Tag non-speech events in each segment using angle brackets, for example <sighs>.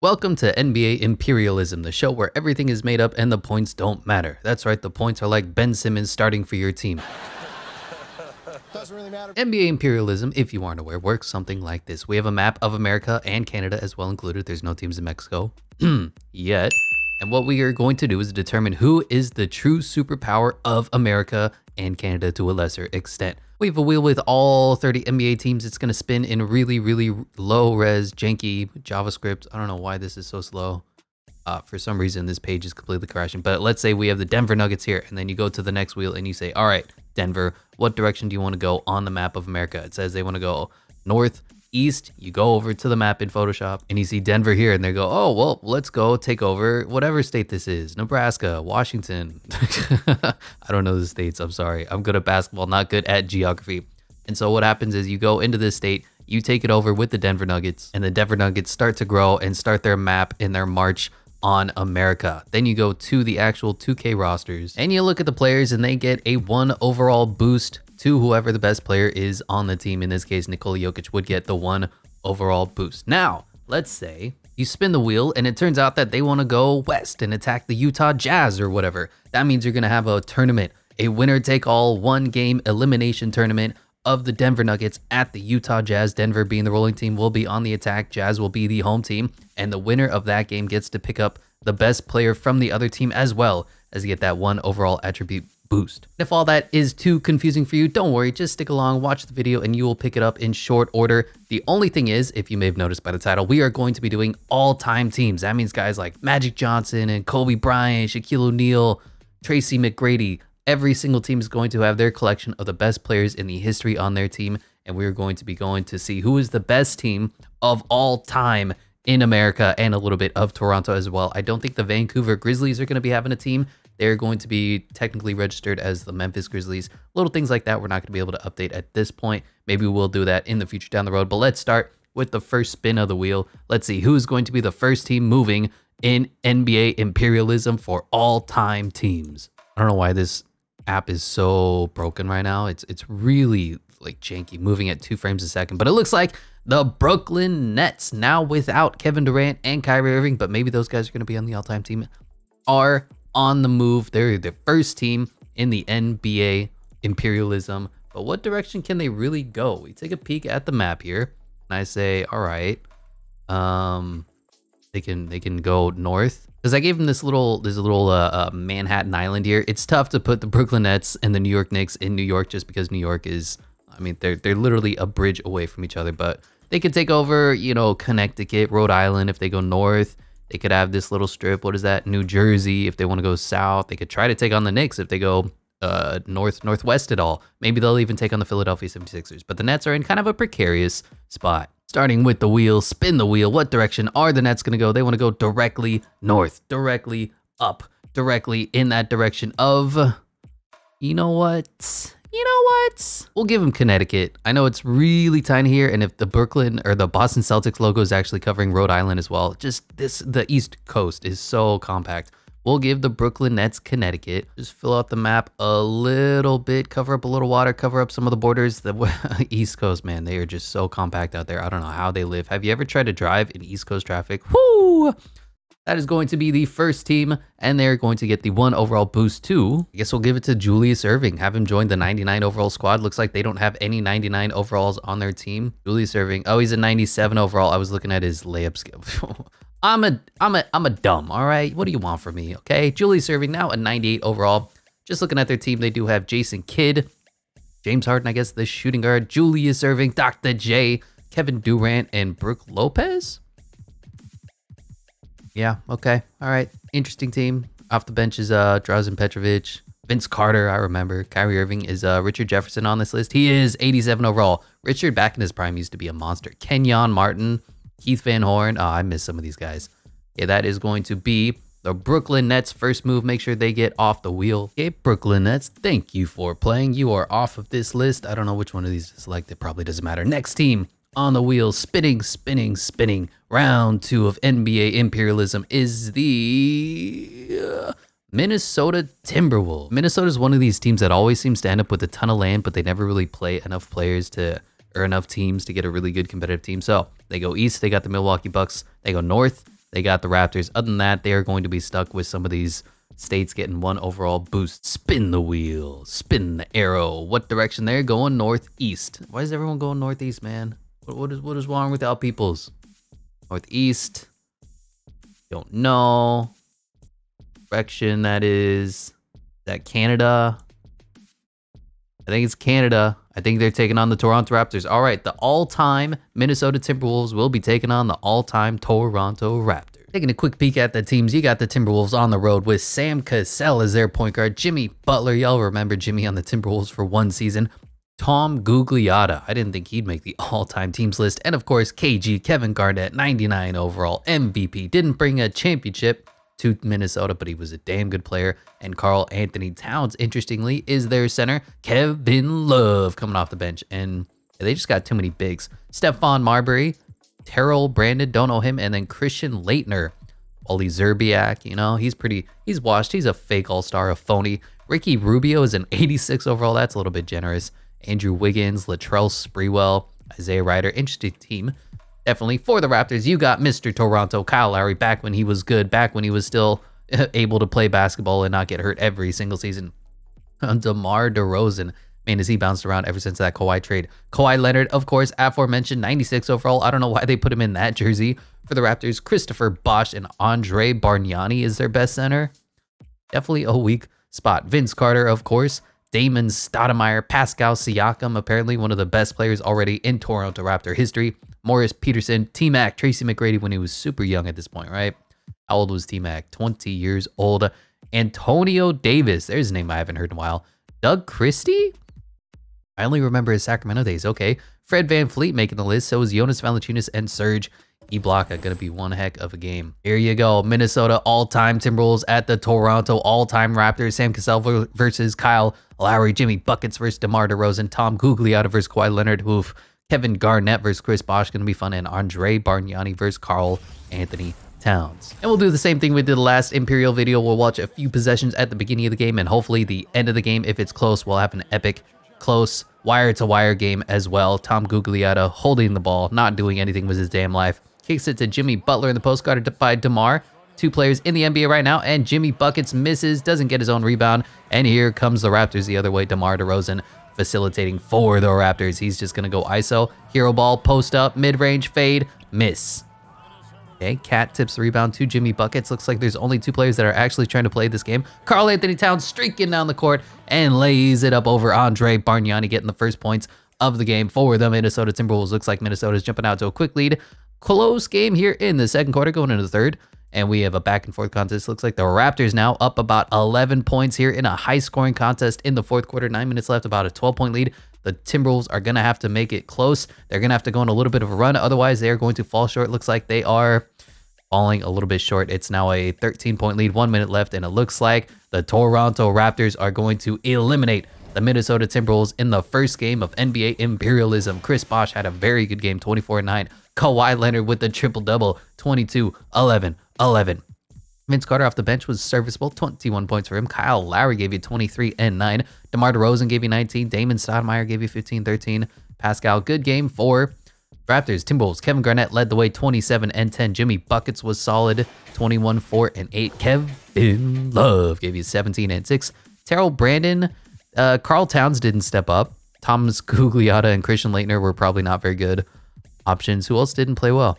Welcome to NBA Imperialism, the show where everything is made up and the points don't matter. That's right, the points are like Ben Simmons starting for your team. Doesn't really matter. NBA Imperialism, if you aren't aware, works something like this. We have a map of America and Canada as well included. There's no teams in Mexico <clears throat> yet. And what we are going to do is determine who is the true superpower of America and Canada to a lesser extent. We have a wheel with all 30 NBA teams. It's going to spin in really, really low res, janky JavaScript. I don't know why this is so slow. Uh, for some reason, this page is completely crashing. But let's say we have the Denver Nuggets here, and then you go to the next wheel and you say, all right, Denver, what direction do you want to go on the map of America? It says they want to go north, east, you go over to the map in Photoshop and you see Denver here and they go, oh, well, let's go take over whatever state this is Nebraska, Washington. <laughs> I don't know the states. I'm sorry. I'm good at basketball, not good at geography. And so what happens is you go into this state, you take it over with the Denver Nuggets, and the Denver Nuggets start to grow and start their map in their march on America. Then you go to the actual 2K rosters and you look at the players and they get a one overall boost to whoever the best player is on the team. In this case, Nikola Jokic would get the one overall boost. Now, let's say you spin the wheel and it turns out that they want to go west and attack the Utah Jazz or whatever. That means you're going to have a tournament, a winner take all one game elimination tournament of the Denver Nuggets at the Utah Jazz. Denver being the rolling team will be on the attack. Jazz will be the home team. And the winner of that game gets to pick up the best player from the other team as well as get that one overall attribute boost. If all that is too confusing for you, don't worry, just stick along, watch the video, and you will pick it up in short order. The only thing is, if you may have noticed by the title, we are going to be doing all-time teams. That means guys like Magic Johnson and Kobe Bryant, Shaquille O'Neal, Tracy McGrady. Every single team is going to have their collection of the best players in the history on their team, and we're going to be going to see who is the best team of all time in America and a little bit of Toronto as well. I don't think the Vancouver Grizzlies are going to be having a team they're going to be technically registered as the Memphis Grizzlies. Little things like that we're not going to be able to update at this point. Maybe we'll do that in the future down the road. But let's start with the first spin of the wheel. Let's see who's going to be the first team moving in NBA imperialism for all time teams. I don't know why this app is so broken right now. It's it's really like janky, moving at two frames a second. But it looks like the Brooklyn Nets now without Kevin Durant and Kyrie Irving, but maybe those guys are going to be on the all-time team. Are on the move. They're the first team in the NBA imperialism. But what direction can they really go? We take a peek at the map here, and I say, all right, um, they can they can go north because I gave them this little this little uh, uh, Manhattan Island here. It's tough to put the Brooklyn Nets and the New York Knicks in New York just because New York is, I mean, they're they're literally a bridge away from each other. But they could take over, you know, Connecticut, Rhode Island if they go north. They could have this little strip. What is that? New Jersey. If they want to go south, they could try to take on the Knicks if they go uh, north northwest at all. Maybe they'll even take on the Philadelphia 76ers. But the Nets are in kind of a precarious spot. Starting with the wheel, spin the wheel. What direction are the Nets going to go? They want to go directly north, directly up, directly in that direction of, you know what? You know what? We'll give him Connecticut. I know it's really tiny here, and if the Brooklyn or the Boston Celtics logo is actually covering Rhode Island as well, just this, the East Coast is so compact. We'll give the Brooklyn Nets Connecticut. Just fill out the map a little bit, cover up a little water, cover up some of the borders. The <laughs> East Coast, man, they are just so compact out there. I don't know how they live. Have you ever tried to drive in East Coast traffic? Whoo! That is going to be the first team, and they're going to get the one overall boost too. I guess we'll give it to Julius Erving. Have him join the 99 overall squad. Looks like they don't have any 99 overalls on their team. Julius Erving. Oh, he's a 97 overall. I was looking at his layup skill. <laughs> I'm a, I'm a, I'm a dumb. All right. What do you want from me? Okay. Julius Erving now a 98 overall. Just looking at their team, they do have Jason Kidd, James Harden, I guess the shooting guard, Julius Erving, Dr. J, Kevin Durant, and Brook Lopez. Yeah, okay. All right. Interesting team. Off the bench is uh Drazen Petrovic. Vince Carter, I remember. Kyrie Irving is uh, Richard Jefferson on this list. He is 87 overall. Richard back in his prime used to be a monster. Kenyon Martin, Keith Van Horn. Oh, I miss some of these guys. Yeah, that is going to be the Brooklyn Nets first move. Make sure they get off the wheel. Okay, Brooklyn Nets, thank you for playing. You are off of this list. I don't know which one of these to select. It probably doesn't matter. Next team, on the wheel, spinning, spinning, spinning. Round two of NBA imperialism is the Minnesota Timberwolves. Minnesota is one of these teams that always seems to end up with a ton of land, but they never really play enough players to or enough teams to get a really good competitive team. So they go east, they got the Milwaukee Bucks. They go north, they got the Raptors. Other than that, they are going to be stuck with some of these states getting one overall boost. Spin the wheel, spin the arrow. What direction they're going? Northeast. Why is everyone going northeast, man? What, what is what is wrong with our peoples? Northeast. Don't know. Direction that is. Is that Canada? I think it's Canada. I think they're taking on the Toronto Raptors. All right, the all-time Minnesota Timberwolves will be taking on the all-time Toronto Raptors. Taking a quick peek at the teams, you got the Timberwolves on the road with Sam Cassell as their point guard, Jimmy Butler. Y'all remember Jimmy on the Timberwolves for one season. Tom Gugliotta. I didn't think he'd make the <laughs> all-time teams list. And of course, KG, Kevin Garnett, 99 overall MVP. Didn't bring a championship to Minnesota, but he was a damn good player. And Karl-Anthony Towns, interestingly, is their center. Kevin Love coming off the bench. And they just got too many bigs. Stephon Marbury, Terrell Brandon, don't know him. And then Christian Laettner, Wally Szczerbiak, you know, he's pretty, he's washed. He's a fake all-star, a phony. Ricky Rubio is an 86 overall. That's a little bit generous. Andrew Wiggins, Latrell Sprewell, Isaiah Rider. Interesting team. Definitely for the Raptors, you got Mr. Toronto, Kyle Lowry, back when he was good, back when he was still <laughs> able to play basketball and not get hurt every single season. <laughs> DeMar DeRozan, man, has he bounced around ever since that Kawhi trade. Kawhi Leonard, of course, aforementioned 96 overall. I don't know why they put him in that jersey for the Raptors. Christopher Bosh and Andre Bargnani is their best center. Definitely a weak spot. Vince Carter, of course. Damon Stoudamire, Pascal Siakam, apparently one of the best players already in Toronto Raptor history. Morris Peterson, T Mac, Tracy McGrady when he was super young at this point, right? How old was T Mac? 20 years old. Antonio Davis, there's a name I haven't heard in a while. Doug Christie? I only remember his Sacramento days. Okay. Fred VanVleet making the list. So is Jonas Valanciunas and Serge Ibaka going to be one heck of a game. Here you go. Minnesota all-time Timberwolves at the Toronto all-time Raptors. Sam Cassell versus Kyle Lowry. Jimmy Buckets versus DeMar DeRozan. Tom Gugliotta versus Kawhi Leonard. Oof. Kevin Garnett versus Chris Bosh. Going to be fun. And Andre Bargnani versus Carl Anthony Towns. And we'll do the same thing we did the last Imperial video. We'll watch a few possessions at the beginning of the game and hopefully the end of the game. If it's close, we'll have an epic, close, wire-to-wire -wire game as well. Tom Gugliotta holding the ball, not doing anything with his damn life. Kicks it to Jimmy Butler in the post guarded by DeMar. Two players in the NBA right now, and Jimmy Buckets misses, doesn't get his own rebound. And here comes the Raptors the other way. DeMar DeRozan facilitating for the Raptors. He's just going to go ISO, hero ball, post up, mid-range, fade, miss. Okay, Cat tips the rebound to Jimmy Buckets. Looks like there's only two players that are actually trying to play this game. Karl-Anthony Towns streaking down the court and lays it up over Andre Bargnani, getting the first points of the game for the Minnesota Timberwolves. Looks like Minnesota's jumping out to a quick lead close game here in the second quarter going into the third. And we have a back and forth contest. Looks like the Raptors now up about 11 points here in a high scoring contest in the fourth quarter. Nine minutes left, about a 12 point lead. The Timberwolves are going to have to make it close. They're going to have to go on a little bit of a run. Otherwise, they are going to fall short. Looks like they are falling a little bit short. It's now a 13 point lead, one minute left. And it looks like the Toronto Raptors are going to eliminate the Minnesota Timberwolves in the first game of NBA imperialism. Chris Bosh had a very good game, 24 9. Kawhi Leonard with a triple double 22, 11, 11. Vince Carter off the bench was serviceable, 21 points for him. Kyle Lowry gave you 23 and 9. DeMar DeRozan gave you 19. Damon Stoudamire gave you 15, 13. Pascal, good game for Raptors. Timberwolves, Kevin Garnett led the way 27 and 10. Jimmy Buckets was solid, 21, 4 and 8. Kevin Love gave you 17 and 6. Terrell Brandon, uh, Karl Towns didn't step up. Thomas Gugliotta and Christian Laettner were probably not very good options. Who else didn't play well?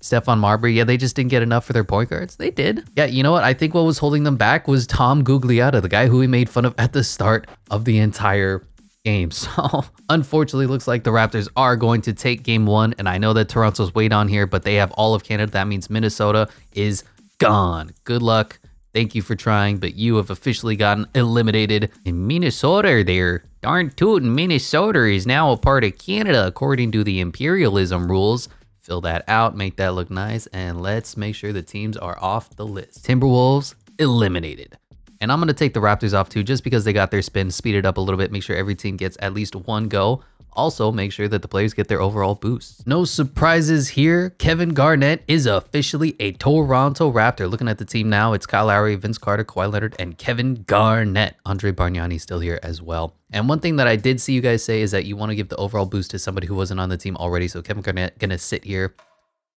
Stephon Marbury, yeah, they just didn't get enough for their point guards. They did. Yeah, you know what? I think what was holding them back was Tom Gugliotta, the guy who we made fun of at the start of the entire game. <laughs> So, unfortunately, looks like the Raptors are going to take game one. And I know that Toronto's weight on here, but they have all of Canada. That means Minnesota is gone. Good luck. Thank you for trying, but you have officially gotten eliminated. In Minnesota, there. Darn tootin', Minnesota is now a part of Canada according to the imperialism rules. Fill that out, make that look nice, and let's make sure the teams are off the list. Timberwolves eliminated. And I'm going to take the Raptors off too, just because they got their spin, speed it up a little bit, make sure every team gets at least one go. Also, make sure that the players get their overall boost. No surprises here. Kevin Garnett is officially a Toronto Raptor. Looking at the team now, it's Kyle Lowry, Vince Carter, Kawhi Leonard, and Kevin Garnett. Andre Bargnani still here as well. And one thing that I did see you guys say is that you want to give the overall boost to somebody who wasn't on the team already. So Kevin Garnett gonna sit here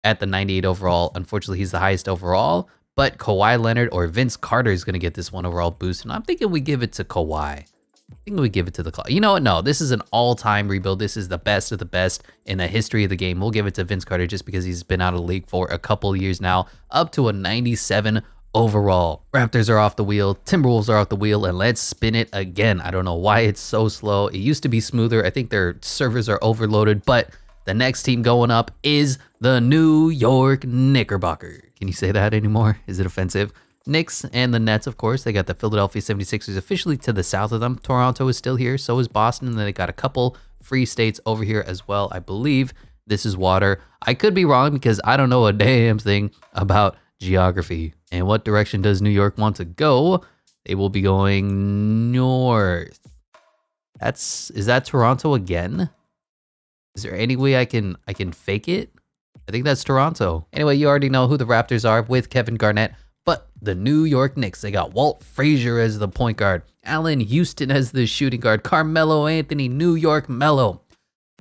at the 98 overall. Unfortunately, he's the highest overall, but Kawhi Leonard or Vince Carter is going to get this one overall boost. And I'm thinking we give it to Kawhi. Think we give it to the club. You know what? No, this is an all-time rebuild. This is the best of the best in the history of the game. We'll give it to Vince Carter just because he's been out of the league for a couple years now, up to a 97 overall. Raptors are off the wheel, Timberwolves are off the wheel, and let's spin it again. I don't know why it's so slow. It used to be smoother. I think their servers are overloaded, but the next team going up is the New York Knickerbocker. Can you say that anymore? Is it offensive? Knicks and the Nets, of course. They got the Philadelphia 76ers officially to the south of them. Toronto is still here. So is Boston. And then they got a couple free states over here as well. I believe this is water. I could be wrong because I don't know a damn thing about geography. And what direction does New York want to go? They will be going north. That's is that Toronto again? Is there any way I can I can fake it? I think that's Toronto. Anyway, you already know who the Raptors are with Kevin Garnett, the New York Knicks, they got Walt Frazier as the point guard, Allan Houston as the shooting guard, Carmelo Anthony, New York Melo,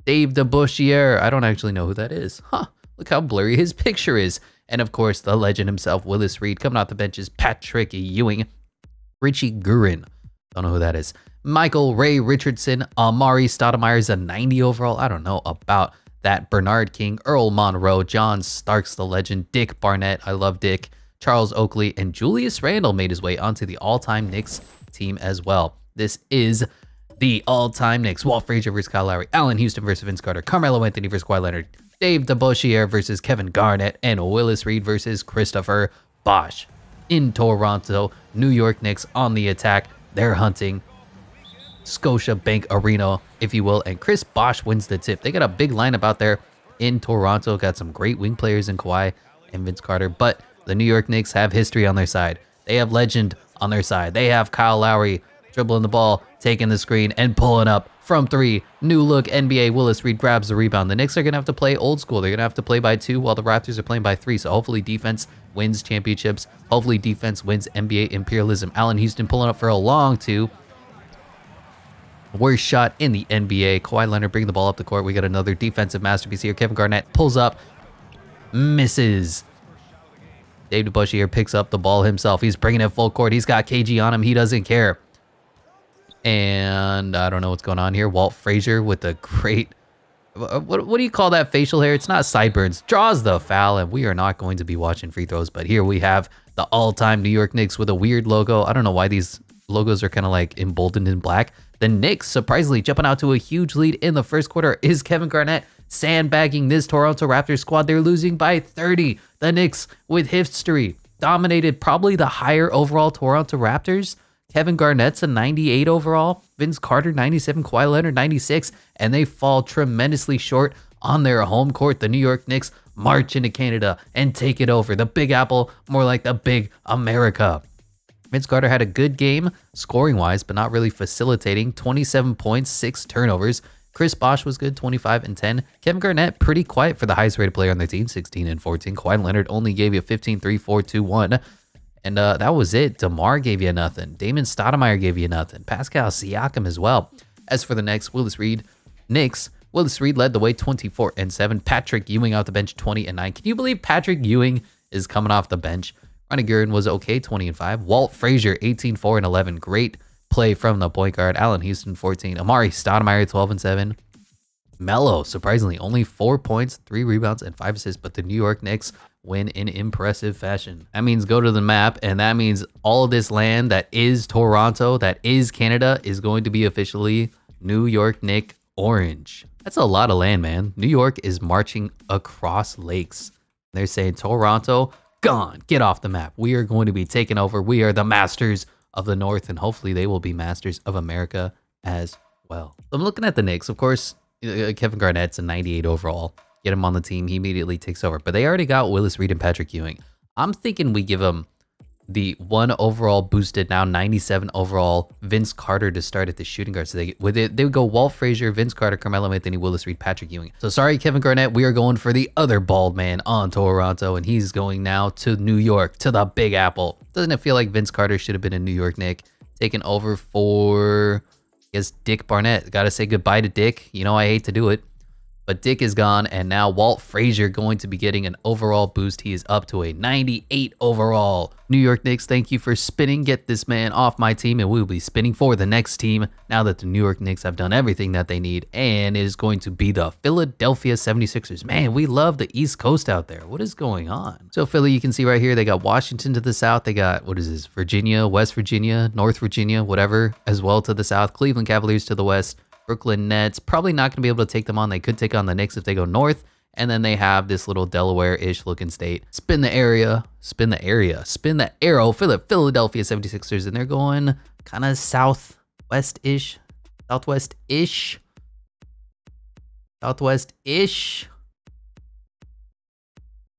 Dave DeBusschere. I don't actually know who that is. Huh, look how blurry his picture is. And of course, the legend himself, Willis Reed, coming off the bench is Patrick Ewing, Richie Guerin. Don't know who that is. Michael Ray Richardson, Amar'e is a 90 overall. I don't know about that. Bernard King, Earl Monroe, John Starks, the legend, Dick Barnett. I love Dick. Charles Oakley, and Julius Randle made his way onto the all-time Knicks team as well. This is the all-time Knicks. Walt Frazier versus Kyle Lowry, Allan Houston versus Vince Carter, Carmelo Anthony versus Kawhi Leonard, Dave DeBusschere versus Kevin Garnett, and Willis Reed versus Christopher Bosh. In Toronto, New York Knicks on the attack. They're hunting Scotiabank Arena, if you will, and Chris Bosh wins the tip. They got a big lineup out there in Toronto. Got some great wing players in Kawhi and Vince Carter, but the New York Knicks have history on their side. They have legend on their side. They have Kyle Lowry dribbling the ball, taking the screen, and pulling up from three. New look NBA. Willis Reed grabs the rebound. The Knicks are going to have to play old school. They're going to have to play by two while the Raptors are playing by three. So hopefully defense wins championships. Hopefully defense wins NBA imperialism. Allan Houston pulling up for a long two. Worst shot in the NBA. Kawhi Leonard bringing the ball up the court. We got another defensive masterpiece here. Kevin Garnett pulls up, misses. Dave DeBusschere picks up the ball himself. He's bringing it full court. He's got KG on him. He doesn't care. And I don't know what's going on here. Walt Frazier with a great... What, what do you call that facial hair? It's not sideburns. Draws the foul, and we are not going to be watching free throws. But here we have the all-time New York Knicks with a weird logo. I don't know why these logos are kind of like emboldened in black. The Knicks surprisingly jumping out to a huge lead in the first quarter is Kevin Garnett sandbagging this Toronto Raptors squad. They're losing by 30. The Knicks with history dominated probably the higher overall Toronto Raptors. Kevin Garnett's a 98 overall, Vince Carter 97, Kawhi Leonard 96, and they fall tremendously short on their home court. The New York Knicks march into Canada and take it over. The Big Apple, more like the Big America. Vince Carter had a good game scoring wise, but not really facilitating. 27 points, six turnovers. Chris Bosh was good, 25 and 10. Kevin Garnett, pretty quiet for the highest rated player on the team, 16 and 14. Kawhi Leonard only gave you 15, 3, 4, 2, 1. And uh, that was it. DeMar gave you nothing. Damon Stoudamire gave you nothing. Pascal Siakam as well. As for the next, Willis Reed, Knicks. Willis Reed led the way 24 and 7. Patrick Ewing out the bench 20 and 9. Can you believe Patrick Ewing is coming off the bench? Ronnie Guerin was okay, 20 and 5. Walt Frazier, 18, 4 and 11. Great play from the point guard. Allan Houston, 14. Amar'e Stoudemire, 12 and 7. Melo, surprisingly, only four points, three rebounds, and five assists, but the New York Knicks win in impressive fashion. That means go to the map, and that means all of this land that is Toronto, that is Canada, is going to be officially New York Knick orange. That's a lot of land, man. New York is marching across lakes. They're saying Toronto, gone, get off the map. We are going to be taking over. We are the masters of the North, and hopefully they will be masters of America as well. I'm looking at the Knicks. Of course, uh, Kevin Garnett's a 98 overall. Get him on the team. He immediately takes over. But they already got Willis Reed and Patrick Ewing. I'm thinking we give him the one overall boosted now 97 overall Vince Carter to start at the shooting guard. So they with it they would go Walt Frazier, Vince Carter, Carmelo Anthony, Willis Reed, Patrick Ewing. So sorry, Kevin Garnett, we are going for the other bald man on Toronto, and he's going now to New York to the Big Apple. Doesn't it feel like Vince Carter should have been a New York Knick, taking over for I guess Dick Barnett. Got to say goodbye to Dick. You know I hate to do it, but Dick is gone, and now Walt Frazier going to be getting an overall boost. He is up to a 98 overall. New York Knicks, thank you for spinning. Get this man off my team, and we will be spinning for the next team now that the New York Knicks have done everything that they need, and it is going to be the Philadelphia 76ers. Man, we love the East Coast out there. What is going on? So Philly, you can see right here, they got Washington to the south. They got, what is this, Virginia, West Virginia, North Virginia, whatever, as well to the south. Cleveland Cavaliers to the west. Brooklyn Nets. Probably not going to be able to take them on. They could take on the Knicks if they go north. And then they have this little Delaware-ish looking state. Spin the area, spin the area, spin the arrow for the Philadelphia 76ers. And they're going kind of southwest-ish, southwest-ish, southwest-ish.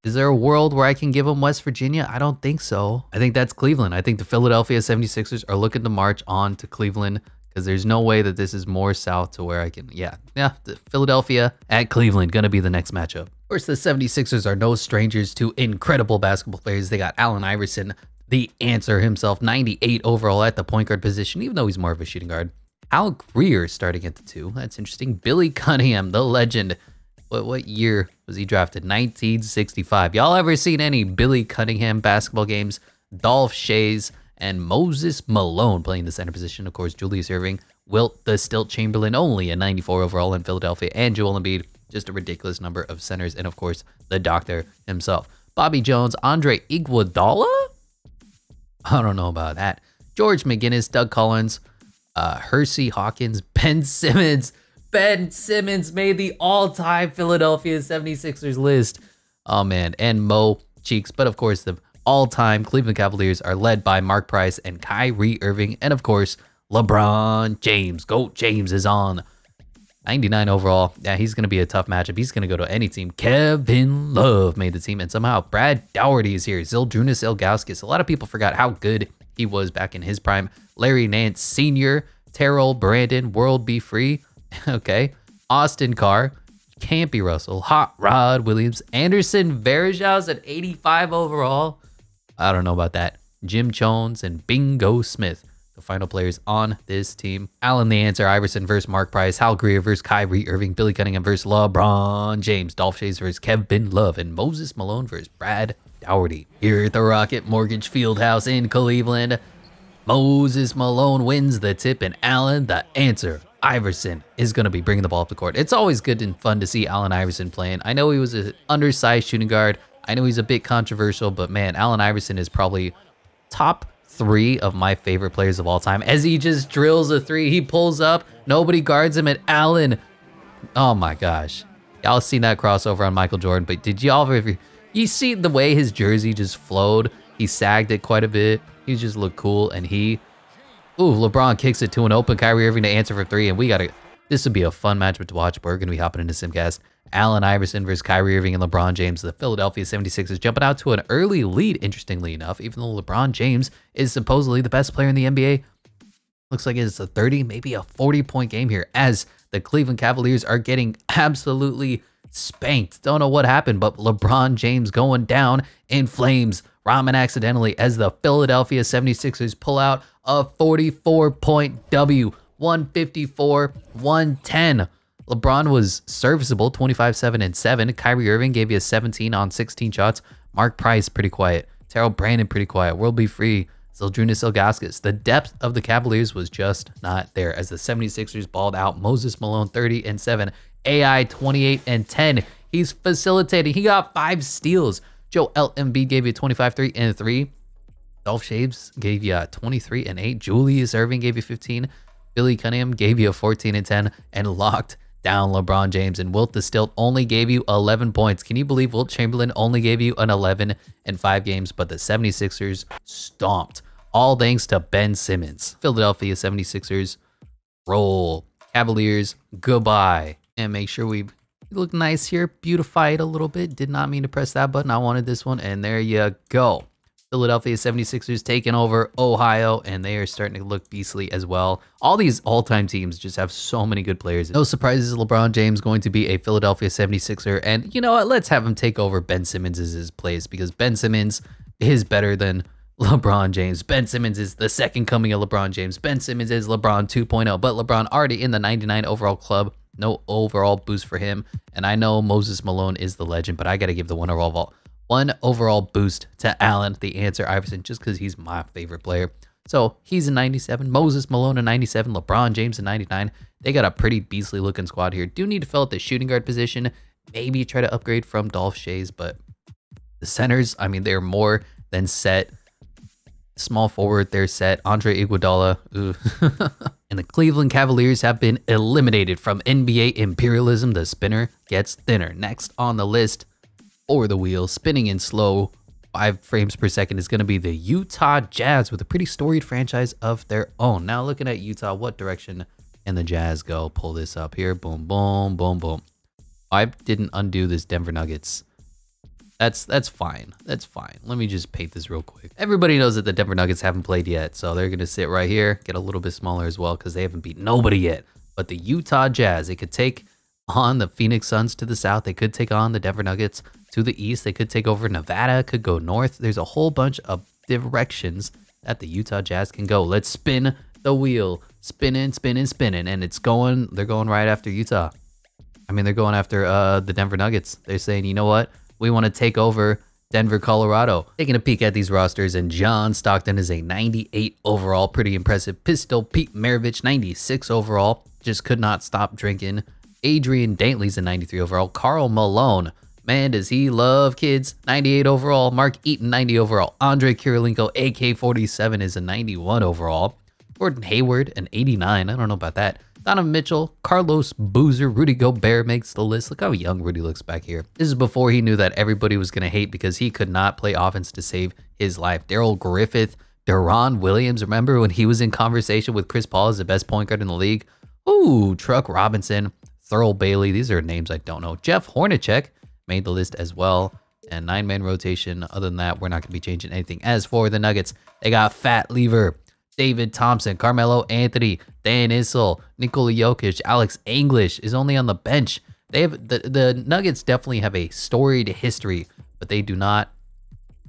Is there a world where I can give them West Virginia? I don't think so. I think that's Cleveland. I think the Philadelphia 76ers are looking to march on to Cleveland because there's no way that this is more south to where I can, yeah, yeah, Philadelphia at Cleveland, gonna be the next matchup. Of course, the 76ers are no strangers to incredible basketball players. They got Allen Iverson, the answer himself, 98 overall at the point guard position, even though he's more of a shooting guard. Hal Greer starting at the two. That's interesting. Billy Cunningham, the legend. What, what year was he drafted? 1965. Y'all ever seen any Billy Cunningham basketball games? Dolph Schayes, and Moses Malone playing the center position. Of course, Julius Erving, Wilt the Stilt Chamberlain, only a 94 overall in Philadelphia, and Joel Embiid, just a ridiculous number of centers, and of course, the doctor himself. Bobby Jones, Andre Iguodala? I don't know about that. George McGinnis, Doug Collins, uh, Hersey Hawkins, <laughs> Ben Simmons. Ben Simmons made the all-time Philadelphia 76ers list. Oh, man. And Mo Cheeks. But, of course, the all time Cleveland Cavaliers are led by Mark Price and Kyrie Irving. And of course, LeBron James. Goat James is on 99 overall. Yeah, he's going to be a tough matchup. He's going to go to any team. Kevin Love made the team. And somehow Brad Daugherty is here. Zydrunas Ilgauskas. A lot of people forgot how good he was back in his prime. Larry Nance Sr., Terrell Brandon, World B. Free. <laughs> okay. Austin Carr. Campy Russell, Hot Rod Williams, Anderson Varejão's at 85 overall. I don't know about that. Jim Jones and Bingo Smith, the final players on this team. Allen the answer, Iverson versus Mark Price, Hal Greer versus Kyrie Irving, Billy Cunningham versus LeBron James, Dolph Schayes versus Kevin Love, and Moses Malone versus Brad Daugherty. Here at the Rocket Mortgage Fieldhouse in Cleveland, Moses Malone wins the tip, and Allen the answer. Iverson is going to be bringing the ball up the court. It's always good and fun to see Allen Iverson playing. I know he was an undersized shooting guard, I know he's a bit controversial, but man, Allen Iverson is probably top three of my favorite players of all time. As he just drills a three, he pulls up, nobody guards him, and Allen. Oh my gosh. Y'all seen that crossover on Michael Jordan, but did y'all ever, you see the way his jersey just flowed? He sagged it quite a bit. He just looked cool, and he, ooh, LeBron kicks it to an open Kyrie Irving to answer for three, and we gotta, this would be a fun matchup to watch. We're gonna be hopping into Simcast. Allen Iverson versus Kyrie Irving and LeBron James. The Philadelphia 76ers jumping out to an early lead, interestingly enough, even though LeBron James is supposedly the best player in the NBA. Looks like it's a 30, maybe a 40 point game here as the Cleveland Cavaliers are getting absolutely spanked. Don't know what happened, but LeBron James going down in flames. Ramen accidentally as the Philadelphia 76ers pull out a 44 point W, 154 110. LeBron was serviceable, 25, 7, and 7. Kyrie Irving gave you a 17 on 16 shots. Mark Price, pretty quiet. Terrell Brandon, pretty quiet. World B. Free. Zydrunas Ilgauskas. The depth of the Cavaliers was just not there as the 76ers balled out. Moses Malone, 30 and 7. AI, 28 and 10. He's facilitating. He got five steals. Joel Embiid gave you 25, 3 and 3. Dolph Schayes gave you 23 and 8. Julius Erving gave you 15. Billy Cunningham gave you a 14 and 10 and locked down LeBron James. And Wilt the Stilt only gave you 11 points. Can you believe Wilt Chamberlain only gave you an 11 in five games, but the 76ers stomped. All thanks to Ben Simmons. Philadelphia 76ers roll. Cavaliers, goodbye. And make sure we look nice here. Beautify it a little bit. Did not mean to press that button. I wanted this one. And there you go. Philadelphia 76ers taking over Ohio, and they are starting to look beastly as well. All these all-time teams just have so many good players. No surprises, LeBron James going to be a Philadelphia 76er, and you know what? Let's have him take over Ben Simmons' his place because Ben Simmons is better than LeBron James. Ben Simmons is the second coming of LeBron James. Ben Simmons is LeBron 2.0, but LeBron already in the 99 overall club No overall boost for him. And I know Moses Malone is the legend, but I got to give the one overall one overall boost to Allen, the answer Iverson, just because he's my favorite player. So he's a 97, Moses Malone a 97, LeBron James a 99. They got a pretty beastly looking squad here. Do need to fill out the shooting guard position. Maybe try to upgrade from Dolph Schayes, but the centers, I mean, they're more than set. Small forward, they're set. Andre Iguodala. <laughs> and the Cleveland Cavaliers have been eliminated from NBA imperialism. The spinner gets thinner. Next on the list, or the wheel, spinning in slow five frames per second is going to be the Utah Jazz with a pretty storied franchise of their own. Now looking at Utah, what direction and the Jazz go? Pull this up here. Boom, boom, boom, boom. I didn't undo this Denver Nuggets. That's that's fine. That's fine. Let me just paint this real quick. Everybody knows that the Denver Nuggets haven't played yet, so they're gonna sit right here, get a little bit smaller as well because they haven't beat nobody yet. But the Utah Jazz, it could take on the Phoenix Suns to the south. They could take on the Denver Nuggets to the east. They could take over Nevada, could go north. There's a whole bunch of directions that the Utah Jazz can go. Let's spin the wheel. Spinning, spinning, spinning. And it's going, they're going right after Utah. I mean, they're going after uh, the Denver Nuggets. They're saying, you know what? We want to take over Denver, Colorado. Taking a peek at these rosters, and John Stockton is a 98 overall. Pretty impressive. Pistol Pete Maravich, 96 overall. Just could not stop drinking. Adrian Dantley's a 93 overall. Karl Malone, Man, does he love kids. 98 overall. Mark Eaton, 90 overall. Andre Kirilenko, AK-47 is a 91 overall. Gordon Hayward, an 89. I don't know about that. Donovan Mitchell, Carlos Boozer, Rudy Gobert makes the list. Look how young Rudy looks back here. This is before he knew that everybody was going to hate because he could not play offense to save his life. Darrell Griffith, Deron Williams. Remember when he was in conversation with Chris Paul as the best point guard in the league? Ooh, Truck Robinson, Thurl Bailey. These are names I don't know. Jeff Hornacek, made the list as well. And nine man rotation. Other than that, we're not going to be changing anything. As for the Nuggets, they got Fat Lever, David Thompson, Carmelo Anthony, Dan Issel, Nikola Jokic, Alex English is only on the bench. They have the, the Nuggets definitely have a storied history, but they do not.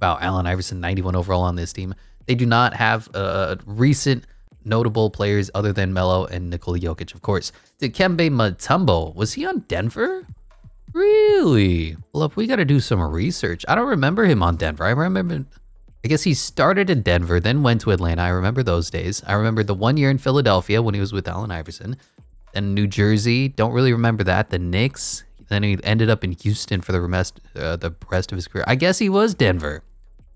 Wow, Allen Iverson, 91 overall on this team. They do not have a recent notable players other than Melo and Nikola Jokic, of course. Dikembe Mutombo, was he on Denver? Really? Well, if we got to do some research. I don't remember him on Denver. I remember, I guess he started in Denver, then went to Atlanta. I remember those days. I remember the one year in Philadelphia when he was with Allen Iverson. Then New Jersey, don't really remember that. The Knicks. Then he ended up in Houston for the rest, uh, the rest of his career. I guess he was Denver.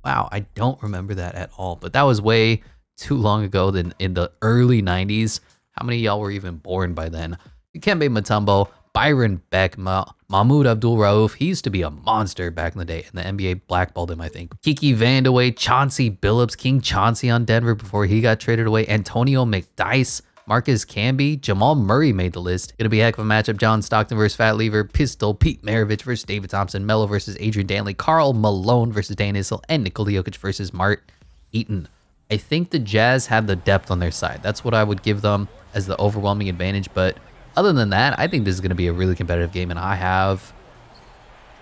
Wow, I don't remember that at all. But that was way too long ago than in the early 90s. How many y'all were even born by then? Kembe Mutombo, Byron Beck, Ma- Mahmoud Abdul Rauf. He used to be a monster back in the day, and the NBA blackballed him, I think. Kiki Vandeweghe, Chauncey Billups, King Chauncey on Denver before he got traded away. Antonio McDyess. Marcus Camby, Jamal Murray made the list. Gonna be a heck of a matchup. John Stockton versus Fat Lever, Pistol, Pete Maravich versus David Thompson, Melo versus Adrian Dantley, Karl Malone versus Dan Issel, and Nikola Jokic versus Mark Eaton. I think the Jazz have the depth on their side. That's what I would give them as the overwhelming advantage, but other than that, I think this is going to be a really competitive game, and I have,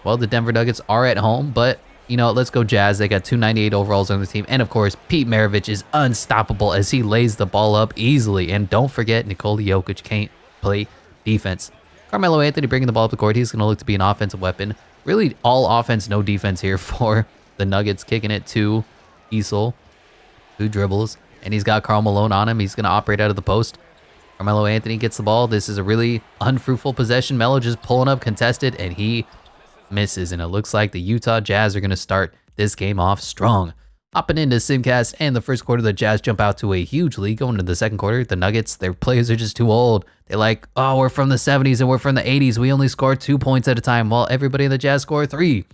well, the Denver Nuggets are at home, but, you know, let's go Jazz. They got 298 overalls on the team, and of course, Pete Maravich is unstoppable as he lays the ball up easily, and don't forget, Nikola Jokic can't play defense. Carmelo Anthony bringing the ball up the court. He's going to look to be an offensive weapon. Really, all offense, no defense here <laughs> for the Nuggets, kicking it to Issel, who dribbles, and he's got Karl Malone on him. He's going to operate out of the post. Carmelo Anthony gets the ball. This is a really unfruitful possession. Melo just pulling up contested, and he misses. And it looks like the Utah Jazz are going to start this game off strong. Hopping into Simcast and the first quarter, the Jazz jump out to a huge lead. Going into the second quarter, the Nuggets, their players are just too old. They're like, oh, we're from the 70s and we're from the 80s. We only score two points at a time, while everybody in the Jazz score three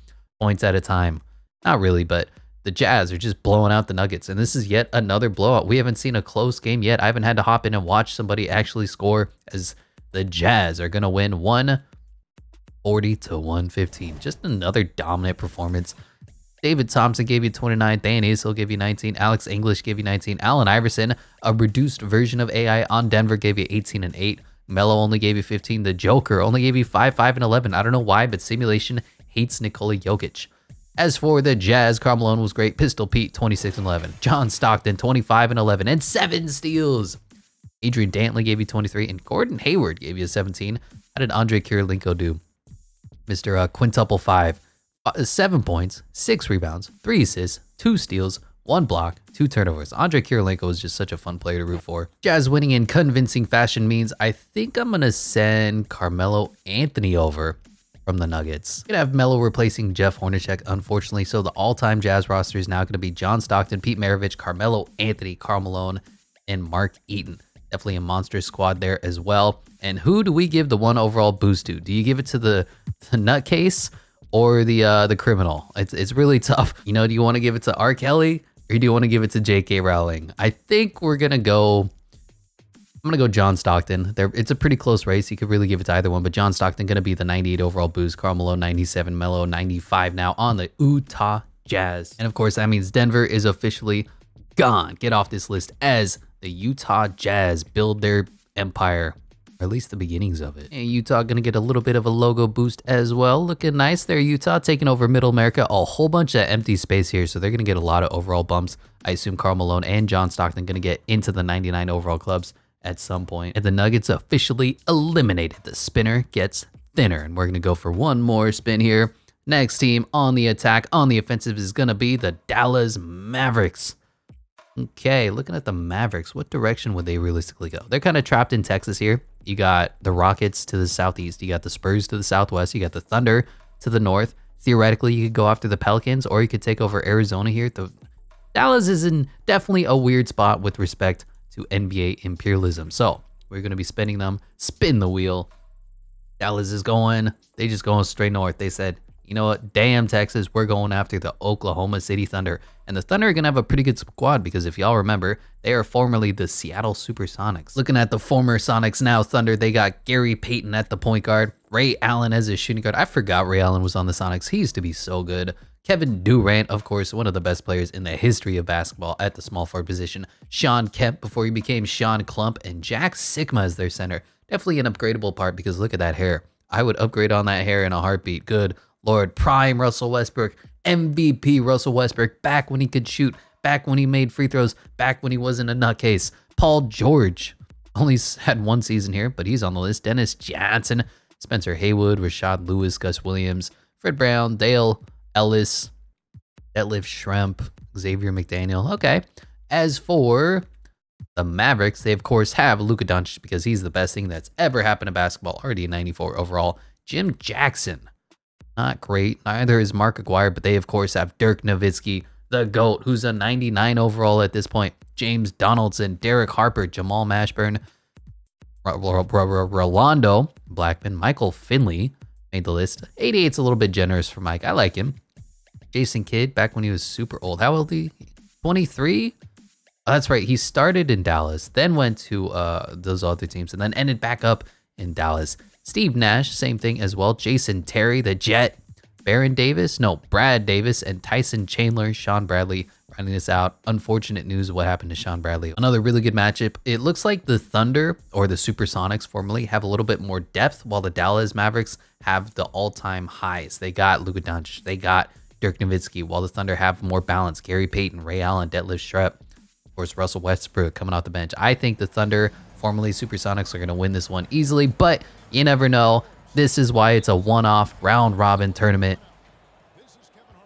points at a time. Not really, but the Jazz are just blowing out the Nuggets. And this is yet another blowout. We haven't seen a close game yet. I haven't had to hop in and watch somebody actually score as the Jazz are going to win 140 to 115. Just another dominant performance. David Thompson gave you 29. Dan Issel gave you 19. Alex English gave you 19. Allen Iverson, a reduced version of AI on Denver, gave you 18 and 8. Melo only gave you 15. The Joker only gave you 5, 5, and 11. I don't know why, but simulation hates Nikola Jokic. As for the Jazz, Karl Malone was great. Pistol Pete, 26 and 11. John Stockton, 25 and 11, and seven steals. Adrian Dantley gave you 23, and Gordon Hayward gave you a 17. How did Andre Kirilenko do? Mr. Uh, quintuple five, uh, seven points, six rebounds, three assists, two steals, one block, two turnovers. Andre Kirilenko is just such a fun player to root for. Jazz winning in convincing fashion means I think I'm going to send Carmelo Anthony over from the Nuggets. Gonna have Melo replacing Jeff Hornacek, unfortunately. So the all-time Jazz roster is now gonna be John Stockton, Pete Maravich, Carmelo Anthony, Karl Malone, and Mark Eaton. Definitely a monster squad there as well. And who do we give the one overall boost to? Do you give it to the, <laughs> the nutcase or the uh, the criminal? It's, it's really <laughs> tough. You know, do you want to give it to R. Kelly or do you want to give it to J.K. Rowling? I think we're gonna go I'm gonna go John Stockton. There, it's a pretty close race. You could really give it to either one, but John Stockton gonna be the 98 overall boost. Carmelo 97, Melo 95 now on the Utah Jazz, and of course that means Denver is officially gone. Get off this list as the Utah Jazz build their empire, or at least the beginnings of it. And Utah gonna get a little bit of a logo boost as well. Looking nice there, Utah taking over Middle America. A whole bunch of empty space here, so they're gonna get a lot of overall bumps. I assume Karl Malone and John Stockton gonna get into the 99 overall clubs at some point. And the Nuggets officially eliminated. The spinner gets thinner. And we're going to go for one more spin here. Next team on the attack, on the offensive, is going to be the Dallas Mavericks. Okay, looking at the Mavericks, what direction would they realistically go? They're kind of trapped in Texas here. You got the Rockets to the southeast, you got the Spurs to the southwest, you got the Thunder to the north. Theoretically, you could go after the Pelicans or you could take over Arizona here. The Dallas is in definitely a weird spot with respect to NBA imperialism. So we're going to be spinning them. Spin the wheel. Dallas is going. They just going straight north. They said, you know what? Damn, Texas, we're going after the Oklahoma City Thunder. And the Thunder are going to have a pretty good squad because if y'all remember, they are formerly the Seattle Supersonics. Looking at the former Sonics now Thunder, they got Gary Payton at the point guard, Ray Allen as a shooting guard. I forgot Ray Allen was on the Sonics. He used to be so good. Kevin Durant, of course, one of the best players in the history of basketball at the small forward position. Shawn Kemp before he became Shawn Clump, and Jack Sikma as their center. Definitely an upgradable part because look at that hair. I would upgrade on that hair in a heartbeat. Good Lord, prime Russell Westbrook, MVP Russell Westbrook, back when he could shoot, back when he made free throws, back when he wasn't a nutcase. Paul George only had one season here, but he's on the list. Dennis Johnson, Spencer Haywood, Rashard Lewis, Gus Williams, Fred Brown, Dale Ellis, Detlef Schrempf, Xavier McDaniel. Okay. As for the Mavericks, they of course have Luka Doncic because he's the best thing that's ever happened to basketball. Already 94 overall. Jim Jackson, not great. Neither is Mark Aguirre, but they of course have Dirk Nowitzki, the GOAT, who's a 99 overall at this point. James Donaldson, Derek Harper, Jamal Mashburn, Rolando Blackman, Michael Finley, made the list. 88's a little bit generous for Mike. I like him. Jason Kidd, back when he was super old. How old he? 23? Oh, that's right. He started in Dallas, then went to uh, those other teams, and then ended back up in Dallas. Steve Nash, same thing as well. Jason Terry, the Jet. Baron Davis, no, Brad Davis, and Tyson Chandler, Shawn Bradley rounding this out. Unfortunate news of what happened to Shawn Bradley. Another really good matchup. It looks like the Thunder or the Supersonics formerly have a little bit more depth while the Dallas Mavericks have the all-time highs. They got Luka Doncic, they got Dirk Nowitzki, while the Thunder have more balance. Gary Payton, Ray Allen, Detlef Schrempf, of course, Russell Westbrook coming off the bench. I think the Thunder, formerly Supersonics, are going to win this one easily, but you never know. This is why it's a one-off round robin tournament.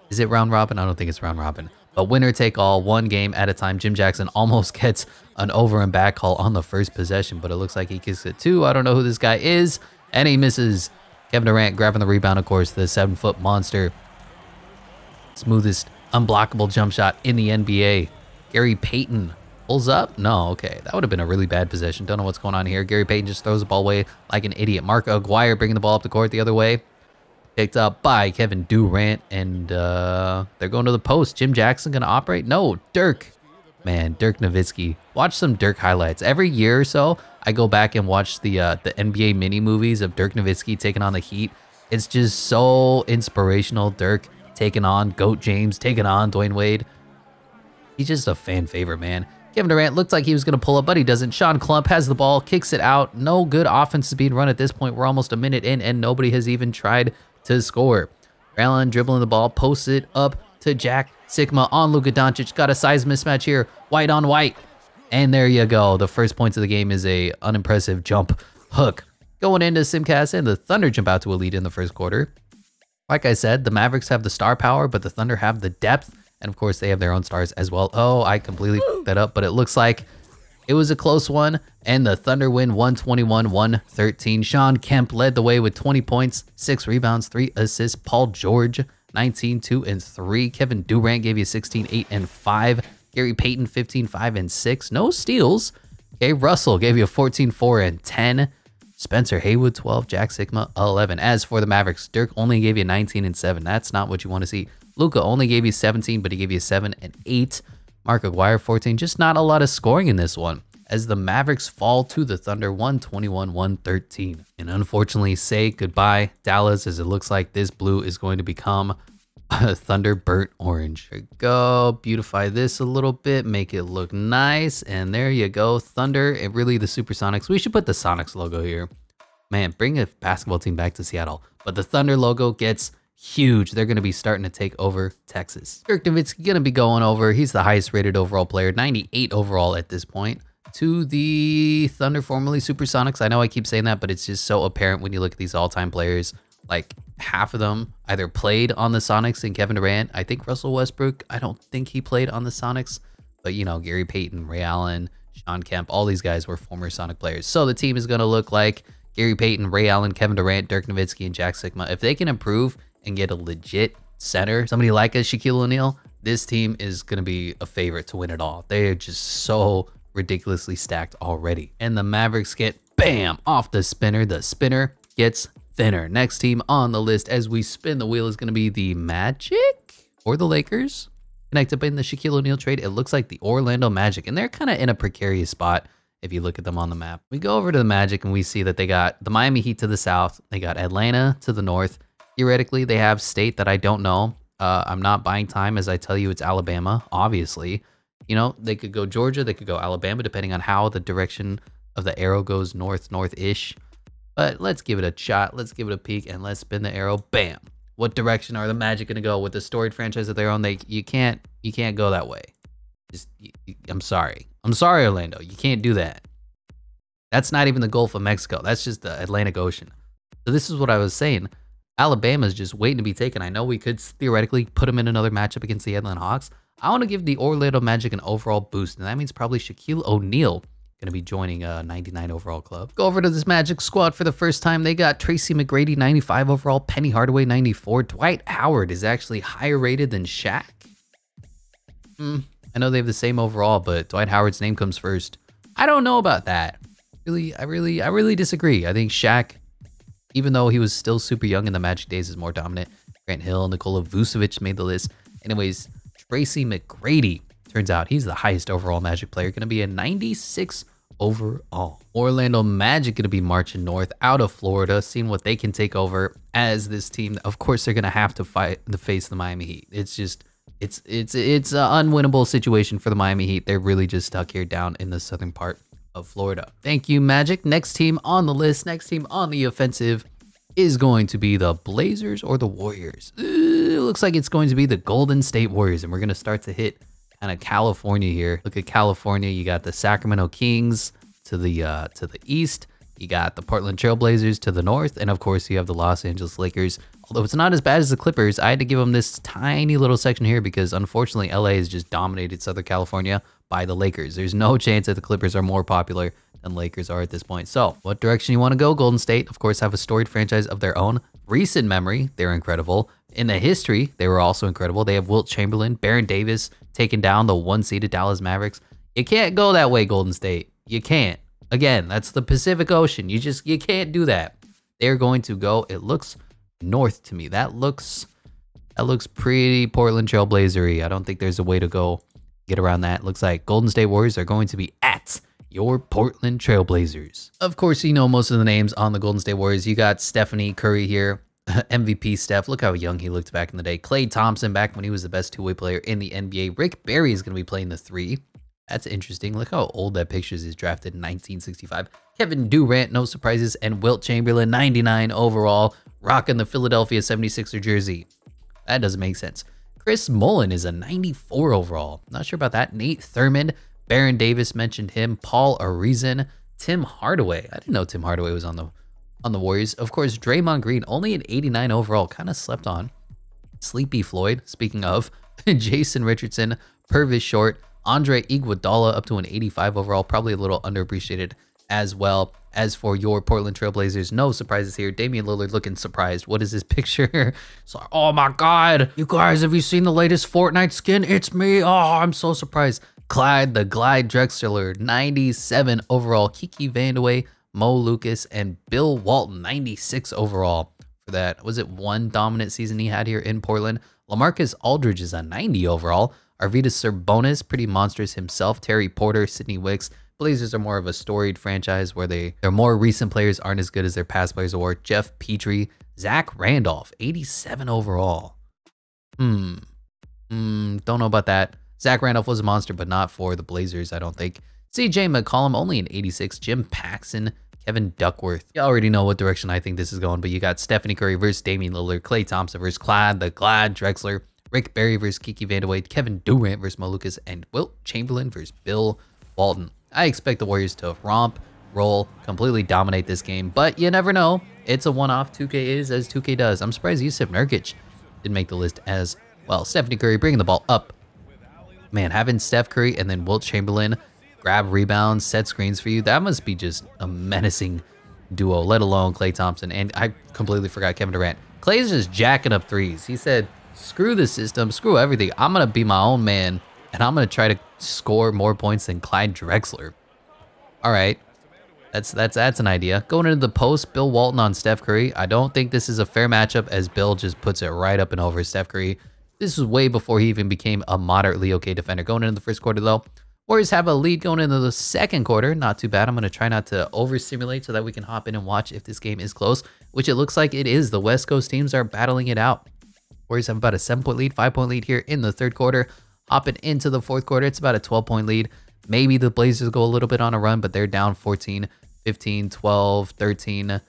Is it round robin? I don't think it's round robin. But winner take all, one game at a time. Jim Jackson almost <laughs> gets an over and back call on the first possession, but it looks like he kicks it too. I don't know who this guy is. And he misses. Kevin Durant grabbing the rebound, of course, the seven foot monster. Smoothest unblockable jump shot in the NBA. Gary Payton pulls up. No, okay. That would have been a really bad possession. Don't know what's going on here. Gary Payton just throws the ball away like an idiot. Mark Aguirre bringing the ball up the court the other way. Picked up by Kevin Durant, and uh, they're going to the post. Jim Jackson going to operate? No, Dirk. Man, Dirk Nowitzki. Watch some Dirk highlights. Every year or so, I go back and watch the uh, the NBA mini movies of Dirk Nowitzki taking on the Heat. It's just so inspirational. Dirk taking on Goat James, taking on Dwyane Wade. He's just a fan favorite, man. Kevin Durant looked like he was going to pull up, but he doesn't. Shawn Clump has the ball, kicks it out. No good offense is being run at this point. We're almost a minute in, and nobody has even tried to score. Allen dribbling the ball, posts it up to Jack Sikma on Luka Doncic. Got a size mismatch here, white on white. And there you go. The first points of the game is a unimpressive jump hook Going into Simcast and the Thunder jump out to a lead in the first quarter. Like I said, the Mavericks have the star power, but the Thunder have the depth. And of course, they have their own stars as well. Oh, I completely that up, but it looks like it was a close one. And the Thunder win 121-113. Shawn Kemp led the way with 20 points, 6 rebounds, 3 assists. Paul George, 19, 2, and 3. Kevin Durant gave you 16, 8, and 5. Gary Payton, 15, 5, and 6. No steals. Gabe Russell gave you 14, 4, and 10. Spencer Haywood 12, Jack Sikma 11. As for the Mavericks, Dirk only gave you 19 and 7. That's not what you want to see. Luka only gave you 17, but he gave you 7 and 8. Mark Aguirre 14. Just not a lot of scoring in this one. As the Mavericks fall to the Thunder 121-113. And unfortunately say goodbye Dallas as it looks like this blue is going to become a Thunder burnt orange. There go. Beautify this a little bit. Make it look nice. And there you go. Thunder and really the Supersonics. We should put the Sonics logo here. Man, bring a basketball team back to Seattle. But the Thunder logo gets huge. They're going to be starting to take over Texas. Dirk Nowitzki going to be going over. He's the highest rated overall player, 98 overall at this point. To the Thunder, formerly Supersonics. I know I keep saying that, but it's just so apparent when you look at these all-time players. Like half of them either played on the Sonics and Kevin Durant. I think Russell Westbrook, I don't think he played on the Sonics, but you know, Gary Payton, Ray Allen, Shawn Kemp, all these guys were former Sonic players. So the team is going to look like Gary Payton, Ray Allen, Kevin Durant, Dirk Nowitzki, and Jack Sikma. If they can improve and get a legit center, somebody like a Shaquille O'Neal, this team is going to be a favorite to win it all. They're just so ridiculously stacked already. And the Mavericks get bam off the spinner. The spinner gets thinner. Next team on the list as we spin the wheel is going to be the Magic or the Lakers. Connect up in the Shaquille O'Neal trade, it looks like the Orlando Magic, and they're kind of in a precarious spot if you look at them on the map. We go over to the Magic and we see that they got the Miami Heat to the south, they got Atlanta to the north. Theoretically, they have state that I don't know. Uh, I'm not buying time as I tell you it's Alabama, obviously. You know, they could go Georgia, they could go Alabama, depending on how the direction of the arrow goes north, north-ish. But let's give it a shot. Let's give it a peek and let's spin the arrow. Bam. What direction are the Magic going to go with the storied franchise that they own? They you can't you can't go that way. Just you, I'm sorry. I'm sorry, Orlando. You can't do that. That's not even the Gulf of Mexico. That's just the Atlantic Ocean. So this is what I was saying. Alabama's just waiting to be taken. I know we could theoretically put them in another matchup against the Atlanta Hawks. I want to give the Orlando Magic an overall boost, and that means probably Shaquille O'Neal going to be joining a 99 overall club. Go over to this Magic squad for the first time. They got Tracy McGrady, 95 overall, Penny Hardaway, 94. Dwight Howard is actually higher rated than Shaq. Hmm, I know they have the same overall, but Dwight Howard's name comes first. I don't know about that. Really, I really, I really disagree. I think Shaq, even though he was still super young in the Magic days, is more dominant. Grant Hill, Nikola Vucevic made the list. Anyways, Tracy McGrady turns out he's the highest overall Magic player, going to be a 96 overall. Orlando Magic going to be marching north out of Florida, seeing what they can take over as this team. Of course, they're going to have to fight the face the Miami Heat. It's just it's it's it's an unwinnable situation for the Miami Heat. They're really just stuck here down in the southern part of Florida. Thank you, Magic. Next team on the list, next team on the offensive is going to be the Blazers or the Warriors. It looks like it's going to be the Golden State Warriors, and we're going to start to hit kind of California here. Look at California. You got the Sacramento Kings to the uh, to the east. You got the Portland Trailblazers to the north, and of course you have the Los Angeles Lakers. Although it's not as bad as the Clippers, I had to give them this tiny little section here because unfortunately LA has just dominated Southern California by the Lakers. There's no chance that the Clippers are more popular than Lakers are at this point. So, what direction you want to go? Golden State, of course, have a storied franchise of their own. Recent memory, they're incredible. In the history, they were also incredible. They have Wilt Chamberlain, Baron Davis taking down the one-seeded Dallas Mavericks. You can't go that way, Golden State. You can't. Again, that's the Pacific Ocean. You just you can't do that. They're going to go. It looks north to me. That looks that looks pretty Portland Trailblazery. I don't think there's a way to go get around that. Looks like Golden State Warriors are going to be at your Portland Trailblazers. Of course, you know most of the names on the Golden State Warriors. You got Stephanie Curry here, <laughs> MVP Steph. Look how young he looked back in the day. Klay Thompson back when he was the best two-way player in the NBA. Rick Barry is going to be playing the three. That's interesting. Look how old that picture is. drafted in 1965. Kevin Durant, no surprises, and Wilt Chamberlain, 99 overall, rocking the Philadelphia 76er jersey. That doesn't make sense. Chris Mullin is a 94 overall. Not sure about that. Nate Thurmond, Baron Davis mentioned him. Paul Arizin, Tim Hardaway. I didn't know Tim Hardaway was on the on the Warriors. Of course, Draymond Green, only an 89 overall, kind of slept on. Sleepy Floyd, speaking of, <laughs> Jason Richardson, Purvis Short, Andre Iguodala up to an 85 overall, probably a little underappreciated as well. As for your Portland Trailblazers, no surprises here. Damian Lillard looking surprised. What is this <laughs> picture? so, oh my God, you guys, have you seen the latest Fortnite skin? It's me. Oh, I'm so surprised. Clyde, the Glide Drexler, 97 overall. Kiki Vandeweghe, Mo Lucas, and Bill Walton, 96 overall for that. Was it one dominant season he had here in Portland? LaMarcus Aldridge is a 90 overall. Arvydas Sabonis, pretty monstrous himself. Terry Porter, Sidney Wicks. Blazers are more of a storied franchise where they their more recent players aren't as good as their past players were. Geoff Petrie, Zach Randolph, 87 overall. Hmm. Hmm. Don't know about that. Zach Randolph was a monster, but not for the Blazers, I don't think. CJ McCollum, only an 86. Jim Paxson, Kevin Duckworth. You already know what direction I think this is going, but you got Stephanie Curry versus Damian Lillard, Klay Thompson versus Clyde, the Glad Drexler, Rick Barry versus Kiki Vandeweghe, Kevin Durant versus Mo Lucas, and Wilt Chamberlain versus Bill Walton. I expect the Warriors to romp, roll, completely dominate this game, but you never know. It's a one-off 2K is as 2K does. I'm surprised Jusuf Nurkic didn't make the list as well. Stephanie Curry bringing the ball up. Man, having Steph Curry and then Wilt Chamberlain grab rebounds, set screens for you, that must be just a menacing duo, let alone Klay Thompson. And I completely forgot Kevin Durant. Klay's just jacking up threes. He said, screw the system, screw everything. I'm going to be my own man, and I'm going to try to score more points than Clyde Drexler. All right. That's that's that's an idea. Going into the post, Bill Walton on Steph Curry. I don't think this is a fair matchup as Bill just puts it right up and over Steph Curry. This was way before he even became a moderately okay defender. Going into the first quarter though, Warriors have a lead going into the second quarter. Not too bad. I'm going to try not to over simulate so that we can hop in and watch if this game is close, which it looks like it is. The West Coast teams are battling it out. Warriors have about a seven point lead, five point lead here in the third quarter. Hopping into the fourth quarter, it's about a 12 point lead. Maybe the Blazers go a little bit on a run, but they're down 14, 15, 12, 13,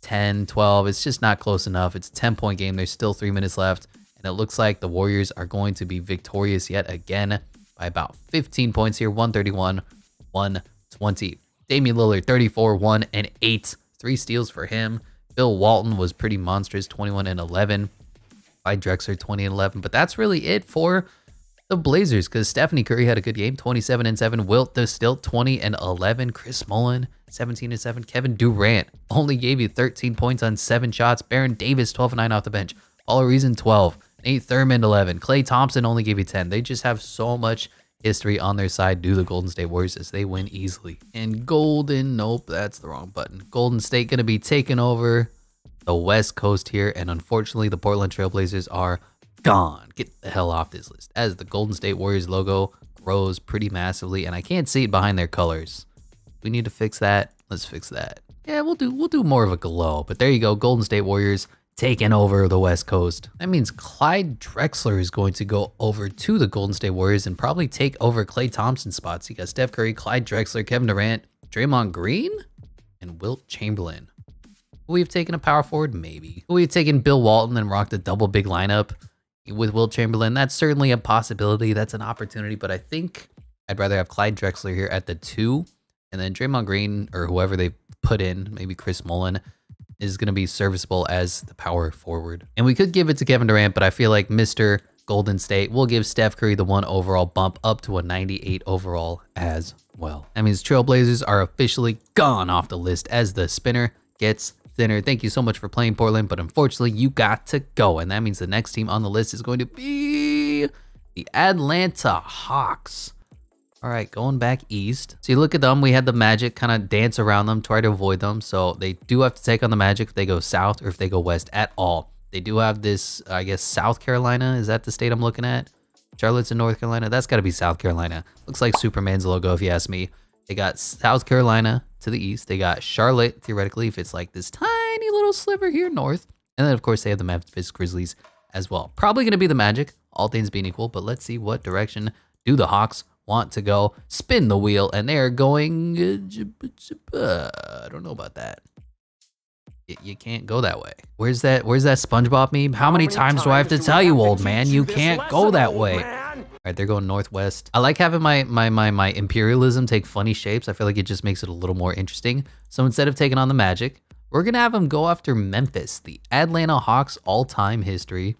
10, 12. It's just not close enough. It's a 10 point game. There's still three minutes left. And it looks like the Warriors are going to be victorious yet again by about 15 points here 131, 120. Damian Lillard, 34, 1 and 8. Three steals for him. Bill Walton was pretty monstrous, 21 and 11. By Drexler, 20 and 11. But that's really it for the Blazers because Stephanie Curry had a good game, 27 and 7. Wilt the Stilt 20 and 11. Chris Mullin, 17 and 7. Kevin Durant only gave you 13 points on seven shots. Baron Davis, 12 and 9 off the bench. Paul Arizin, 12. Nate Thurmond, 11. Klay Thompson only gave you 10. They just have so much history on their side Do the Golden State Warriors as they win easily. And Golden, nope, that's the wrong button. Golden State going to be taking over the West Coast here. And unfortunately, the Portland Trailblazers are gone. Get the hell off this list. As the Golden State Warriors logo grows pretty massively, and I can't see it behind their colors. We need to fix that. Let's fix that. Yeah, we'll do we'll do more of a glow. But there you go, Golden State Warriors taking over the West Coast. That means Clyde Drexler is going to go over to the Golden State Warriors and probably take over Klay Thompson's spots. You got Steph Curry, Clyde Drexler, Kevin Durant, Draymond Green, and Wilt Chamberlain. We've taken a power forward, maybe. We've taken Bill Walton and rocked a double big lineup with Wilt Chamberlain. That's certainly a possibility. That's an opportunity, but I think I'd rather have Clyde Drexler here at the two, and then Draymond Green or whoever they put in, maybe Chris Mullin, is going to be serviceable as the power forward. And we could give it to Kevin Durant, but I feel like Mr. Golden State will give Steph Curry the one overall bump up to a 98 overall as well. That means Trailblazers are officially gone off the list as the spinner gets thinner. Thank you so much for playing Portland, but unfortunately you got to go. And that means the next team on the list is going to be the Atlanta Hawks. All right, going back east. So you look at them, we had the Magic kind of dance around them, try to avoid them. So they do have to take on the Magic if they go south or if they go west at all. They do have this, I guess, South Carolina. Is that the state I'm looking at? Charlotte's in North Carolina. That's got to be South Carolina. Looks like Superman's logo, if you ask me. They got South Carolina to the east. They got Charlotte, theoretically, if it's like this tiny little sliver here north. And then, of course, they have the Memphis Grizzlies as well. Probably going to be the Magic, all things being equal. But let's see what direction do the Hawks want to go spin the wheel, and they're going. Uh, I don't know about that. You can't go that way. Where's that? Where's that SpongeBob meme? How, many, times, do I have to tell you, old man? You can't go that way. All right, they're going northwest. I like having my my my my imperialism take funny shapes. I feel like it just makes it a little more interesting. So instead of taking on the Magic, We're going to have them go after Memphis. The Atlanta Hawks all-time history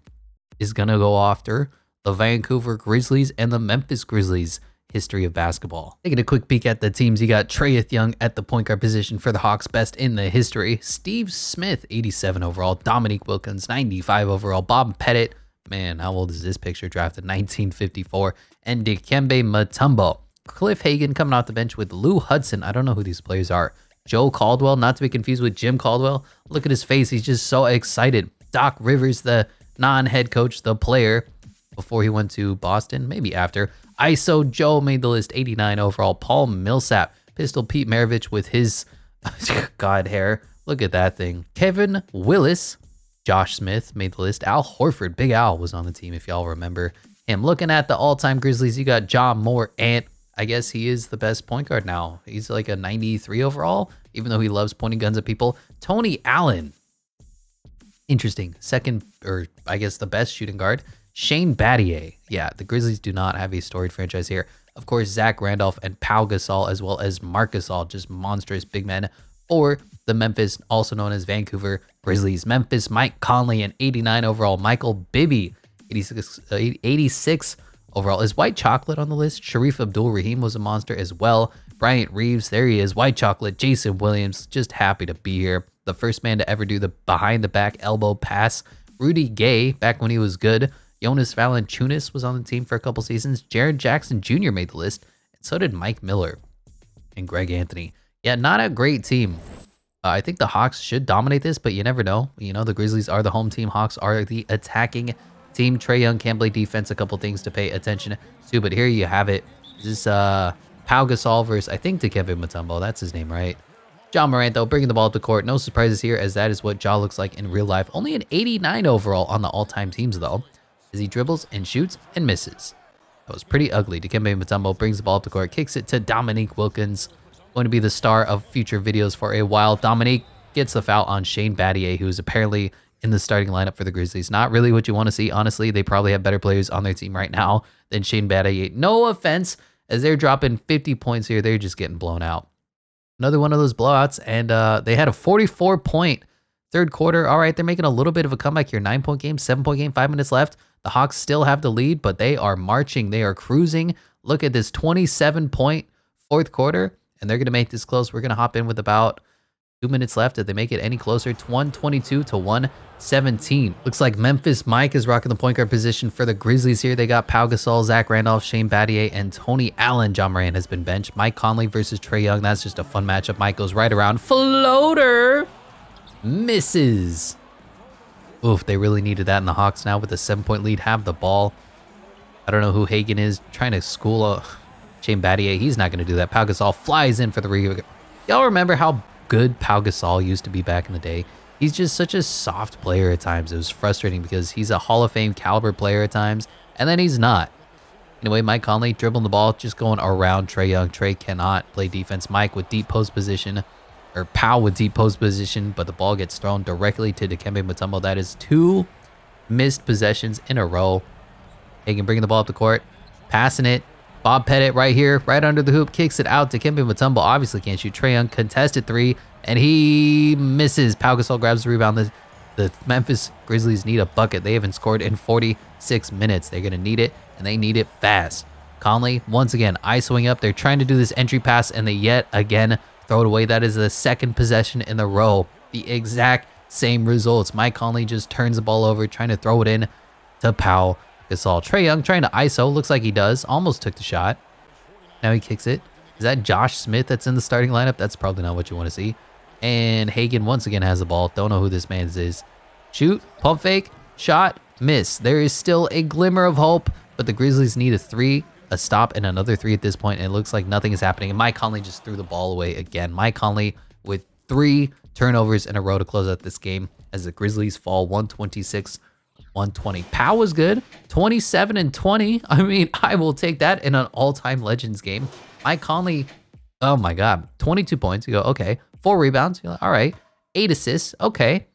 is going to go after the Vancouver Grizzlies and the Memphis Grizzlies history of basketball. Taking a quick peek at the teams, you got Trae Young at the point guard position for the Hawks, best in the history. Steve Smith, 87 overall. Dominique Wilkins, 95 overall. Bob Pettit, man, how old is this picture? Drafted 1954. And Dikembe Mutombo. Cliff Hagan coming off the bench with Lou Hudson. I don't know who these players are. Joe Caldwell, not to be confused with Jim Caldwell. Look at his face. He's just so excited. Doc Rivers, the non-head coach, the player, before he went to Boston, maybe after. ISO Joe made the list, 89 overall. Paul Millsap, Pistol Pete Maravich with his <laughs> god hair. Look at that thing. Kevin Willis, Josh Smith made the list. Al Horford, Big Al was on the team if y'all remember him. Looking at the all-time Grizzlies, you got John Moore and I guess he is the best point guard now. He's like a 93 overall, even though he loves pointing guns at people. Tony Allen. Interesting. Second, or I guess the best shooting guard. Shane Battier. Yeah, the Grizzlies do not have a storied franchise here. Of course, Zach Randolph and Pau Gasol, as well as Marc Gasol, just monstrous big men. Or the Memphis, also known as Vancouver Grizzlies. Memphis, Mike Conley, and 89 overall. Michael Bibby, 86, uh, 86 overall. Is White Chocolate on the list? Shareef Abdur-Rahim was a monster as well. Bryant Reeves, there he is. White Chocolate, Jason Williams, just happy to be here. The first man to ever do the behind the back elbow pass. Rudy Gay, back when he was good. Jonas Valanciunas was on the team for a couple seasons. Jaren Jackson Jr. made the list, and so did Mike Miller and Greg Anthony. Yeah, not a great team. Uh, I think the Hawks should dominate this, but you never know. You know, the Grizzlies are the home team. Hawks are the attacking team. Trae Young can't play defense. A couple things to pay attention to, but here you have it. This is uh, Pau Gasol versus, I think, to Kevin Mutombo. That's his name, right? Ja Morant, though, bringing the ball to court. No surprises here, as that is what Ja looks like in real life. Only an 89 overall on the all-time teams, though, as he dribbles and shoots and misses. That was pretty ugly. Dikembe Mutombo brings the ball up the court, kicks it to Dominique Wilkins. Going to be the star of future videos for a while. Dominique gets the foul on Shane Battier, who is apparently in the starting lineup for the Grizzlies. Not really what you want to see. Honestly, they probably have better players on their team right now than Shane Battier. No offense, as they're dropping 50 points here, they're just getting blown out. Another one of those blowouts, and uh, they had a 44 point third quarter. All right, they're making a little bit of a comeback here. Nine point game, seven point game, five minutes left. The Hawks still have the lead, but they are marching. They are cruising. Look at this 27 point fourth quarter, and they're going to make this close. We're going to hop in with about two minutes left. Did they make it any closer? 122 to 117. Looks like Memphis Mike is rocking the point guard position for the Grizzlies here. They got Pau Gasol, Zach Randolph, Shane Battier, and Tony Allen. Ja Morant has been benched. Mike Conley versus Trae Young. That's just a fun matchup. Mike goes right around. Floater misses. Oof, they really needed that in the Hawks now with a seven-point lead. Have the ball. I don't know who Hagan is. Trying to school a Shane Battier. He's not going to do that. Pau Gasol flies in for the re. Y'all remember how good Pau Gasol used to be back in the day? He's just such a soft player at times. It was frustrating because he's a Hall of Fame caliber player at times, and then he's not. Anyway, Mike Conley dribbling the ball, just going around Trae Young. Trae cannot play defense. Mike with deep post position, or Pau with deep post position, but the ball gets thrown directly to Dikembe Mutombo. That is two missed possessions in a row. Hagan bringing the ball up the court, passing it. Bob Pettit right here, right under the hoop, kicks it out to Dikembe Mutombo. Obviously can't shoot. Trae Young contested three, and he misses. Pau Gasol grabs the rebound. The, the Memphis Grizzlies need a bucket. They haven't scored in 46 minutes. They're going to need it, and they need it fast. Conley, once again, ISOing up. They're trying to do this entry pass, and they yet again throw it away. That is the second possession in the row. The exact same results. Mike Conley just turns the ball over, trying to throw it in to Pau Gasol. Trae Young trying to ISO. Looks like he does. Almost took the shot. Now he kicks it. Is that Josh Smith that's in the starting lineup? That's probably not what you want to see. And Hagan once again has the ball. Don't know who this man is. Shoot, pump fake, shot, miss. There is still a glimmer of hope, but the Grizzlies need a three, a stop, and another three at this point, and it looks like nothing is happening. And Mike Conley just threw the ball away again. Mike Conley with three turnovers in a row to close out this game as the Grizzlies fall 126 120. Pau was good. 27 and 20. I mean, I will take that in an all-time Legends game. Mike Conley, oh my God, 22 points. You go, okay. Four rebounds. You're like, all right. Eight assists. Okay.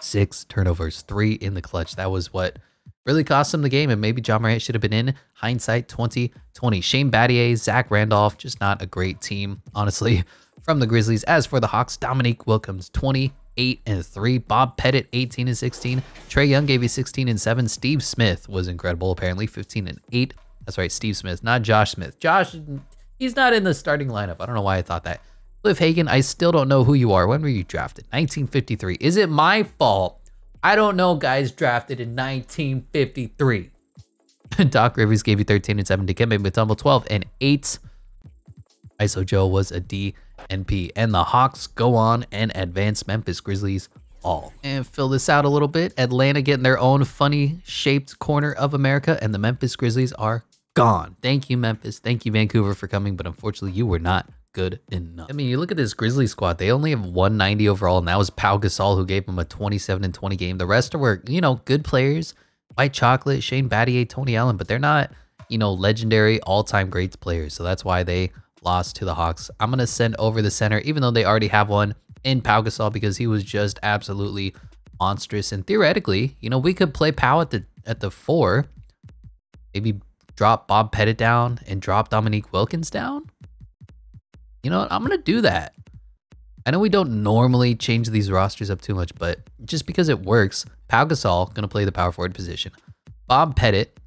Six turnovers, three in the clutch. That was what really cost him the game. And maybe Ja Morant should have been in hindsight 2020. Shane Battier, Zach Randolph, just not a great team, honestly, <laughs> from the Grizzlies. As for the Hawks, Dominique Wilkins, 28 and 3. Bob Pettit, 18 and 16. Trae Young gave you 16 and 7. Steve Smith was incredible, apparently, 15 and 8. That's right, Steve Smith, not Josh Smith. Josh, he's not in the starting lineup. I don't know why I thought that. Cliff Hagan, I still don't know who you are. When were you drafted? 1953. Is it my fault? I don't know guys drafted in 1953. <laughs> Doc Rivers gave you 13 and 7. to Dikembe Mutombo 12 and 8. ISO Joe was a D and P. And the Hawks go on and advance Memphis Grizzlies all. And fill this out a little bit. Atlanta getting their own funny shaped corner of America, and the Memphis Grizzlies are gone. Thank you, Memphis. Thank you, Vancouver, for coming, but unfortunately, you were not good enough. I mean, you look at this Grizzly squad, they only have 190 overall, and that was Pau Gasol who gave them a 27 and 20 game. The rest were, you know, good players. White Chocolate, Shane Battier, Tony Allen, but they're not, you know, legendary all-time greats players. So that's why they lost to the Hawks. I'm going to send over the center, even though they already have one in Pau Gasol because he was just absolutely monstrous. And theoretically, you know, we could play Pau at the at the four, maybe drop Bob Pettit down and drop Dominique Wilkins down. You know what? I'm going to do that. I know we don't normally change these rosters up too much, but just because it works, Pau Gasol going to play the power forward position. Bob Pettit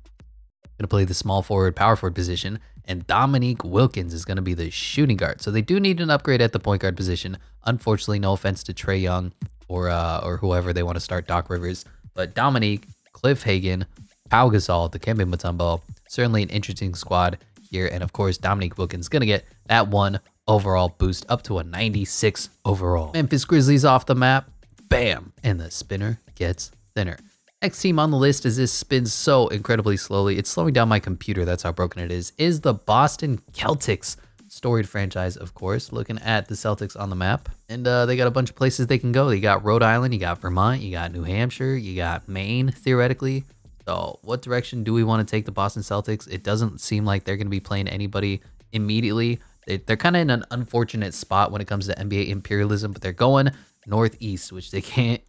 going to play the small forward, power forward position. And Dominique Wilkins is going to be the shooting guard. So they do need an upgrade at the point guard position. Unfortunately, no offense to Trae Young or uh, or whoever they want to start Doc Rivers. But Dominique, Cliff Hagan, Pau Gasol, Dikembe Mutombo, certainly an interesting squad here. And of course, Dominique Wilkins going to get that one overall boost up to a 96 overall. Memphis Grizzlies off the map. Bam. And the spinner gets thinner. Next team on the list as this spins so incredibly slowly, it's slowing down my computer, that's how broken it is, is the Boston Celtics. Storied franchise, of course, looking at the Celtics on the map. And uh, they got a bunch of places they can go. You got Rhode Island, you got Vermont, you got New Hampshire, you got Maine, theoretically. So what direction do we want to take the Boston Celtics? It doesn't seem like they're going to be playing anybody immediately. They, they're kind of in an unfortunate spot when it comes to NBA imperialism, but they're going northeast, which they <laughs> can't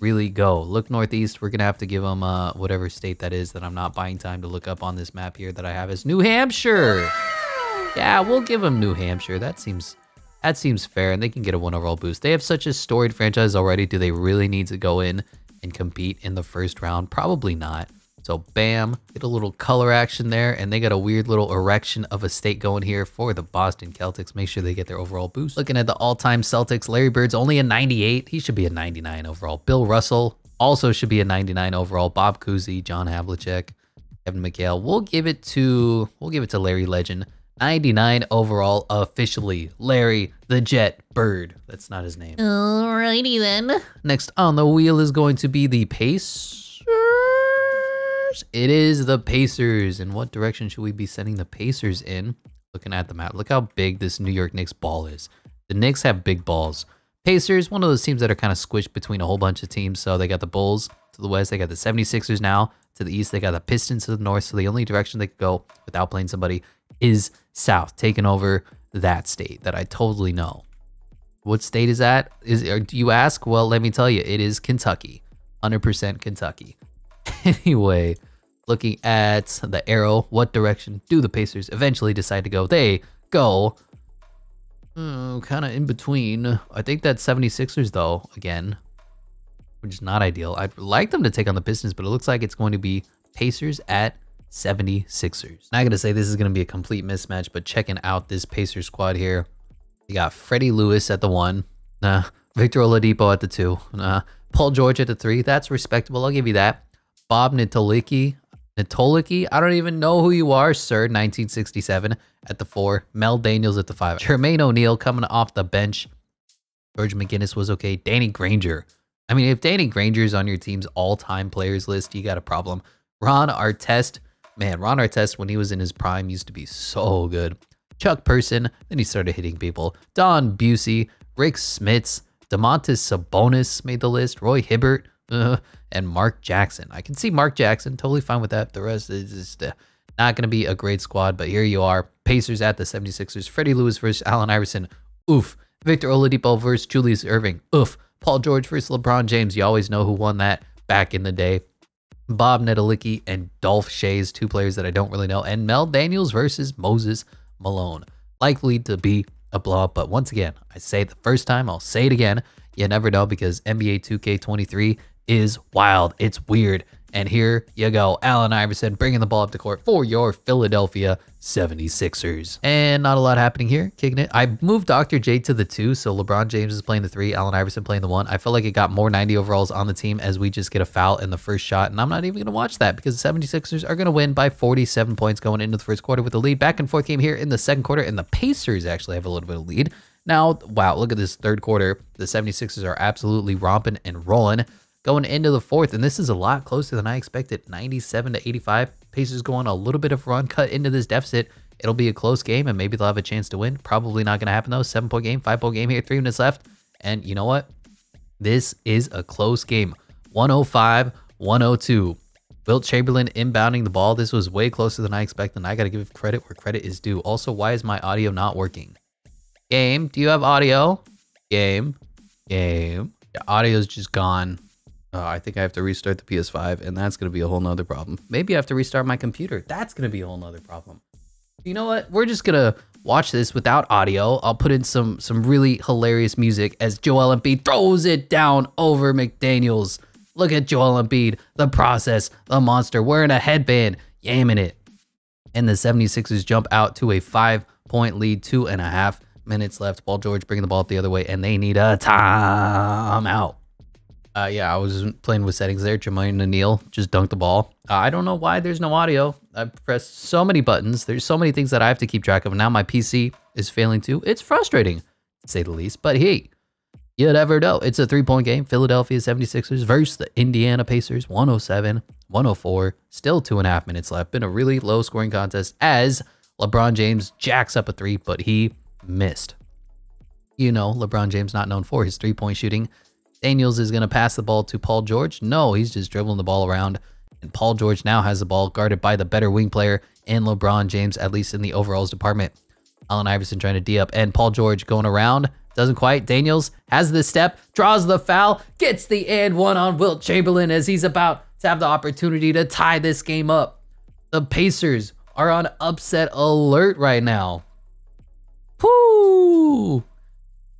really go. Look northeast. We're going to have to give them uh, whatever state that is that I'm not buying time to look up on this map here that I have is New Hampshire. Yeah, we'll give them New Hampshire. That seems that seems fair, and they can get a one overall boost. They have such a storied franchise already. Do they really need to go in and compete in the first round? Probably not. So bam, get a little color action there, and they got a weird little erection of a state going here for the Boston Celtics. Make sure they get their overall boost. Looking at the all-time Celtics, Larry Bird's only a 98. He should be a 99 overall. Bill Russell also should be a 99 overall. Bob Cousy, John Havlicek, Kevin McHale. We'll give it to we'll give it to Larry Legend. 99 overall officially. Larry the Jet Bird. That's not his name. Alrighty then. Next on the wheel is going to be the Pace. It is the Pacers. And what direction should we be sending the Pacers in? Looking at the map, look how big this New York Knicks ball is. The Knicks have big balls. Pacers, one of those teams that are kind of squished between a whole bunch of teams. So they got the Bulls to the west, they got the 76ers now. To the east, they got the Pistons to the north. So the only direction they could go without playing somebody is south, taking over that state that I totally know. What state is that? Is do you ask? Well, let me tell you, it is Kentucky. 100% Kentucky. <laughs> anyway, looking at the arrow, what direction do the Pacers eventually decide to go? They go mm, kind of in between. I think that 76ers though, again, which is not ideal. I'd like them to take on the Pistons, but it looks like it's going to be Pacers at 76ers. Not gonna say this is gonna be a complete mismatch, but checking out this Pacers squad here, you got Freddie Lewis at the one, Victor Oladipo at the two, Paul George at the three. That's respectable. I'll give you that. Bob Netolicky. Netolicky, I don't even know who you are, sir. 1967 at the four. Mel Daniels at the five. Jermaine O'Neal coming off the bench. George McGinnis was okay. Danny Granger. I mean, if Danny Granger is on your team's all-time players list, you got a problem. Ron Artest. Man, Ron Artest, when he was in his prime, used to be so good. Chuck Person. Then he started hitting people. Don Busey. Rick Smits. Domantas Sabonis made the list. Roy Hibbert. Uh, and Mark Jackson. I can see Mark Jackson, totally fine with that. The rest is just uh, not going to be a great squad, but here you are. Pacers at the 76ers. Freddie Lewis versus Allen Iverson. Oof. Victor Oladipo versus Julius Erving. Oof. Paul George versus LeBron James. You always know who won that back in the day. Bob Netolicky and Dolph Schayes, two players that I don't really know. And Mel Daniels versus Moses Malone. Likely to be a blowout. But once again, I say it the first time, I'll say it again. You never know because NBA 2K23 is wild. It's weird. And here you go, Allen Iverson bringing the ball up the court for your Philadelphia 76ers. And not a lot happening here, kicking it. I moved Dr. J to the two, so LeBron James is playing the three, Allen Iverson playing the one. I felt like it got more 90 overalls on the team as we just get a foul in the first shot. And I'm not even going to watch that because the 76ers are going to win by 47 points going into the first quarter with the lead. Back and forth game here in the second quarter, and the Pacers actually have a little bit of lead. Now, wow, look at this third quarter. The 76ers are absolutely romping and rolling going into the fourth, and this is a lot closer than I expected. 97 to 85. Pacers go on a little bit of run cut into this deficit. It'll be a close game, and maybe they'll have a chance to win. Probably not going to happen though. Seven point game, five point game here, three minutes left. And you know what? This is a close game. 105, 102. Wilt Chamberlain inbounding the ball. This was way closer than I expected. And I got to give credit where credit is due. Also, why is my audio not working? Game, do you have audio? Game, game. Yeah, audio's just gone. Uh, I think I have to restart the PS5, and that's going to be a whole nother problem. Maybe I have to restart my computer. That's going to be a whole nother problem. You know what? We're just going to watch this without audio. I'll put in some some really hilarious music as Joel Embiid throws it down over McDaniels. Look at Joel Embiid, the process, the monster, wearing a headband, yamming it. And the 76ers jump out to a five-point lead, two and a half minutes left. Paul George bringing the ball up the other way, and they need a timeout. Uh, yeah, I was playing with settings there. Jermaine O'Neal just dunked the ball. Uh, I don't know why there's no audio. I pressed so many buttons. There's so many things that I have to keep track of. Now my PC is failing too. It's frustrating, to say the least. But hey, you never know. It's a three-point game. Philadelphia 76ers versus the Indiana Pacers. 107, 104. Still two and a half minutes left. Been a really low-scoring contest as LeBron James jacks up a three, but he missed. You know, LeBron James not known for his three-point shooting. Daniels is going to pass the ball to Paul George. No, he's just dribbling the ball around. And Paul George now has the ball guarded by the better wing player and LeBron James, at least in the overalls department. Allen Iverson trying to D up and Paul George going around. Doesn't quite. Daniels has the step, draws the foul, gets the and one on Wilt Chamberlain as he's about to have the opportunity to tie this game up. The Pacers are on upset alert right now. Whoo!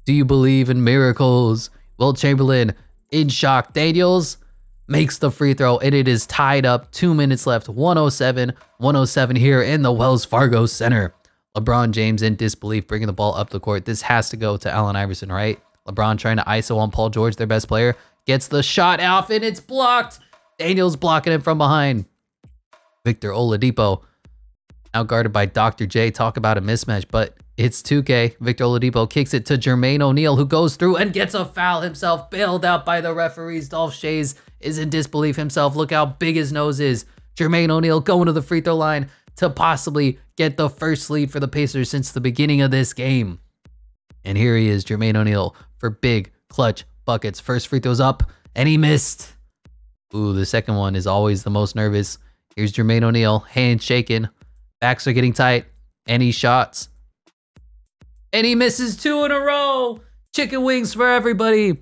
Do you believe in miracles? Wilt Chamberlain in shock. Daniels makes the free throw and it is tied up. Two minutes left. 107, 107 here in the Wells Fargo Center. LeBron James in disbelief, bringing the ball up the court. This has to go to Allen Iverson, right? LeBron trying to ISO on Paul George, their best player, gets the shot off and it's blocked. Daniels blocking it from behind. Victor Oladipo now guarded by Dr. J. Talk about a mismatch, but it's 2K. Victor Oladipo kicks it to Jermaine O'Neal, who goes through and gets a foul himself, bailed out by the referees. Dolph Schayes is in disbelief himself. Look how big his nose is. Jermaine O'Neal going to the free throw line to possibly get the first lead for the Pacers since the beginning of this game. And here he is, Jermaine O'Neal, for big clutch buckets. First free throw's up, and he missed. Ooh, the second one is always the most nervous. Here's Jermaine O'Neal, hand shaking, backs are getting tight, and he shots and he misses two in a row. Chicken wings for everybody.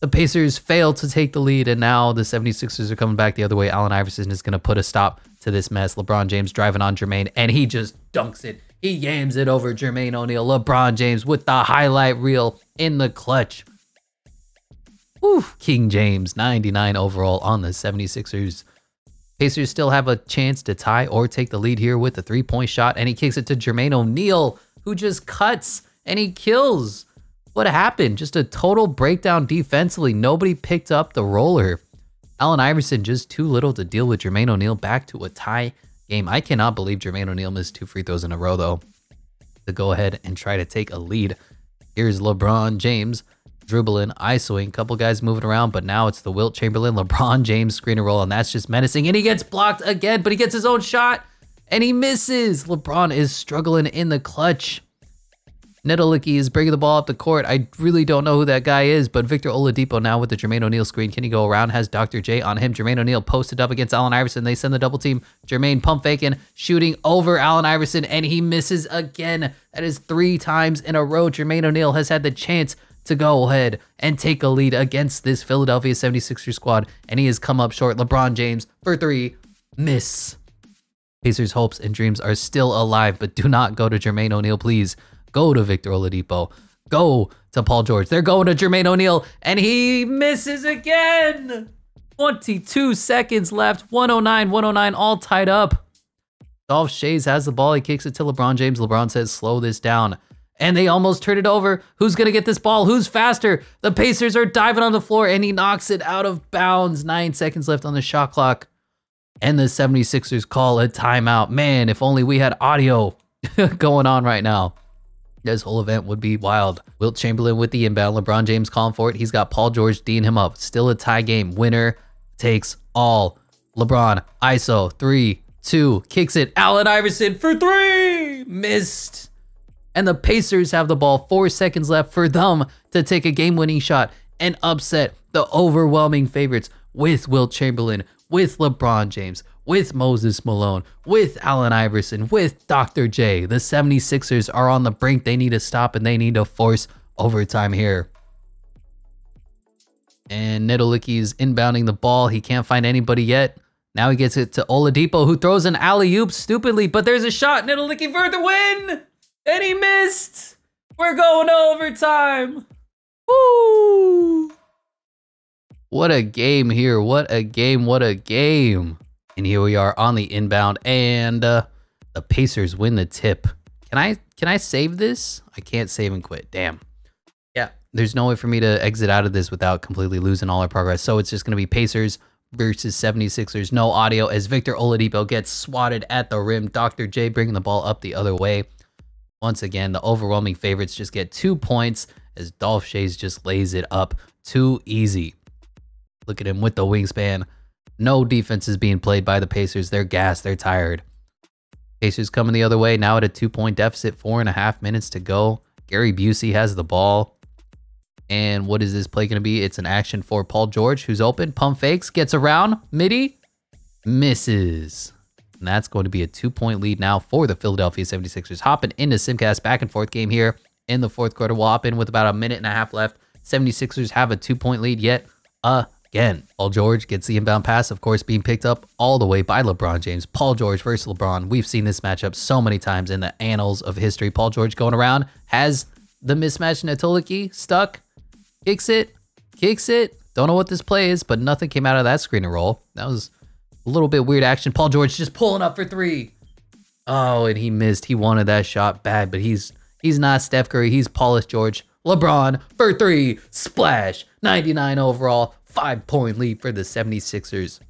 The Pacers fail to take the lead, and now the 76ers are coming back the other way. Allen Iverson is going to put a stop to this mess. LeBron James driving on Jermaine, and he just dunks it. He yams it over Jermaine O'Neal. LeBron James with the highlight reel in the clutch. Oof, King James, 99 overall on the 76ers. Pacers still have a chance to tie or take the lead here with a three-point shot, and he kicks it to Jermaine O'Neal who just cuts and he kills. What happened? Just a total breakdown defensively. Nobody picked up the roller. Allen Iverson just too little to deal with Jermaine O'Neal back to a tie game. I cannot believe Jermaine O'Neal missed two free throws in a row though to go ahead and try to take a lead. Here's LeBron James dribbling, isoing, couple guys moving around, but now it's the Wilt Chamberlain, LeBron <laughs> James screen and roll, and that's just menacing. And he gets blocked again, but he gets his own shot and he misses. LeBron is struggling in the clutch. Netolicky is bringing the ball up the court. I really don't know who that guy is, but Victor Oladipo now with the Jermaine O'Neal screen. Can he go around? Has Dr. J on him. Jermaine O'Neal posted up against Allen Iverson. They send the double team. Jermaine pump faking, shooting over Allen Iverson, and he misses again. That is three times in a row. Jermaine O'Neal has had the chance to go ahead and take a lead against this Philadelphia 76ers squad, and he has come up short. LeBron James for three, miss. Pacers' hopes and dreams are still alive, but do not go to Jermaine O'Neal, please. go to Victor Oladipo, go to Paul George. They're going to Jermaine O'Neal, and he misses again. 22 seconds left, 109, 109, all tied up. Dolph Schayes has the ball. He kicks it to LeBron James. LeBron says, slow this down. And they almost turn it over. Who's going to get this ball? Who's faster? The Pacers are diving on the floor, and he knocks it out of bounds. Nine seconds left on the shot clock. And the 76ers call a timeout. Man, if only we had audio <laughs> going on right now. This whole event would be wild. Wilt Chamberlain with the inbound. LeBron James calling for it. He's got Paul George D'ing him up. Still a tie game. Winner takes all. LeBron, ISO, three, two, kicks it. Allen Iverson for three, missed. And the Pacers have the ball, four seconds left for them to take a game winning shot and upset the overwhelming favorites with Wilt Chamberlain, with LeBron James, with Moses Malone, with Allen Iverson, with Dr. J. The 76ers are on the brink. They need to stop and they need to force overtime here. And Netolicky is inbounding the ball. He can't find anybody yet. Now he gets it to Oladipo, who throws an alley-oop stupidly, but there's a shot. Netolicky for the win! And he missed! We're going to overtime! Woo! What a game here. What a game. What a game. And here we are on the inbound and uh, the Pacers win the tip. Can I can I save this? I can't save and quit. Damn. Yeah, there's no way for me to exit out of this without completely losing all our progress. So it's just going to be Pacers versus 76ers. No audio as Victor Oladipo gets swatted at the rim. Dr. J bringing the ball up the other way. Once again, the overwhelming favorites just get two points as Dolph Schayes just lays it up too easy. Look at him with the wingspan. No defense is being played by the Pacers. They're gassed. They're tired. Pacers coming the other way now at a two point deficit, four and a half minutes to go. Gary Busey has the ball. And what is this play going to be? It's an action for Paul George, who's open. Pump fakes, gets around. Midi misses. And that's going to be a two point lead now for the Philadelphia 76ers. Hopping into Simcast back and forth game here in the fourth quarter. We'll hop in with about a minute and a half left. 76ers have a two point lead yet again. Paul George gets the inbound pass, of course, being picked up all the way by LeBron James. Paul George versus LeBron. We've seen this matchup so many times in the annals of history. Paul George going around has the mismatch Netolicky stuck, kicks it, kicks it. Don't know what this play is, but nothing came out of that screen and roll. That was a little bit weird action. Paul George just pulling up for three. Oh, and he missed. He wanted that shot bad, but he's he's not Steph Curry. He's Paulus George. LeBron for three. Splash. 99 overall five point lead for the 76ers.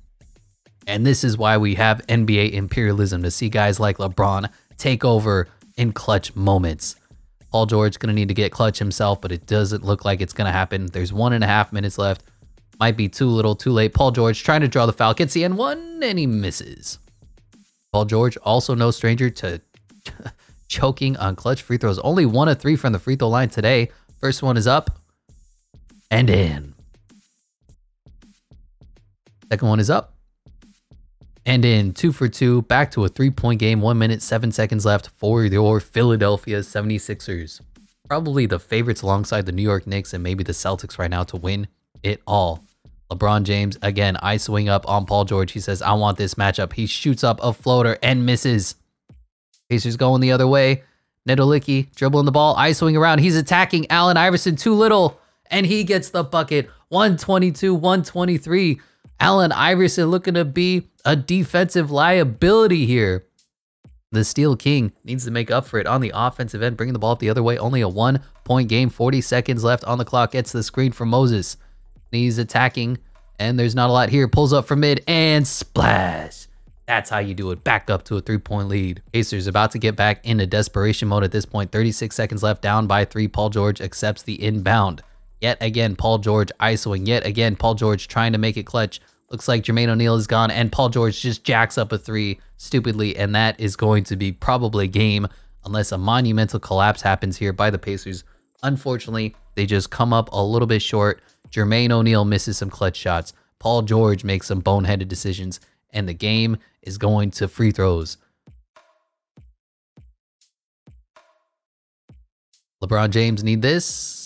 And this is why we have NBA imperialism to see guys like LeBron take over in clutch moments. Paul George going to need to get clutch himself, but it doesn't look like it's going to happen. There's one and a half minutes left. Might be too little, too late. Paul George trying to draw the foul, gets the end one, and he misses. Paul George, also no stranger to <laughs> choking on clutch free throws. Only one of three from the free throw line today. First one is up and in. Second one is up. And in two for two, back to a three point game, one minute, seven seconds left for your Philadelphia 76ers. Probably the favorites alongside the New York Knicks and maybe the Celtics right now to win it all. LeBron James, again, I swing up on Paul George. He says, I want this matchup. He shoots up a floater and misses. Pacers going the other way. Netolicky dribbling the ball, I swing around. He's attacking Allen Iverson too little, and he gets the bucket. 122, 123. Allen Iverson looking to be a defensive liability here. The Steel King needs to make up for it on the offensive end, bringing the ball up the other way. Only a one point game, 40 seconds left on the clock. Gets the screen for Moses. He's attacking, and there's not a lot here. Pulls up from mid and splash. That's how you do it. Back up to a three point lead. Pacers about to get back into desperation mode at this point. 36 seconds left, down by three. Paul George accepts the inbound. Yet again, Paul George isoing. Yet again, Paul George trying to make it clutch. Looks like Jermaine O'Neal is gone, and Paul George just jacks up a three stupidly, and that is going to be probably game unless a monumental collapse happens here by the Pacers. Unfortunately, they just come up a little bit short. Jermaine O'Neal misses some clutch shots. Paul George makes some boneheaded decisions, and the game is going to free throws. LeBron James need this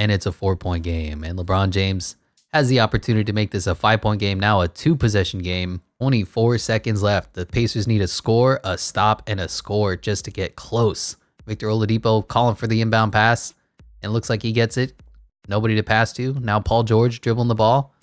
and it's a four point game. And LeBron James has the opportunity to make this a five point game, now a two possession game. Only four seconds left. The Pacers need a score, a stop, and a score just to get close. Victor Oladipo calling for the inbound pass. And looks like he gets it. Nobody to pass to. Now Paul George dribbling the ball.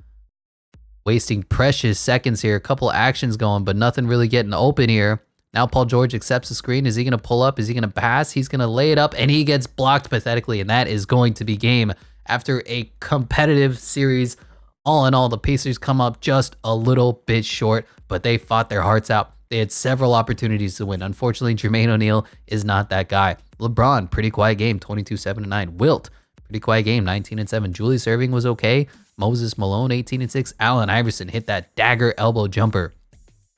Wasting precious seconds here. A couple actions going, but nothing really getting open here. Now Paul George accepts the screen. Is he going to pull up? Is he going to pass? He's going to lay it up, and he gets blocked pathetically, and that is going to be game. After a competitive series, all in all, the Pacers come up just a little bit short, but they fought their hearts out. They had several opportunities to win. Unfortunately, Jermaine O'Neal is not that guy. LeBron, pretty quiet game, 22 7 9. Wilt, pretty quiet game, 19 and 7. Julius Erving was okay. Moses Malone, 18 and 6. Allen Iverson hit that dagger elbow jumper,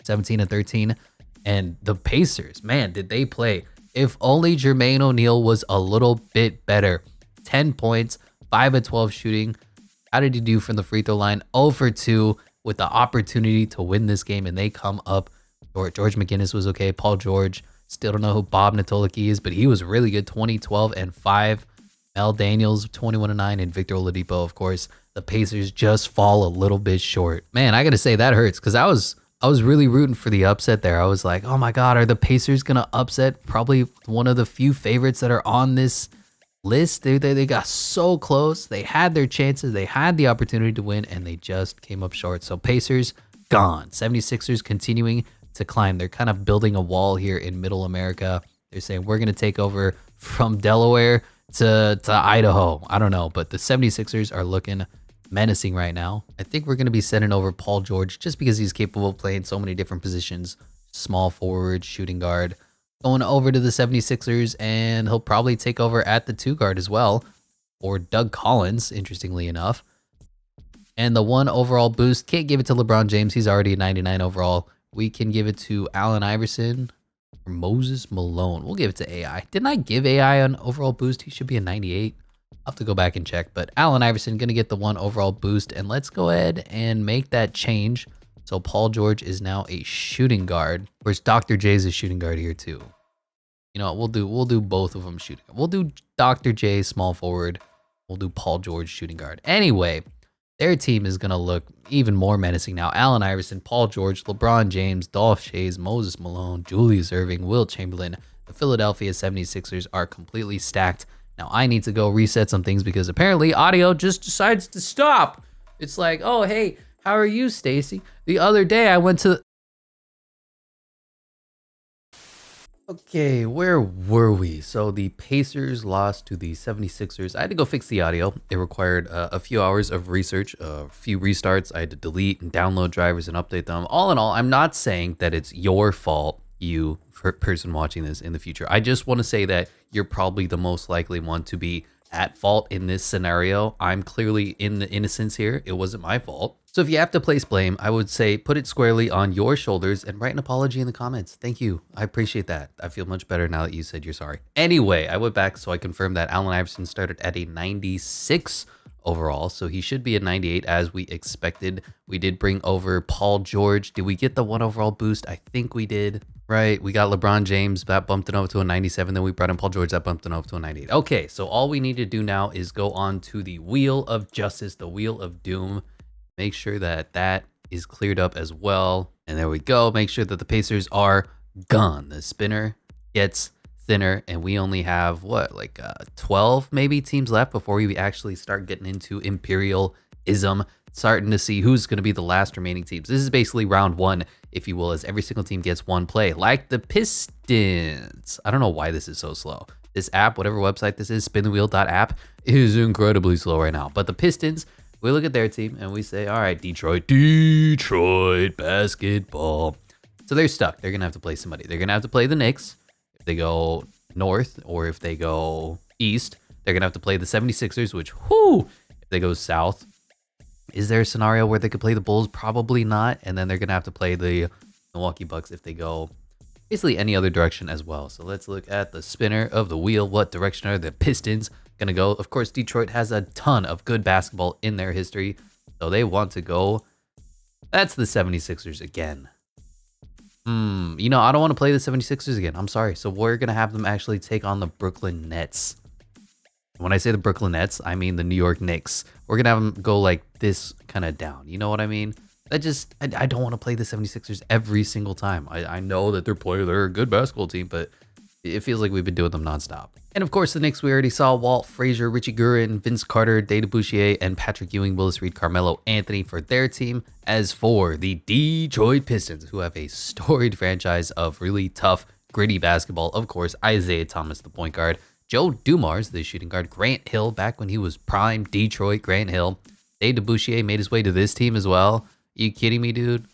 17 and the Pacers, man, did they play? If only Jermaine O'Neal was a little bit better. 10 points, 5 of 12 shooting. How did he do from the free throw line? 0 for 2 with the opportunity to win this game, and they come up short. George McGinnis was okay. Paul George, still don't know who Bob Netolicky is, but he was really good. 2012 and 5. Mel Daniels, 21 and 9, and Victor Oladipo, of course. The Pacers just fall a little bit short. Man, I gotta say that hurts because I was I was really rooting for the upset there. I was like, oh my God, are the Pacers going to upset probably one of the few favorites that are on this list? They, they, they got so close. They had their chances. They had the opportunity to win, and they just came up short. So Pacers gone. 76ers continuing to climb. They're kind of building a wall here in middle America. They're saying, we're going to take over from Delaware to, to Idaho. I don't know, but the 76ers are looking menacing right now. I think we're going to be sending over Paul George just because he's capable of playing so many different positions. Small forward, shooting guard. Going over to the 76ers, and he'll probably take over at the two guard as well. Or Doug Collins, interestingly enough. And the one overall boost, can't give it to LeBron James. He's already a 99 overall. We can give it to Allen Iverson or Moses Malone. We'll give it to AI. Didn't I give AI an overall boost? He should be a 98 have to go back and check, but Allen Iverson going to get the one overall boost. And let's go ahead and make that change. So Paul George is now a shooting guard. Whereas Dr. J is a shooting guard here too. You know, we'll do we'll do both of them shooting. We'll do Dr. J small forward. We'll do Paul George shooting guard. Anyway, their team is going to look even more menacing now. Allen Iverson, Paul George, LeBron James, Dolph Schayes, Moses Malone, Julius Erving, Wilt Chamberlain. The Philadelphia 76ers are completely stacked. Now I need to go reset some things because apparently audio just decides to stop. It's like, oh, hey, how are you, Stacy? The other day I went to... Okay, where were we? So the Pacers lost to the 76ers. I had to go fix the audio. It required uh, a few hours of research, a few restarts. I had to delete and download drivers and update them. All in all, I'm not saying that it's your fault, you person watching this in the future. I just want to say that you're probably the most likely one to be at fault in this scenario. I'm clearly in the innocence here. It wasn't my fault. So if you have to place blame, I would say put it squarely on your shoulders and write an apology in the comments. Thank you. I appreciate that. I feel much better now that you said you're sorry. Anyway, I went back so I confirmed that Allen Iverson started at a 96 overall, so he should be a 98 as we expected. We did bring over Paul George. Did we get the one overall boost? I think we did. Right, we got LeBron James, that bumped it up to a 97. Then we brought in Paul George, that bumped it up to a 98. Okay, so all we need to do now is go on to the Wheel of Justice, the Wheel of Doom. Make sure that that is cleared up as well. And there we go. Make sure that the Pacers are gone. The spinner gets thinner, and we only have, what, like uh, 12 maybe teams left before we actually start getting into Imperialism starting to see who's going to be the last remaining teams. This is basically round one, if you will, as every single team gets one play, like the Pistons. I don't know why this is so slow. This app, whatever website this is, spinthewheel.app, is incredibly slow right now. But the Pistons, we look at their team and we say, all right, Detroit, Detroit basketball. So they're stuck. They're going to have to play somebody. They're going to have to play the Knicks they go north or if they go east. They're going to have to play the 76ers, which, whoo, if they go south, is there a scenario where they could play the Bulls? Probably not. And then they're going to have to play the Milwaukee Bucks if they go basically any other direction as well. So let's look at the spinner of the wheel. What direction are the Pistons going to go? Of course, Detroit has a ton of good basketball in their history. So they want to go. That's the 76ers again. Hmm, you know, I don't want to play the 76ers again. I'm sorry. So we're going to have them actually take on the Brooklyn Nets. When I say the Brooklyn Nets, I mean the New York Knicks. We're going to have them go like this kind of down. You know what I mean? I just, I, I don't want to play the 76ers every single time. I, I know that they're player, they're a good basketball team, but it feels like we've been doing them nonstop. And of course, the Knicks we already saw Walt Frazier, Richie Guerin, Vince Carter, Dave DeBusschere, and Patrick Ewing, Willis Reed, Carmelo Anthony for their team. As for the Detroit Pistons, who have a storied franchise of really tough, gritty basketball. Of course, Isiah Thomas, the point guard, Joe Dumars, the shooting guard, Grant Hill, back when he was prime Detroit, Grant Hill. Dave DeBusschere made his way to this team as well. Are you kidding me, dude?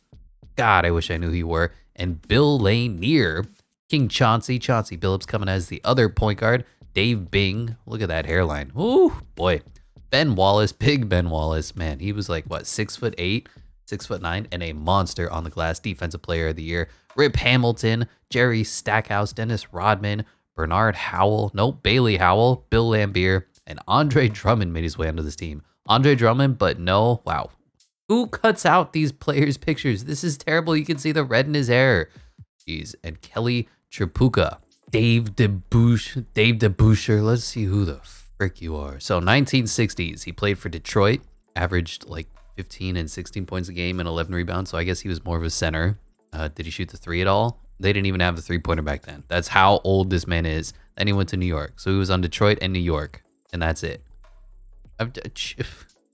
God, I wish I knew who you were. And Bill Lanier, King Chauncey, Chauncey Billups coming as the other point guard. Dave Bing, look at that hairline. Ooh, boy. Ben Wallace, <laughs> big Ben Wallace, man, he was like what six foot eight, six foot nine, and a monster on the glass. Defensive Player of the Year. Rip Hamilton, Jerry Stackhouse, Dennis Rodman, Bernard Howell, no Bailey Howell, Bill Laimbeer, and Andre Drummond made his way onto this team. Andre Drummond, but no, wow. Who cuts out these players' pictures? This is terrible. You can see the red in his hair. Jeez. And Kelly Tripucka, Dave DeBouche, Dave DeBusschere. Let's see who the frick you are. So 1960s, he played for Detroit, averaged like 15 and 16 points a game and 11 rebounds. So I guess he was more of a center. Uh, did he shoot the three at all? They didn't even have the three pointer back then. That's how old this man is. Then he went to New York. So he was on Detroit and New York, and that's it.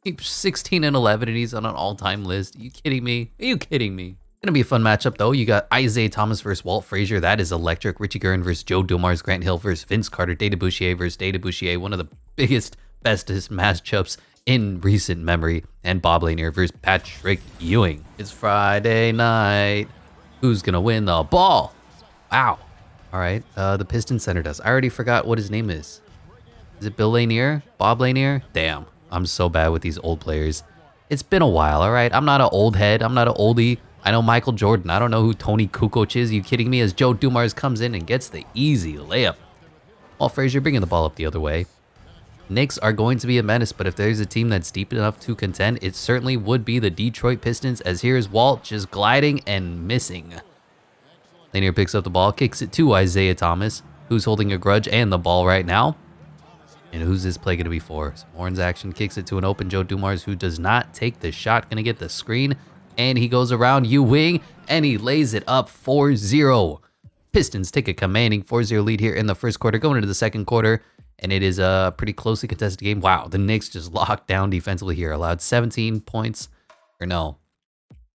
He's <laughs> 16 and 11, and he's on an all time list. Are you kidding me? Are you kidding me? Gonna be a fun matchup though. You got Isiah Thomas versus Walt Frazier. That is electric. Richie Guerin versus Joe Dumars. Grant Hill versus Vince Carter. Dave DeBusschere versus Dave DeBusschere. One of the biggest, bestest matchups in recent memory. And Bob Lanier versus Patrick Ewing. It's Friday night. Who's gonna win the ball? Wow. All right. Uh, the Piston Center does. I already forgot what his name is. Is it Bill Lanier? Bob Lanier? Damn. I'm so bad with these old players. It's been a while, all right? I'm not an old head. I'm not an oldie. I know Michael Jordan. I don't know who Toni Kukoc is. Are you kidding me? As Joe Dumars comes in and gets the easy layup. Walt Frazier bringing the ball up the other way. Knicks are going to be a menace, but if there's a team that's deep enough to contend, it certainly would be the Detroit Pistons, as here's Walt just gliding and missing. Lanier picks up the ball, kicks it to Isiah Thomas, who's holding a grudge and the ball right now. And who's this play going to be for? Horns action kicks it to an open Joe Dumars, who does not take the shot. Going to get the screen and he goes around Ewing and he lays it up 4-0. Pistons take a commanding 4-0 lead here in the first quarter, going into the second quarter, and it is a pretty closely contested game. Wow, the Knicks just <laughs> locked down defensively here, allowed 17 points, or no,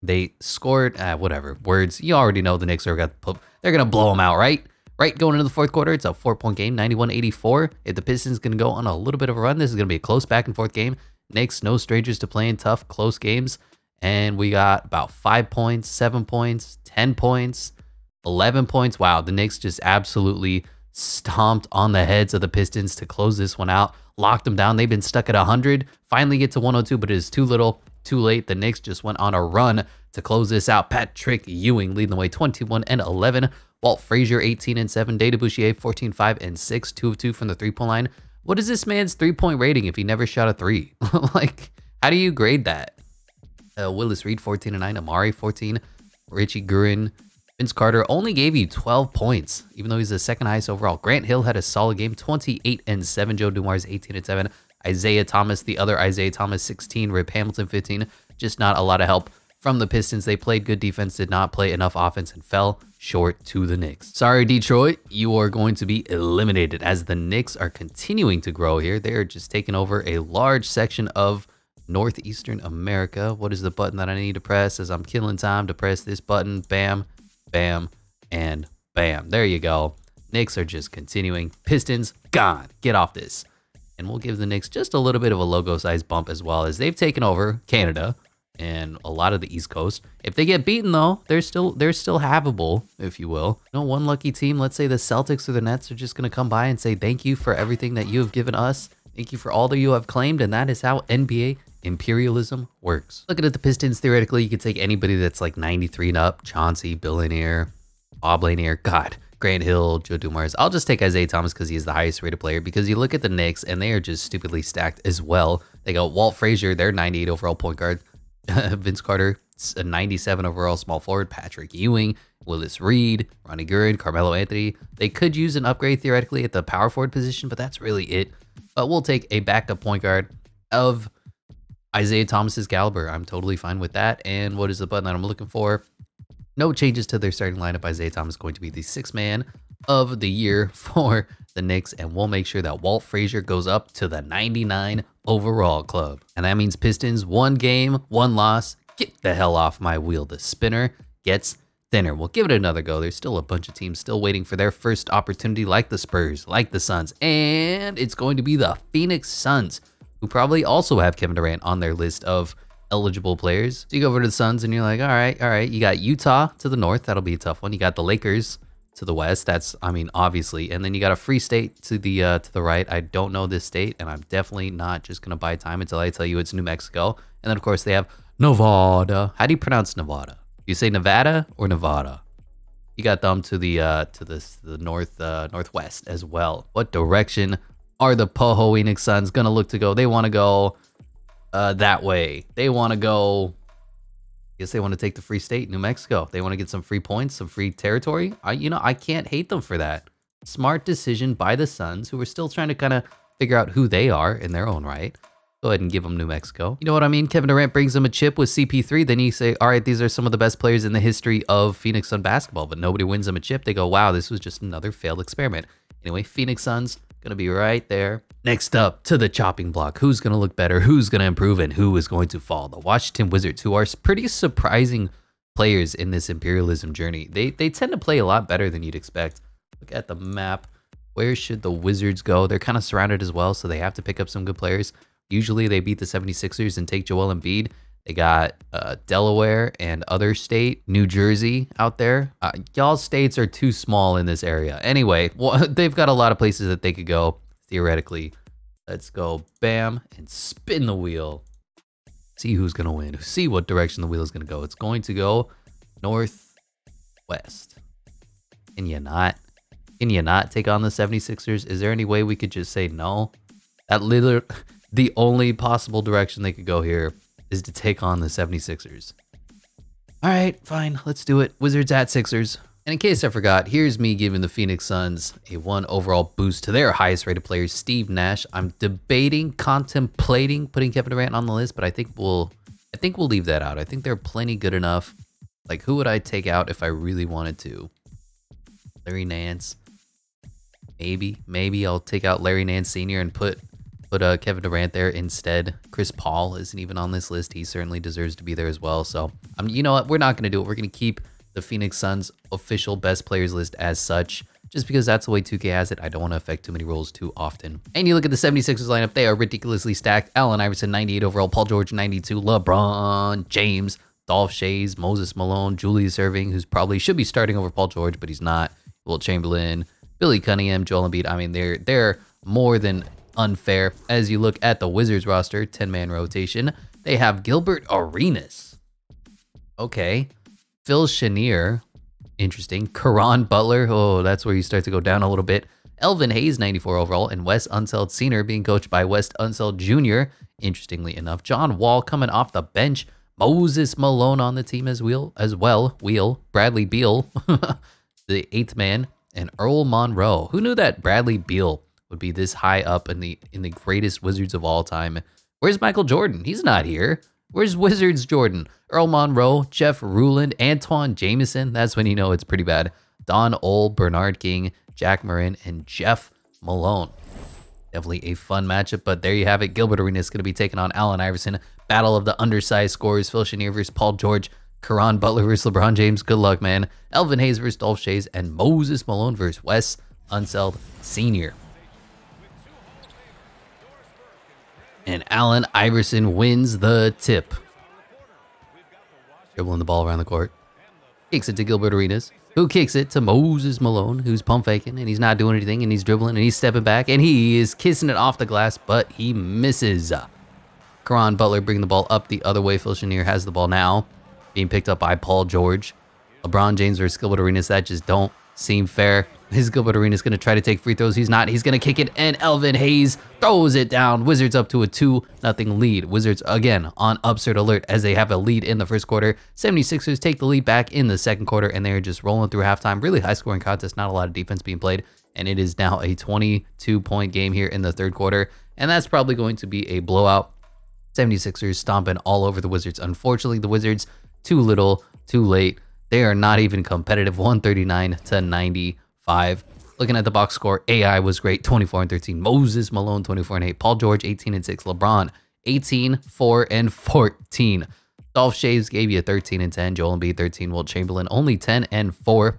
they scored, uh, whatever, words. You already know the Knicks are got they're gonna blow them out, right? Right, going into the fourth quarter, it's a four-point game, 91-84. If the Pistons gonna go on a little bit of a run, this is gonna be a close back and forth game. Knicks, no strangers to playing tough, close games and we got about five points, seven points, 10 points, 11 points. Wow, the Knicks just absolutely stomped on the heads of the Pistons to close this one out, locked them down. They've been stuck at 100, finally get to 102, but it is too little, too late. The Knicks just went on a run to close this out. Patrick Ewing leading the way 21 and 11. Walt Frazier 18 and 7. Dave DeBusschere 14, 5 and 6, 2 of 2 from the three point line. What is this man's three point rating if he never shot a three? <laughs> like, how do you grade that? Uh, Willis Reed, 14 and 9. Amar'e 14. Richie Guerin. Vince Carter only gave you 12 points, even though he's the second highest overall. Grant Hill had a solid game, 28 and 7. Joe Dumars, 18 and 7. Isaiah Thomas, the other Isaiah Thomas, 16. Rip Hamilton, 15. Just not a lot of help from the Pistons. They played good defense, did not play enough offense, and fell short to the Knicks. Sorry, Detroit, you are going to be eliminated as the Knicks are continuing to grow here. They are just taking over a large section of Northeastern America. What is the button that I need to press as I'm killing time to press this button? Bam, bam, and bam. There you go. Knicks are just continuing. Pistons, gone. Get off this. And we'll give the Knicks just a little bit of a logo size bump as well as they've taken over Canada and a lot of the East Coast. If they get beaten though, they're still they're still havable, if you will. You know, one lucky team, let's say the Celtics or the Nets are just gonna come by and say thank you for everything that you have given us. Thank you for all that you have claimed, and that is how NBA imperialism works. Looking at the Pistons, theoretically, you could take anybody that's like 93 and up, Chauncey, Billionaire, Bob Lanier, God, Grant Hill, Joe Dumars. I'll just take Isiah Thomas because he's the highest rated player because you look at the Knicks and they are just stupidly stacked as well. They got Walt Frazier, they're 98 overall point guard. <laughs> Vince Carter, a 97 overall small forward. Patrick Ewing, Willis Reed, Ronnie Guerin, Carmelo Anthony. They could use an upgrade theoretically at the power forward position, but that's really it. But we'll take a backup point guard of Isiah Thomas's caliber. I'm totally fine with that. And what is the button that I'm looking for? No changes to their starting lineup. Isiah Thomas is going to be the sixth man of the year <laughs> for the Knicks, and we'll make sure that Walt Frazier goes up to the 99 overall club. And that means Pistons, one game, one loss. Get the hell off my wheel. The spinner gets thinner. We'll give it another go. There's still a bunch of teams still waiting for their first opportunity, like the Spurs, like the Suns, and it's going to be the Phoenix Suns, who probably also have Kevin Durant on their list of eligible players. So you go over to the Suns and you're like, all right, all right. You got Utah to the north. That'll be a tough one. You got the Lakers to the west. That's, I mean, obviously. And then you got a free state to the uh, to the right. I don't know this state, and I'm definitely not just gonna buy time until I tell you it's New Mexico. And then of course they have Nevada. How do you pronounce Nevada? You say Nevada or Nevada? You got them to the uh, to the the north uh, northwest as well. What direction are the Poho Phoenix Suns gonna look to go? They want to go uh, that way. They want to go. I guess they want to take the free state, New Mexico. They want to get some free points, some free territory. I, you know, I can't hate them for that. Smart decision by the Suns, who are still trying to kind of figure out who they are in their own right. Go ahead and give them New Mexico. You know what I mean? Kevin Durant brings them a chip with CP3. Then you say, all right, these are some of the best players in the history of Phoenix Sun basketball, but nobody wins them a chip. They go, wow, this was just another failed experiment. Anyway, Phoenix Suns to be right there. Next up to the chopping block. Who's to look better? Who's to improve? And who is going to fall? The Washington Wizards, who are pretty surprising players in this imperialism journey. They, they tend to play a lot better than you'd expect. Look at the map. Where should the Wizards go? They're kind of surrounded as well, so they have to pick up some good players. Usually they beat the 76ers and take Joel Embiid. They got uh, Delaware and other state, New Jersey out there. Uh, y'all states are too small in this area. Anyway, <laughs> well, they've got a lot of places that they could go theoretically. Let's go bam and spin the wheel. See who's going to win. See what direction the wheel is going to go. It's going to go northwest. Can you not? Can you not take on the 76ers? Is there any way we could just say no? That literally <laughs> the only possible direction they could go here is to take on the 76ers. All right, fine, let's do it. Wizards at Sixers. And in case I forgot, here's me giving the Phoenix Suns a one overall boost to their highest rated player, Steve Nash. I'm debating, contemplating putting Kevin Durant on the list, but I think we'll I think we'll leave that out. I think they're plenty good enough. Like who would I take out if I really wanted to? Larry Nance. Maybe, maybe I'll take out Larry Nance Sr. and put uh, Kevin Durant there instead. Chris Paul isn't even on this list. He certainly deserves to be there as well. So, um, you know what? We're not going to do it. We're going to keep the Phoenix Suns official best players list as such, just because that's the way 2K has it. I don't want to affect too many rules too often. And you look at the 76ers lineup, they are ridiculously stacked. Allen Iverson, 98 overall. Paul George, 92. LeBron James, Dolph Schayes, Moses Malone, Julius Erving, who's probably should be starting over Paul George, but he's not. Wilt Chamberlain, Billy Cunningham, Joel Embiid. I mean, they're they're more than unfair. As you look at the Wizards roster, 10 man rotation, they have Gilbert Arenas. Okay. Phil Chenier. Interesting. Caron Butler. Oh, that's where you start to go down a little bit. Elvin Hayes, 94 overall, and Wes Unseld Sr. being coached by Wes Unseld Jr. Interestingly enough, John Wall coming off the bench. Moses Malone on the team as wheel as well. Wheel Bradley Beal, <laughs> the eighth man, and Earl Monroe. Who knew that Bradley Beal would be this high up in the in the greatest Wizards of all time. Where's Michael Jordan? He's not here. Where's Wizards Jordan? Earl Monroe, Jeff Ruland, Antawn Jamison. That's when you know it's pretty bad. Don Ohl, Bernard King, Jack Marin, and Jeff Malone. Definitely a fun matchup, but there you have it. Gilbert Arenas is going to be taking on Allen Iverson. Battle of the undersized scores. Phil Chenier versus Paul George. Caron Butler versus LeBron James. Good luck, man. Elvin Hayes versus Dolph Schayes. And Moses Malone versus Wes Unseld Sr. and Allen Iverson wins the tip. Dribbling the ball around the court. Kicks it to Gilbert Arenas, who kicks it to Moses Malone, who's pump faking, and he's not doing anything, and he's dribbling, and he's stepping back, and he is kissing it off the glass, but he misses. Caron Butler bringing the ball up the other way. Phil Chenier has the ball now, being picked up by Paul George. LeBron James versus Gilbert Arenas, that just don't seem fair. His Gilbert Arenas going to try to take free throws. He's not. He's going to kick it, and Elvin Hayes throws it down. Wizards up to a 2 nothing lead. Wizards again on upset alert as they have a lead in the first quarter. 76ers take the lead back in the second quarter, and they're just rolling through halftime. Really high scoring contest, not a lot of defense being played, and it is now a 22 point game here in the third quarter, and that's probably going to be a blowout. 76ers stomping all over the Wizards. Unfortunately, the Wizards, too little, too late. They are not even competitive. <laughs> 139 to 90 five. Looking at the box score, AI was great, 24 and 13. Moses Malone, 24 and 8. Paul George, 18 and 6. LeBron, 18, 4 and 14. Dolph Schayes gave you 13 and 10. Joel Embiid, 13. Wilt Chamberlain, only 10 and 4.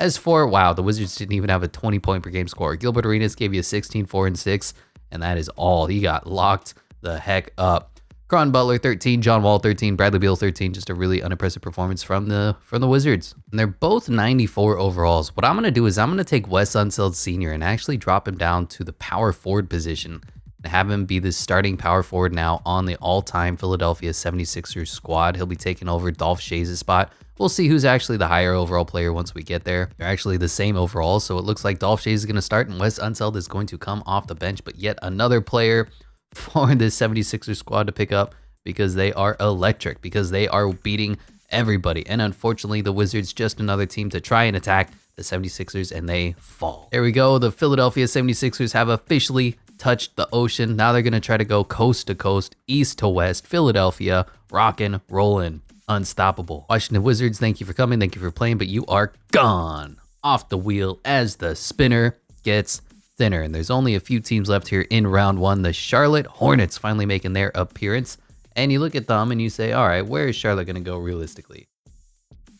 As for, wow, the Wizards didn't even have a 20 point per game score. Gilbert Arenas gave you 16, 4 and 6. And that is all. He got locked the heck up. Caron Butler 13, John Wall 13, Bradley Beal 13. Just a really unimpressive performance from the from the Wizards. And they're both 94 overalls. What I'm gonna do is I'm gonna take Wes Unseld Sr. and actually drop him down to the power forward position and have him be the starting power forward now on the all-time Philadelphia 76ers squad. He'll be taking over Dolph Schayes' spot. We'll see who's actually the higher overall player once we get there. They're actually the same overall, so it looks like Dolph Schayes is going to start and Wes Unseld is going to come off the bench, but yet another player for the 76ers squad to pick up because they are electric, because they are beating everybody. And unfortunately, the Wizards just another team to try and attack the 76ers and they fall. There we go. The Philadelphia 76ers have officially touched the ocean. Now they're going to try to go coast to coast, east to west, Philadelphia, rocking, rolling, unstoppable. Washington Wizards, thank you for coming. Thank you for playing, but you are gone off the wheel as the spinner gets thinner. And there's only a few teams left here in round one. The Charlotte Hornets finally making their appearance. And you look at them and you say, all right, where is Charlotte going to go realistically?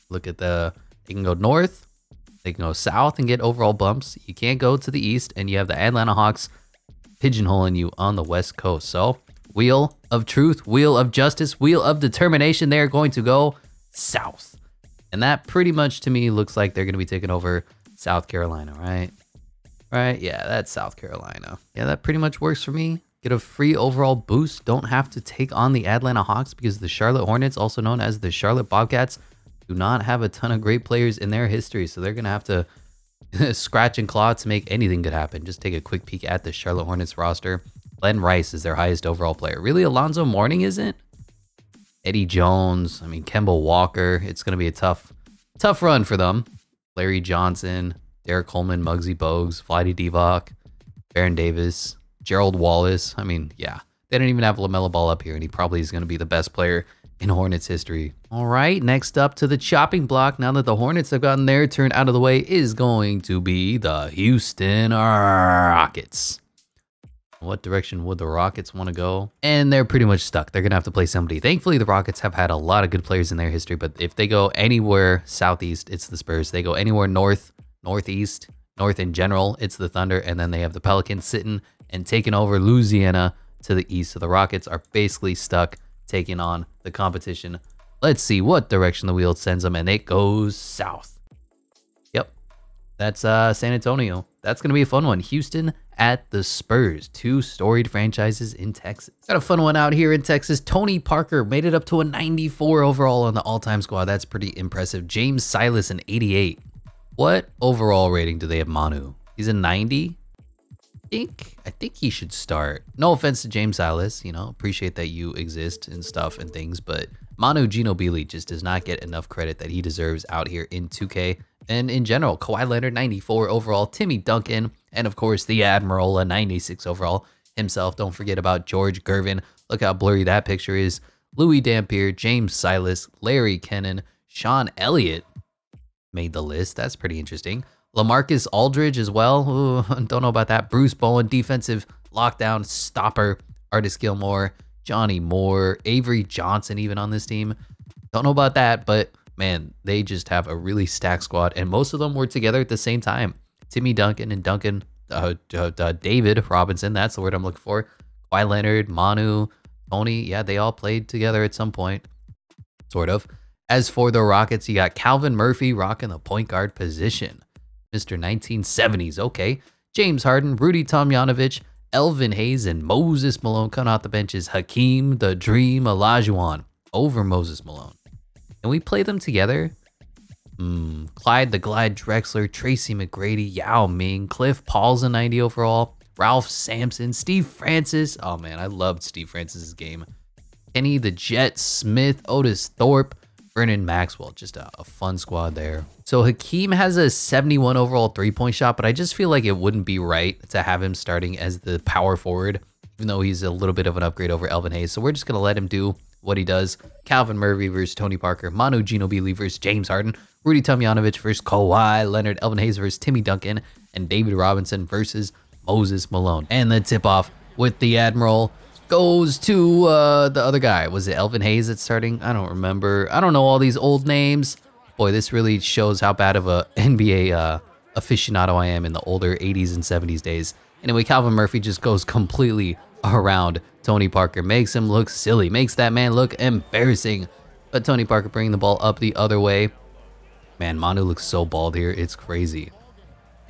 Look at the, they can go north, they can go south and get overall bumps. You can't go to the east, and you have the Atlanta Hawks pigeonholing you on the west coast. So, wheel of truth, wheel of justice, wheel of determination, they're going to go south. And that pretty much to me looks like they're going to be taking over South Carolina, right? Right? Yeah, that's South Carolina. Yeah, that pretty much works for me get a free overall boost. Don't have to take on the Atlanta Hawks because the Charlotte Hornets, also known as the Charlotte Bobcats, do not have a ton of great players in their history. So they're going to have to <laughs> scratch and claw to make anything good happen. Just take a quick peek at the Charlotte Hornets roster. Glen Rice is their highest overall player. Really, Alonzo Mourning isn't? Eddie Jones, I mean, Kemba Walker. It's going to be a tough, tough run for them. Larry Johnson, Derrick Coleman, Muggsy Bogues, Vlade Divac, Baron Davis, Gerald Wallace. I mean, yeah, they don't even have LaMelo Ball up here, and he probably is going to be the best player in Hornets history. All right, next up to the chopping block, now that the Hornets have gotten their turn out of the way, is going to be the Houston Rockets. What direction would the Rockets want to go? And they're pretty much stuck. They're going to have to play somebody. Thankfully, the Rockets have had a lot of good players in their history, but if they go anywhere southeast, it's the Spurs. They go anywhere north, northeast, north in general, it's the Thunder, and then they have the Pelicans sitting and taking over Louisiana to the east. So the Rockets are basically stuck taking on the competition. Let's see what direction the wheel sends them, and it goes south. Yep, that's uh, San Antonio. That's going to be a fun one. Houston at the Spurs, two storied franchises in Texas. Got a fun one out here in Texas. Tony Parker made it up to a 94 overall on the all-time squad. That's pretty impressive. James Silas, an 88. What overall rating do they have Manu? He's a 90? think I think he should start. No offense to James Silas, you know, appreciate that you exist and stuff and things, but Manu Ginobili just does not get enough credit that he deserves out here in 2K. And in general, Kawhi Leonard 94 overall, Timmy Duncan, and of course the Admiral a 96 overall himself. Don't forget about George Gervin. Look how blurry that picture is. Louis Dampier, James Silas, Larry Kenon, Sean Elliott made the list. That's pretty interesting. LaMarcus Aldridge as well. Ooh, <laughs> don't know about that. Bruce Bowen, defensive lockdown stopper. Artis Gilmore, Johnny Moore, Avery Johnson, even on this team. Don't know about that, but man, they just have a really stacked squad, and most of them were together at the same time. Timmy Duncan and Duncan, uh, uh, uh, David Robinson, that's the word I'm looking for. Kawhi Leonard, Manu, Tony, yeah, they all played together at some point, sort of. As for the Rockets, you got Calvin Murphy rocking the point guard position. Mr. 1970s. Okay. James Harden, Rudy Tomjanovich, Elvin Hayes, and Moses Malone coming off the benches. Hakeem, the Dream, Olajuwon over Moses Malone. And we play them together. Mm, Clyde the Glide Drexler, Tracy McGrady, Yao Ming, Cliff Paul's a 90 overall, Ralph Sampson, Steve Francis. Oh man, I loved Steve Francis's game. Kenny the Jet Smith, Otis Thorpe, Vernon Maxwell, just a, a, fun squad there. So Hakeem has a 71 overall three-point shot, but I just feel like it wouldn't be right to have him starting as the power forward, even though he's a little bit of an upgrade over Elvin Hayes. So we're just going to let him do what he does. Calvin Murphy versus Tony Parker, Manu Ginobili versus James Harden, Rudy Tomjanovich versus Kawhi Leonard, Elvin Hayes versus Timmy Duncan, and David Robinson versus Moses Malone. And the tip off with the Admiral goes to uh, the other guy. Was it Elvin Hayes that's starting? I don't remember. I don't know all these old names. Boy, this really shows how bad of a <laughs> NBA uh, aficionado I am in the older 80s and 70s days. Anyway, Calvin Murphy just goes <laughs> completely around Tony Parker, makes him look silly, makes that man look embarrassing. But Tony Parker bringing the ball up the other way. Man, Manu looks so bald here. It's crazy.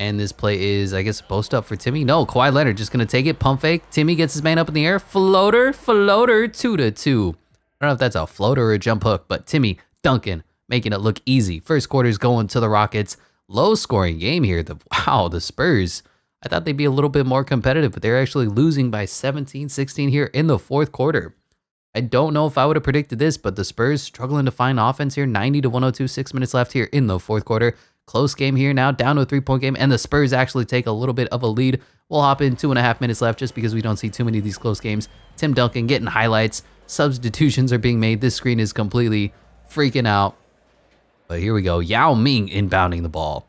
And this play is, I guess, post up for Timmy. No, Kawhi Leonard just going to take it, pump fake. Timmy gets his man up in the air. Floater, floater, two to two. I don't know if that's a floater or a jump hook, but Timmy Duncan making it look easy. First quarter's going to the Rockets. Low scoring game here. The Wow, the Spurs. I thought they'd be a little bit more competitive, but they're actually losing by 17 16 here in the fourth quarter. I don't know if I would have predicted this, but the Spurs struggling to find offense here. 90 to 102, six minutes left here in the fourth quarter. Close game here now, down to a three point game, and the Spurs actually take a little bit of a lead. We'll hop in two and a half minutes left just because we don't see too many of these close games. Tim Duncan getting highlights. Substitutions are being made. This screen is completely freaking out. But here we go. Yao Ming inbounding the ball.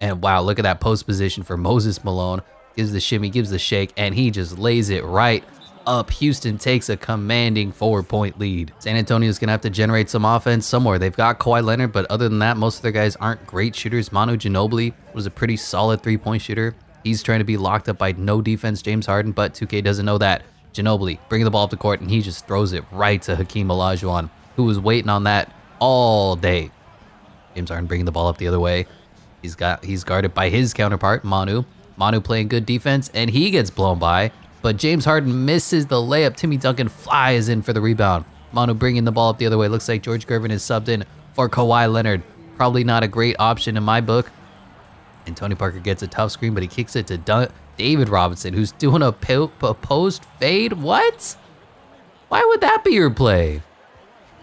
And wow, look at that post position for Moses Malone. Gives the shimmy, gives the shake, and he just lays it right up. Houston takes a commanding four point lead. San Antonio's going to have to generate some offense somewhere. They've got Kawhi Leonard, but other than that, most of their guys aren't great shooters. Manu Ginobili was a pretty solid three point shooter. He's trying to be locked up by no defense, James Harden, but 2K doesn't know that. Ginobili bringing the ball up the court, and he just throws it right to Hakeem Olajuwon, who was waiting on that all day. James Harden bringing the ball up the other way. He's got he's guarded by his counterpart, Manu. Manu playing good defense, and he gets blown by. But James Harden misses the layup. Timmy Duncan flies in for the rebound. Manu bringing the ball up the other way. Looks like George Gervin is subbed in for Kawhi Leonard. Probably not a great option in my book. And Tony Parker gets a tough screen, but he kicks it to Dun David Robinson, who's doing a, po post fade. What? Why would that be your play?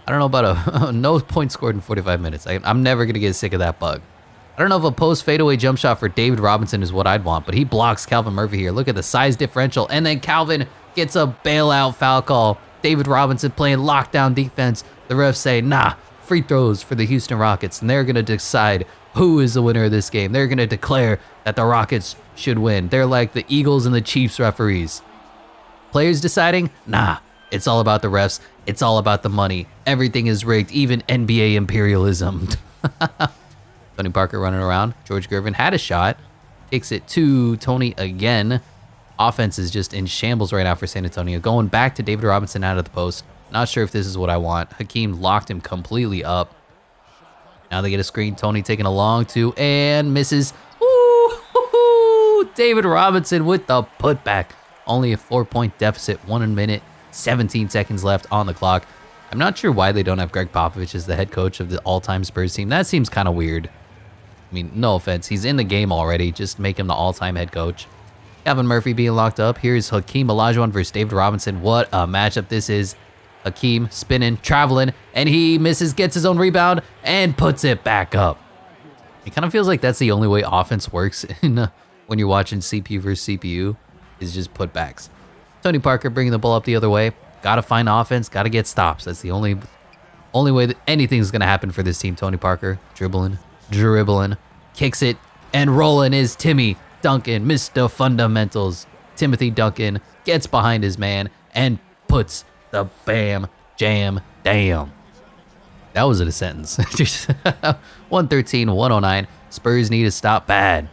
I don't know about a <laughs> no point scored in 45 minutes. I, I'm never going to get sick of that bug. I don't know if a post fadeaway jump shot for David Robinson is what I'd want, but he blocks Calvin Murphy here. Look at the size differential. And then Calvin gets a bailout foul call. David Robinson playing lockdown defense. The refs say, nah, free throws for the Houston Rockets. And they're going to decide who is the winner of this game. They're going to declare that the Rockets should win. They're like the Eagles and the Chiefs referees. Players deciding, nah, it's all about the refs. It's all about the money. Everything is rigged, even NBA imperialism. <laughs> Tony Parker running around. George Gervin had a shot. Takes it to Tony again. Offense is just in shambles right now for San Antonio. Going back to David Robinson out of the post. Not sure if this is what I want. Hakeem locked him completely up. Now they get a screen. Tony taking a long two and misses. Ooh, David Robinson with the putback. Only a four-point deficit. One minute, 17 seconds left on the clock. I'm not sure why they don't have Gregg Popovich as the head coach of the all-time Spurs team. That seems kind of weird. I mean, no offense. He's in the game already. Just make him the all-time head coach. Calvin Murphy being locked up. Here's Hakeem Olajuwon versus David Robinson. What a matchup this is. Hakeem spinning, traveling, and he misses, gets his own rebound, and puts it back up. It kind of feels like that's the only way offense works <laughs> in, uh, when you're watching CPU versus CPU, is just putbacks. Tony Parker bringing the ball up the other way. Got to find offense, got to get stops. That's the only only way that anything's going to happen for this team. Tony Parker dribbling, dribbling, kicks it, and rolling is Timmy Duncan, Mr. Fundamentals. Timothy Duncan gets behind his man and puts the bam, jam, damn. That was in a sentence. <laughs> 113, 109. Spurs need to stop bad.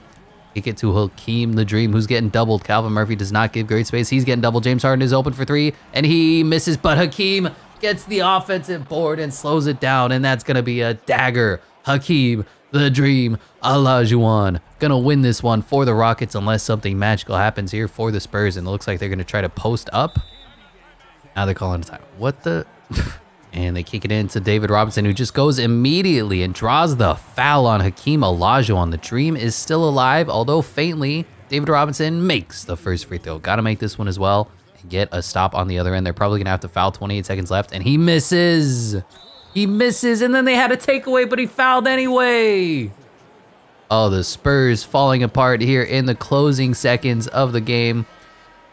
Kick it to Hakeem the Dream, who's getting doubled. Calvin Murphy does not give great space. He's getting doubled. James Harden is open for three, and he misses, but Hakeem gets the offensive board and slows it down, and that's going to be a dagger. Hakeem the Dream Olajuwon gonna win this one for the Rockets unless something magical happens here for the Spurs, and it looks like they're gonna try to post up. Now they're calling a time. What the? <laughs> and they kick it into David Robinson, who just goes immediately and draws the foul on Hakeem Olajuwon. The dream is still alive, although faintly. David Robinson makes the first free throw. Got to make this one as well and get a stop on the other end. They're probably to have to foul 28 seconds left, and he misses. He misses, and then they had a takeaway, but he fouled anyway. Oh, the Spurs falling apart here in the closing seconds of the game.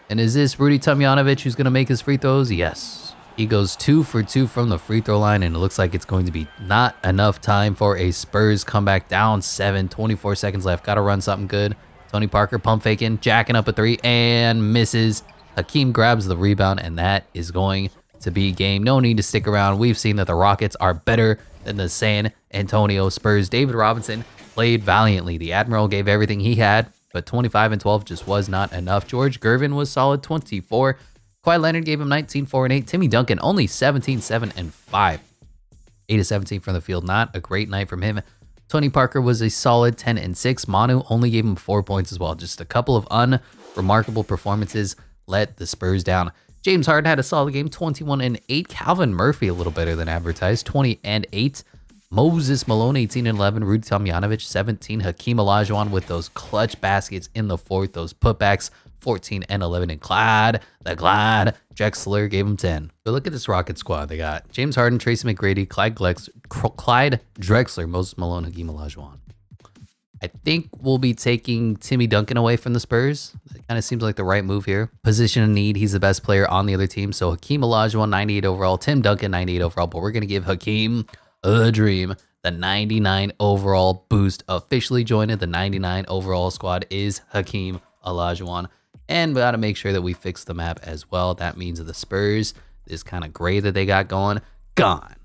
And is this Rudy Tomjanovich who's going to make his free throws? Yes. He goes two for two from the free throw line, and it looks like it's going to be not enough time for a Spurs comeback down seven, 24 seconds left. Got to run something good. Tony Parker pump faking, jacking up a three, and misses. Hakeem grabs the rebound, and that is going to be game. No need to stick around. We've seen that the Rockets are better than the San Antonio Spurs. David Robinson played valiantly. The Admiral gave everything he had, but 25 and 12 just was not enough. George Gervin was solid 24. Kawhi Leonard gave him 19, 4, and 8. Timmy Duncan only 17, 7, and 5. 8 to 17 from the field. Not a great night from him. Tony Parker was a solid 10 and 6. Manu only gave him 4 points as well. Just a couple of unremarkable performances let the Spurs down. James Harden had a solid game, 21 and 8. Calvin Murphy a little better than advertised, 20 and 8. Moses Malone, 18 and 11. Rudy Tomjanovich, 17. Hakeem Olajuwon with those clutch baskets in the fourth, those putbacks. 14 and 11. And Clyde, the Clyde, Drexler gave him 10. But look at this Rocket squad they got. James Harden, Tracy McGrady, Clyde, Glex, Clyde Drexler, Moses Malone, Hakeem Olajuwon. I think we'll be taking Timmy Duncan away from the Spurs. It kind of seems like the right move here. Position of need, he's the best player on the other team. So Hakeem Olajuwon, 98 overall. Tim Duncan, 98 overall. But we're going to give Hakeem a dream. The 99 overall boost officially joined the 99 overall squad is Hakeem Olajuwon. And we got to make sure that we fix the map as well. That means the Spurs, this kind of gray that they got going,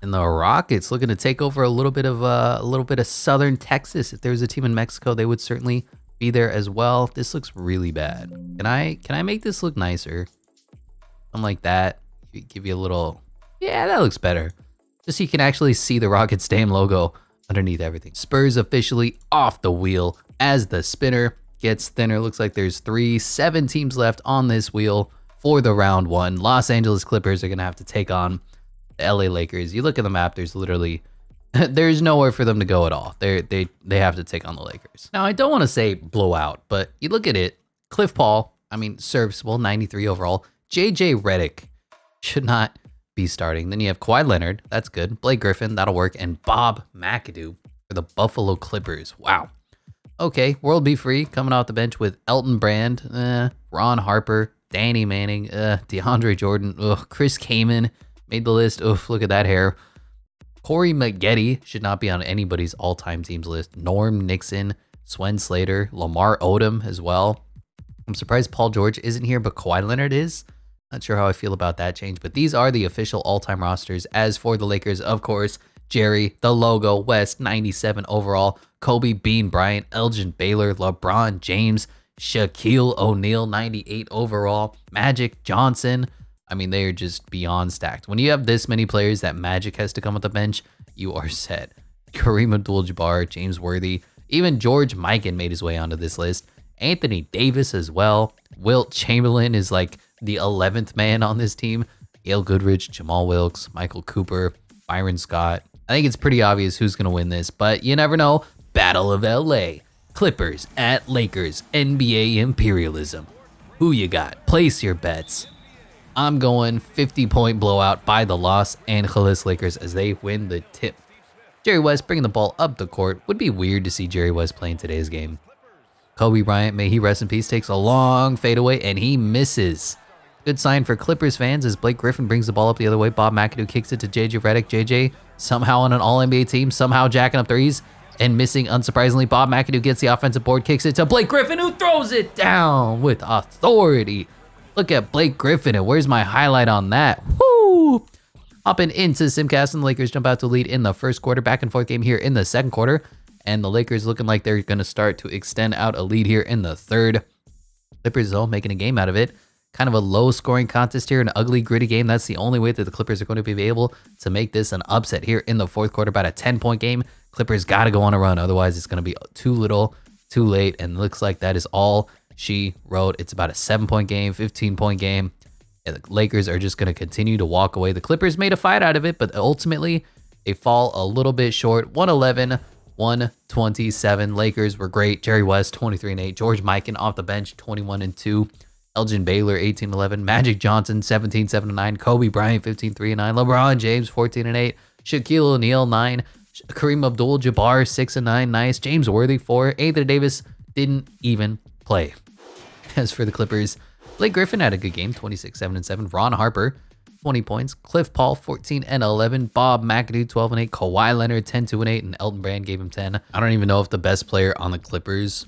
And the Rockets looking to take over a little bit of uh, a little bit of southern Texas. If there was a team in Mexico, they would certainly be there as well. This looks really bad. Can I can I make this look nicer? Something like that. Give you a little. Yeah, that looks better. Just so you can actually see the Rockets damn logo underneath everything. Spurs officially off the wheel as the spinner gets thinner. Looks like there's three, seven teams left on this wheel for the round one. Los Angeles Clippers are going to have to take on LA Lakers. You look at the map, there's literally <laughs> there's nowhere for them to go at all. They they they have to take on the Lakers. Now I don't want to say blowout, but you look at it. Cliff Paul, I mean serviceable, 93 overall. JJ Redick should not be starting. Then you have Kawhi Leonard, that's good. Blake Griffin, that'll work, and Bob McAdoo for the Buffalo Clippers. Wow. Okay, World B. Free coming off the bench with Elton Brand, eh, Ron Harper, Danny Manning, uh, DeAndre Jordan, ugh, Chris Kaman made the list. Oof, look at that hair. Corey Maggette should not be on anybody's all-time teams list. Norm Nixon, Swen Nater, Lamar Odom as well. I'm surprised Paul George isn't here, but Kawhi Leonard is. Not sure how I feel about that change, but these are the official all-time rosters. As for the Lakers, of course, Jerry, the logo, West, 97 overall, Kobe Bean Bryant, Elgin Baylor, LeBron James, Shaquille O'Neal, 98 overall, Magic Johnson. I mean, they are just beyond stacked. When you have this many players that Magic has to come off the bench, you are <laughs> set. Kareem Abdul-Jabbar, James Worthy, even George Mikan made his way onto this list. Anthony Davis as well. Wilt Chamberlain is like the 11th man on this team. Gail Goodrich, Jamal Wilkes, Michael Cooper, Byron Scott, I think it's pretty obvious who's going to win this, but you never know. Battle of LA. Clippers at Lakers. NBA imperialism. Who you got? Place your bets. I'm going 50 point blowout by the Los Angeles Lakers as they win the tip. Jerry West bringing the ball up the court. Would be weird to see Jerry West playing today's game. Kobe Bryant, may he rest in peace, takes a long fadeaway and he misses. Good sign for Clippers fans as Blake Griffin brings the ball up the other way. Bob McAdoo kicks it to JJ Redick. JJ somehow on an all-NBA team, somehow jacking up threes and missing, unsurprisingly. Bob McAdoo gets the offensive board, kicks it to Blake Griffin, who throws it down with authority. Look at Blake Griffin, and where's my highlight on that? Woo! Hopping into Simcast, and the Lakers jump out to lead in the first quarter. Back and forth game here in the second quarter. And the Lakers looking like they're going to start to extend out a lead here in the third. Clippers, though, making a game out of it kind of a low scoring contest here, an ugly, gritty game. That's the only way that the Clippers are going to be able to make this an upset here in the fourth quarter. About a 10 point game. Clippers got to go on a run. Otherwise, it's going to be too little, too late. And looks like that is all she wrote. It's about a seven point game, 15 point game. The Lakers are just going to continue to walk away. The Clippers made a fight out of it, but ultimately they fall a little bit short. 111, 127. Lakers were great. Jerry West, 23 and 8. George Mikan off the bench, 21 and 2. Elgin Baylor 18 11, Magic Johnson 17 7 9, Kobe Bryant 15 3 9, LeBron James 14 and 8, Shaquille O'Neal 9, Kareem Abdul Jabbar 6 and 9, nice, James Worthy 4, Anthony Davis didn't even play. As for the Clippers, Blake Griffin had a good game 26 7 and 7, Ron Harper 20 points. Cliff Paul, 14 and 11. Bob McAdoo, 12 and 8. Kawhi Leonard, 10, 2 and 8. And Elton Brand gave him 10. I don't even know if the best player on the Clippers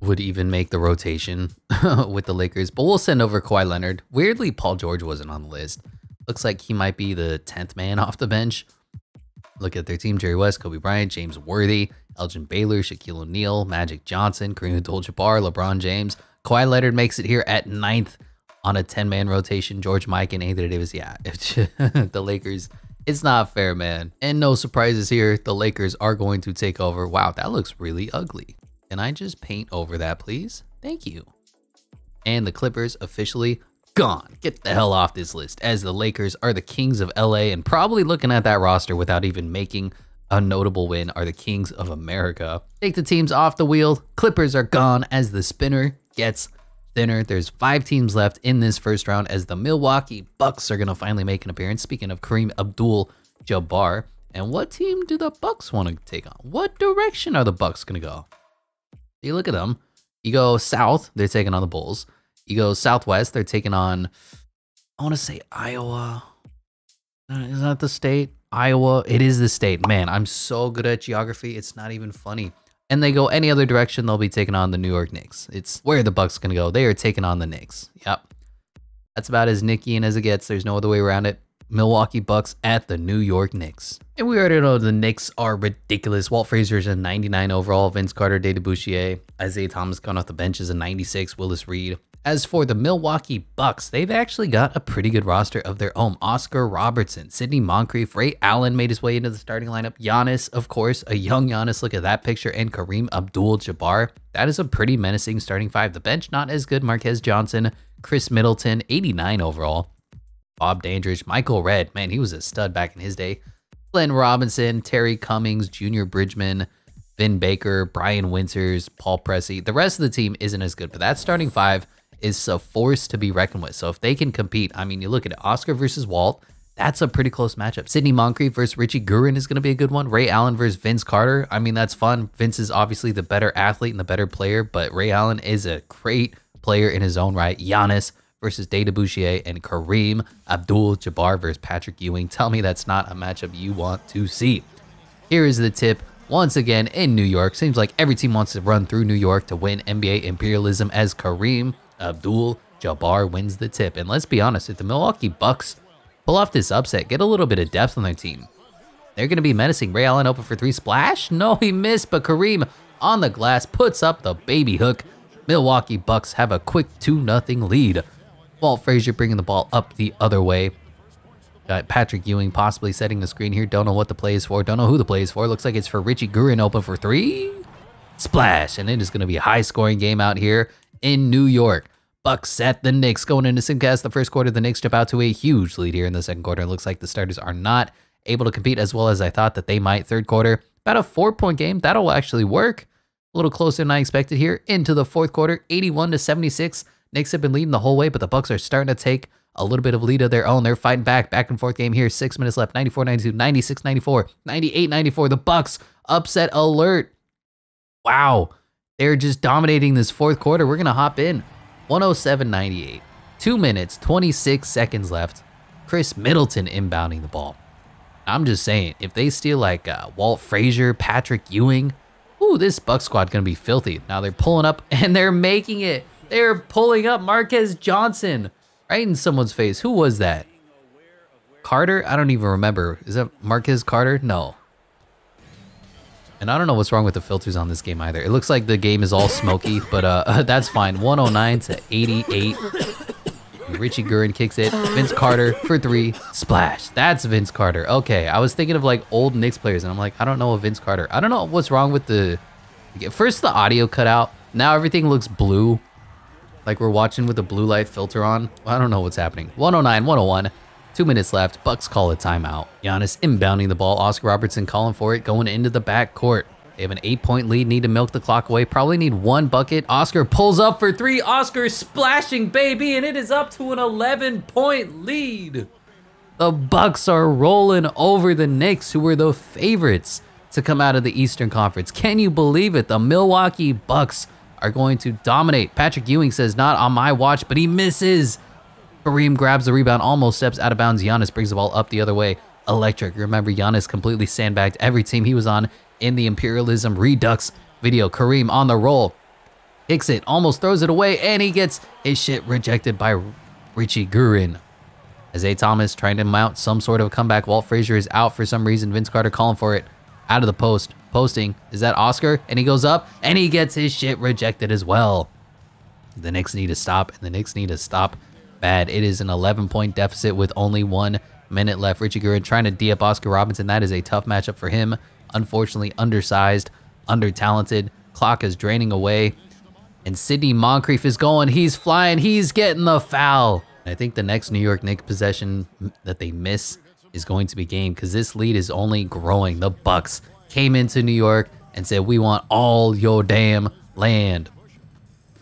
would even make the rotation <laughs> with the Lakers, but we'll send over Kawhi Leonard. Weirdly, Paul George wasn't on the list. Looks like he might be the 10th man <laughs> off the bench. Look at their team Jerry West, Kobe Bryant, James Worthy, Elgin Baylor, Shaquille O'Neal, Magic Johnson, Kareem Abdul Jabbar, LeBron James. Kawhi Leonard makes it here at ninth on a 10 man rotation. George Mike and Anthony Davis. Yeah, <laughs> the Lakers. It's not fair, man. And no surprises here. The Lakers are going to take over. Wow, that looks really ugly. Can I just paint over that, please? Thank you. And the Clippers officially gone. Get the hell off this list, as the Lakers are the kings of LA and probably looking at that roster without even making a notable win are the kings of America. Take the teams off the wheel. Clippers are gone as the spinner gets thinner. There's five teams left in this first round as the Milwaukee Bucks are going to finally make an appearance. Speaking of Kareem Abdul Jabbar, and what team do the Bucks want to take on? What direction are the Bucks going to go? You look at them. You go south, they're taking on the Bulls. You go southwest, they're taking on, I want to say Iowa. Is that the state? Iowa. It is the state. Man, I'm so good at geography. It's not even funny. And they go any other direction, they'll be taking on the New York Knicks. It's where the Bucks gonna go. They are taking on the Knicks. Yep. That's about as Nickian as it gets. There's no other way around it. Milwaukee Bucks at the New York Knicks. And we already know the Knicks are ridiculous. Walt Frazier is a 99 overall. Vince Carter, Dave DeBusschere, Isiah Thomas gone off the bench is a 96. Willis Reed. As for the Milwaukee Bucks, they've actually got a pretty good roster of their own. Oscar Robertson, Sidney Moncrief, Ray Allen made his way into the starting lineup. Giannis, of course, a young Giannis. Look at that picture. And Kareem Abdul-Jabbar. That is a pretty menacing starting five. The bench, not as good. Marques Johnson, Khris Middleton, 89 overall. Bob Dandridge, Michael Redd, man, he was a stud back in his day. Glenn Robinson, Terry Cummings, Junior Bridgeman, Vin Baker, Brian Winters, Paul Pressey. The rest of the team isn't as good, but that starting five is a force to be reckoned with. So if they can compete, I mean, you look at it, Oscar versus Walt, that's a pretty close matchup. Sidney Moncrief versus Richie Guerin is going to be a good one. Ray Allen versus Vince Carter. I mean, that's fun. Vince is obviously the better athlete and the better player, but Ray Allen is a great player in his own right. Giannis versus Dave DeBusschere and Kareem Abdul Jabbar versus Patrick Ewing. Tell me that's not a matchup you want to see. Here is the tip. Once again in New York, seems like every team wants to run through New York to win NBA imperialism as Kareem Abdul Jabbar wins the tip. And let's be honest, if the Milwaukee Bucks pull off this upset, get a little bit of depth on their team, they're going to be menacing. Ray Allen open for three splash? No, <laughs> he missed, but Kareem on the glass puts up the baby hook. Milwaukee Bucks have a quick 2-0 lead. Walt Frazier bringing the ball up the other way. Got Patrick Ewing possibly setting the screen here. Don't know what the play is for. Don't know who the play is for. Looks like it's for Richie Guerin open for three. Splash. And it is going to be a high scoring game out here in New York. Bucks at the Knicks going into Simcast the first quarter. The Knicks jump out to a huge lead here in the second quarter. It looks like the starters are not able to compete as well as I thought that they might. Third quarter, about a four point game. That'll actually work. A little closer than I expected here into the fourth quarter, 81 to 76. Knicks have been leading the whole way, but the Bucks are starting to take a little bit of lead of their own. They're fighting back, back and forth game here. Six minutes left, 94 92, 96 94, 98 94. The Bucks upset alert. Wow. They're just dominating this fourth quarter. We're going to hop in 107 98. Two minutes, 26 seconds left. Khris Middleton inbounding the ball. I'm just saying, if they steal like uh, Walt Frazier, Patrick Ewing, ooh, this Buck squad gonna be filthy. Now they're pulling up <laughs> and they're making it. They're pulling up Marques Johnson right in someone's face. Who was that? Carter? I don't even remember. Is that Marquez Carter? No. And I don't know what's wrong with the filters on this game either. It looks like the game is all smoky, <laughs> but uh, <laughs> that's fine. 109 to 88. Richie Guerin kicks it. Vince Carter for three. Splash. That's Vince Carter. Okay, I was thinking of like old Knicks players, and I'm like, I don't know a Vince Carter. I don't know what's wrong with the... First the audio cut out. Now everything looks blue. Like we're watching with a blue light filter on. I don't know what's happening. 109, 101. Two minutes left. Bucks call a timeout. Giannis inbounding the ball. Oscar Robertson calling for it, going into the back court. They have an eight-point lead, need to milk the clock away. Probably need one bucket. Oscar pulls up for three. Oscar splashing, baby, and it is up to an 11-point lead. The Bucks are rolling over the Knicks, who were the favorites to come out of the Eastern Conference. Can you believe it? The Milwaukee Bucks are going to dominate. Patrick Ewing says, not on my watch, but he misses. Kareem grabs the rebound, almost steps out of bounds. Giannis brings the ball up the other way. Electric. Remember, Giannis completely sandbagged every team he was on in the Imperialism Redux video. Kareem on the roll. Kicks it, almost throws it away, and he gets his shit rejected by Richie Guerin. Isiah Thomas trying to mount some sort of comeback. Walt Frazier is out for some reason. Vince Carter calling for it. Out of the post. Posting. Is that Oscar? And he goes up, and he gets his shit rejected as well. The Knicks need to stop, and the Knicks need to stop bad. It is an 11 point deficit with only one minute left. Richie Guerin trying to D up Oscar Robinson. That is a tough matchup for him. Unfortunately, undersized, under talented. Clock is draining away. And Sidney Moncrief is going. He's flying. He's getting the foul. I think the next New York Knicks possession that they miss is going to be game because this lead is only growing. The Bucks came into New York and said, "We want all your damn land."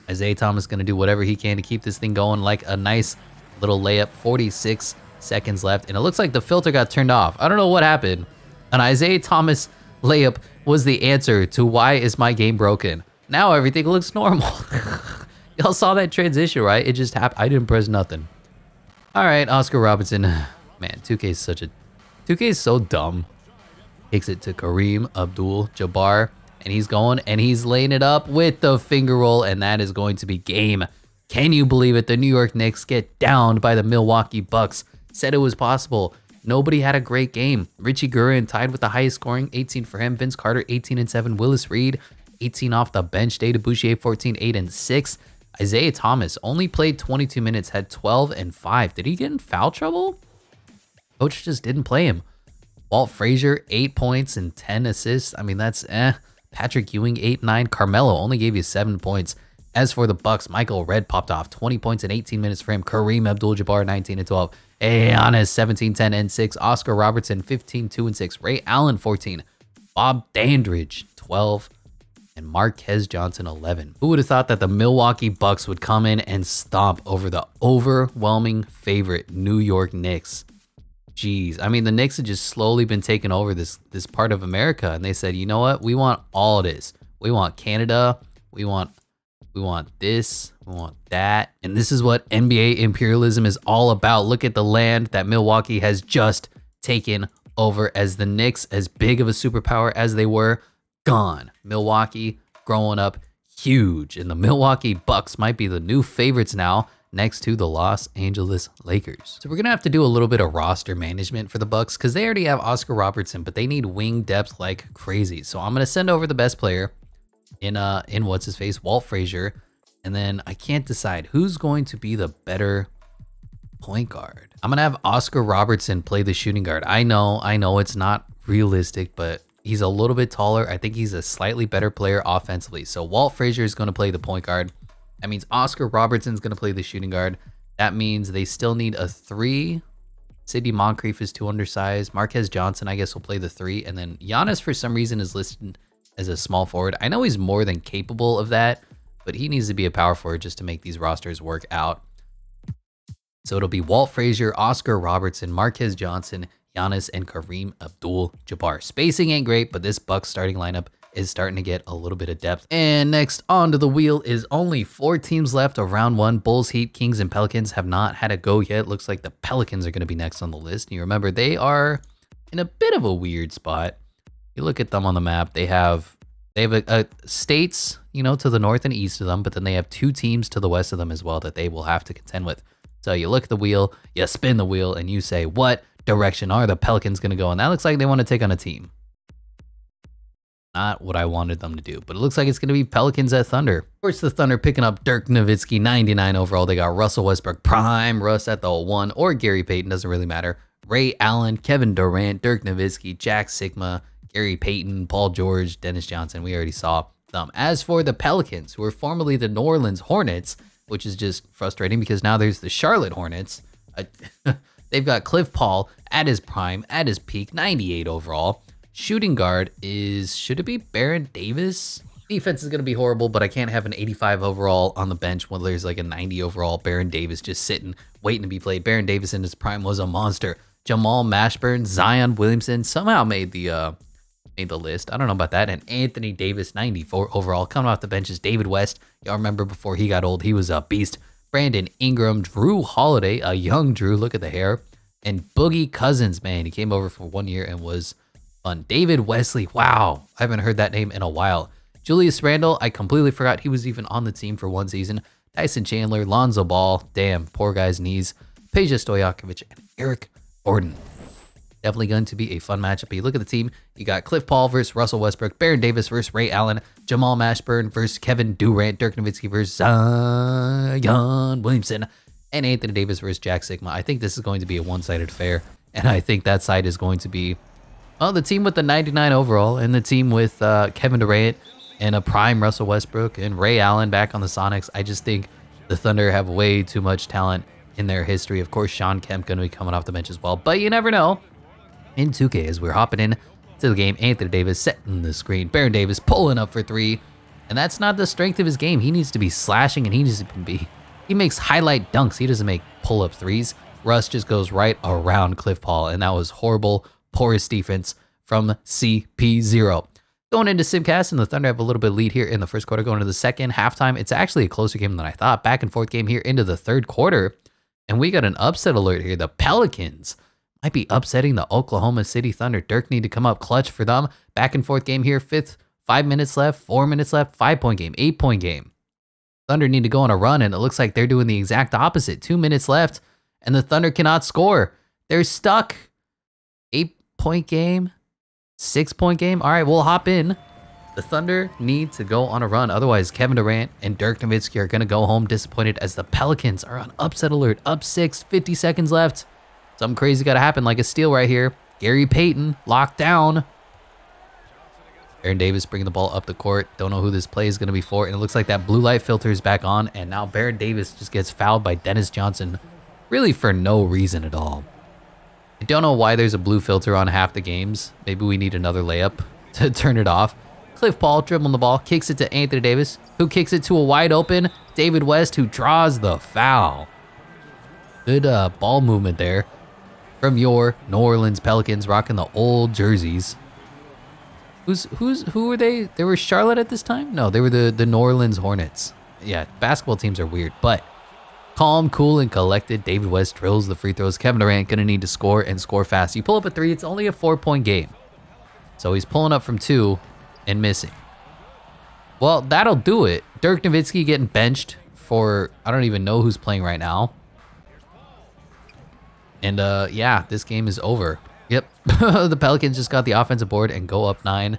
Isiah Thomas going to do whatever he can to keep this thing going like a nice little layup. 46 seconds left, and it looks like the filter got turned off. I don't know what happened. An Isiah Thomas layup was the answer to why is my game broken. Now everything looks normal. <laughs> Y'all saw that transition, right? It just happened. I didn't press nothing. All right, Oscar Robinson. <sighs> Man, 2K is such a... 2K is so dumb. Takes it to Kareem Abdul-Jabbar. And he's going and he's laying it up with the finger roll. And that is going to be game. Can you believe it? The New York Knicks get downed by the Milwaukee Bucks. Said it was possible. Nobody had a great game. Richie Guerin tied with the highest scoring, 18 for him. Vince Carter, 18 and 7. Willis Reed, 18 off the bench. Dave DeBusschere, 14, 8 and 6. Isiah Thomas only played 22 minutes, had 12 and 5. Did he get in foul trouble? Coach just didn't play him. Walt Frazier, 8 points and 10 assists. I mean, that's eh. Patrick Ewing, 8 9. Carmelo only gave you 7 points. As for the Bucks, Michael Redd popped off 20 points in 18 minutes for him. Kareem Abdul-Jabbar 19 and 12. Giannis 17 10 and 6. Oscar Robertson 15 2 and 6. Ray Allen 14. Bob Dandridge 12 and Marques Johnson 11. Who would have thought that the Milwaukee Bucks would come in and stomp over the overwhelming favorite New York Knicks? Jeez, I mean the Knicks had just slowly been taking over this this part of America, and they said, you know what? We want all of this. We want Canada. We want we want this. We want that. And this is what NBA imperialism is all about. Look at the land that Milwaukee has just taken over as the Knicks, as big of a superpower as they were, gone. Milwaukee growing up huge, and the Milwaukee Bucks might be the new favorites now next to the Los Angeles Lakers. So we're gonna have to do a little bit of roster management for the Bucks because they already have Oscar Robertson, but they need wing depth like crazy. So I'm gonna send over the best player in uh in what's his face, Walt Frazier, and then I can't decide who's going to be the better point guard. I'm gonna have Oscar Robertson play the shooting guard. I know, I know it's not realistic, but He's a little bit taller. I think he's a slightly better player offensively. So Walt Frazier is to play the point guard. That means Oscar Robertson is going to play the shooting guard. That means they still need a three. Sidney Moncrief is too undersized. Marques Johnson, I guess, will play the three. And then Giannis, for some reason, is listed as a small forward. I know he's more than capable of that, but he needs to be a power forward just to make these rosters work out. So it'll be Walt Frazier, Oscar Robertson, Marques Johnson, Giannis, and Kareem Abdul-Jabbar. Spacing ain't great, but this Bucks starting lineup is starting to get a little bit of depth. And next onto the wheel is only four teams left of round one. Bulls, Heat, Kings, and Pelicans have not had a go yet. Looks like the Pelicans are going to be next on the list. And you remember they are in a bit of a weird spot. You look at them on the map, they have they have a, a states, you know, to the north and east of them, but then they have two teams to the west of them as well that they will have to contend with. So you look at the wheel, you spin the wheel, and you say, what direction are the Pelicans going to go? And that looks like they want to take on a team. Not what I wanted them to do, but it looks like it's going to be Pelicans at Thunder. Of course, the Thunder picking up Dirk Nowitzki, 99 overall. They got Russell Westbrook, prime Russ at the one, or Gary Payton, doesn't really matter. Ray Allen, Kevin Durant, Dirk Nowitzki, Jack Sikma, Gary Payton, Paul George, Dennis Johnson. We already saw them. As for the Pelicans, who were formerly the New Orleans Hornets, which is just frustrating because now there's the Charlotte Hornets. <laughs> They've got Cliff Paul at his prime, at his peak, 98 overall. Shooting guard is, should it be Baron Davis? Defense is going to be horrible, but I can't have an 85 overall on the bench when there's like a 90 overall Baron Davis just sitting, waiting to be played. Baron Davis in his prime was a monster. Jamal Mashburn, Zion Williamson somehow made the uh, made the list. I don't know about that. And Anthony Davis, 94 overall. Coming off the bench is David West. Y'all remember before he got old, he was a beast. Brandon Ingram, Jrue Holiday, a young Drew, look at the hair, and Boogie Cousins, man, he came over for one year and was fun. David Wesley, wow, I haven't heard that name in a while. Julius Randle, I completely forgot he was even on the team for one season. Tyson Chandler, Lonzo Ball, damn, poor guy's knees. Peja Stojakovic, and Eric Gordon. Definitely going to be a fun matchup. You look at the team, you got Cliff Paul versus Russell Westbrook, Baron Davis versus Ray Allen, Jamal Mashburn versus Kevin Durant, Dirk Nowitzki versus Zion Williamson, and Anthony Davis versus Jack Sikma. I think this is going to be a one-sided affair, and I think that side is going to be, well, the team with the 99 overall and the team with uh, Kevin Durant and a prime Russell Westbrook and Ray Allen back on the Sonics. I just think the Thunder have way too much talent in their history. Of course, Shawn Kemp going to be coming off the bench as well, but you never know. In 2K, as we're hopping in to the game, Anthony Davis setting the screen, Baron Davis pulling up for three, and that's not the strength of his game. He needs to be slashing, and he needs to be. He makes highlight dunks. He doesn't make pull-up threes. Russ just goes right around Cliff Paul, and that was horrible, porous defense from CP0. Going into Simcast, and the Thunder have a little bit lead here in the first quarter. Going into the second halftime, it's actually a closer game than I thought. Back and forth game here into the third quarter. And we got an upset alert here. The Pelicans might be upsetting the Oklahoma City Thunder. Dirk need to come up clutch for them. Back and forth game here. Fifth, five minutes left, four minutes left, five point game, eight point game. Thunder need to go on a run, and it looks like they're doing the exact opposite. Two minutes left, and the Thunder cannot score. They're stuck. Eight point game, six point game. All right, we'll hop in. The Thunder need to go on a run. Otherwise, Kevin Durant and Dirk Nowitzki are going to go home disappointed as the Pelicans are on upset alert. Up six, 50 seconds left. Something crazy got to happen, like a steal right here. Gary Payton locked down. Baron Davis bringing the ball up the court. Don't know who this play is going to be for. And it looks like that blue light filter is back on. And now Baron Davis just gets fouled by Dennis Johnson. Really for no reason at all. I don't know why there's a blue filter on half the games. Maybe we need another layup <laughs> to turn it off. Cliff Paul dribbling the ball, kicks it to Anthony Davis, who kicks it to a wide open David West, who draws the foul. Good uh, ball movement there from your New Orleans Pelicans, rocking the old jerseys. Who's who's who were they? They were Charlotte at this time? No, they were the the New Orleans Hornets. Yeah, basketball teams are weird, but calm, cool, and collected. David West drills the free throws. Kevin Durant gonna need to score and score fast. You pull up a three, it's only a four point game. So he's pulling up from two and missing. Well, that'll do it. Dirk Nowitzki getting benched for, I don't even know who's playing right now. And uh, yeah, this game is over. Yep, <laughs> the Pelicans just got the offensive board and go up nine.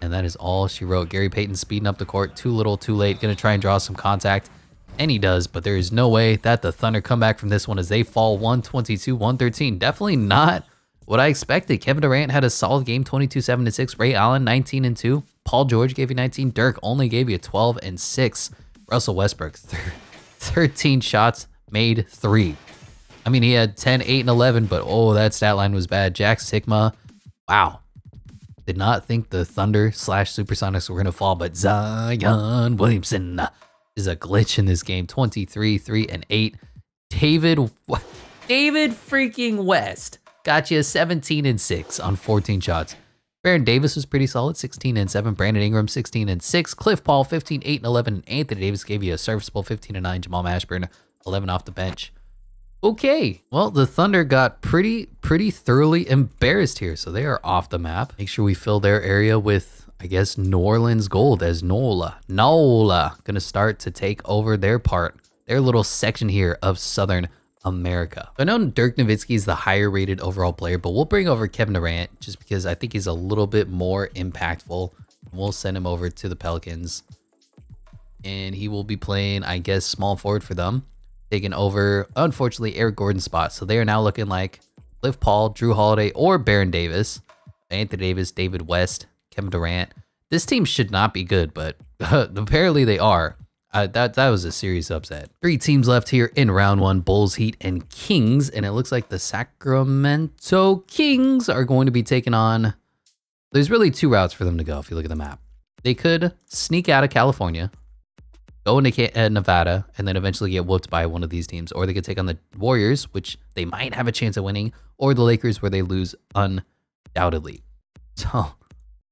And that is all she wrote. Gary Payton speeding up the court. Too little, too late. Going to try and draw some contact. And he does, but there is no way that the Thunder come back from this one as they fall 122-113. Definitely not what I expected. Kevin Durant had a solid game, 22 7 6. Ray Allen, 19 and 2. Paul George gave you 19. Dirk only gave you 12 and 6. Russell Westbrook, 13 shots, made three. I mean, he had 10, 8, and 11, but oh, that stat line was bad. Jack Sikma, wow. Did not think the Thunder slash Supersonics were going to fall, but Zion Williamson is a glitch in this game. 23, 3, and 8. David, David freaking West got you 17 and 6 on 14 shots. Baron Davis was pretty solid, 16 and 7. Brandon Ingram, 16 and 6. Cliff Paul, 15, 8 and 11. And Anthony Davis gave you a serviceable 15 and 9. Jamal Mashburn, 11 off the bench. Okay, well, the Thunder got pretty, pretty thoroughly embarrassed here, so they are off the map. Make sure we fill their area with, I guess, New Orleans gold as NOLA. NOLA gonna start to take over their part, their little section here of Southern America. I know Dirk Nowitzki is the higher rated overall player, but we'll bring over Kevin Durant just because I think he's a little bit more impactful. We'll send him over to the Pelicans. And he will be playing, I guess, small forward for them. Taking over, unfortunately, Eric Gordon's spot. So they are now looking like Cliff Paul, Jrue Holiday, or Baron Davis. Anthony Davis, David West, Kevin Durant. This team should not be good, but <laughs> apparently they are. Uh, that that was a serious upset. Three teams left here in round one: Bulls, Heat, and Kings. And it looks like the Sacramento Kings are going to be taking on. There's really two routes for them to go if you look at the map. They could sneak out of California, go into uh, Nevada, and then eventually get whooped by one of these teams, or they could take on the Warriors, which they might have a chance of winning, or the Lakers, where they lose undoubtedly. <laughs> So,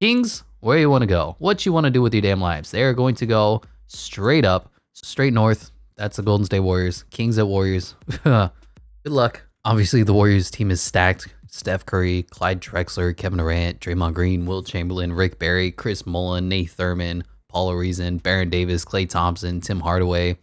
Kings, where you want to go? What you want to do with your damn lives? They are going to go straight up, straight north, That's the Golden State Warriors. Kings at Warriors. <laughs> Good luck. Obviously, the Warriors team is stacked. Steph Curry, Clyde Drexler, Kevin Durant, Draymond Green, Wilt Chamberlain, Rick Barry, Chris Mullin, Nate Thurmond, Paul Arizin, Baron Davis, Klay Thompson, Tim Hardaway.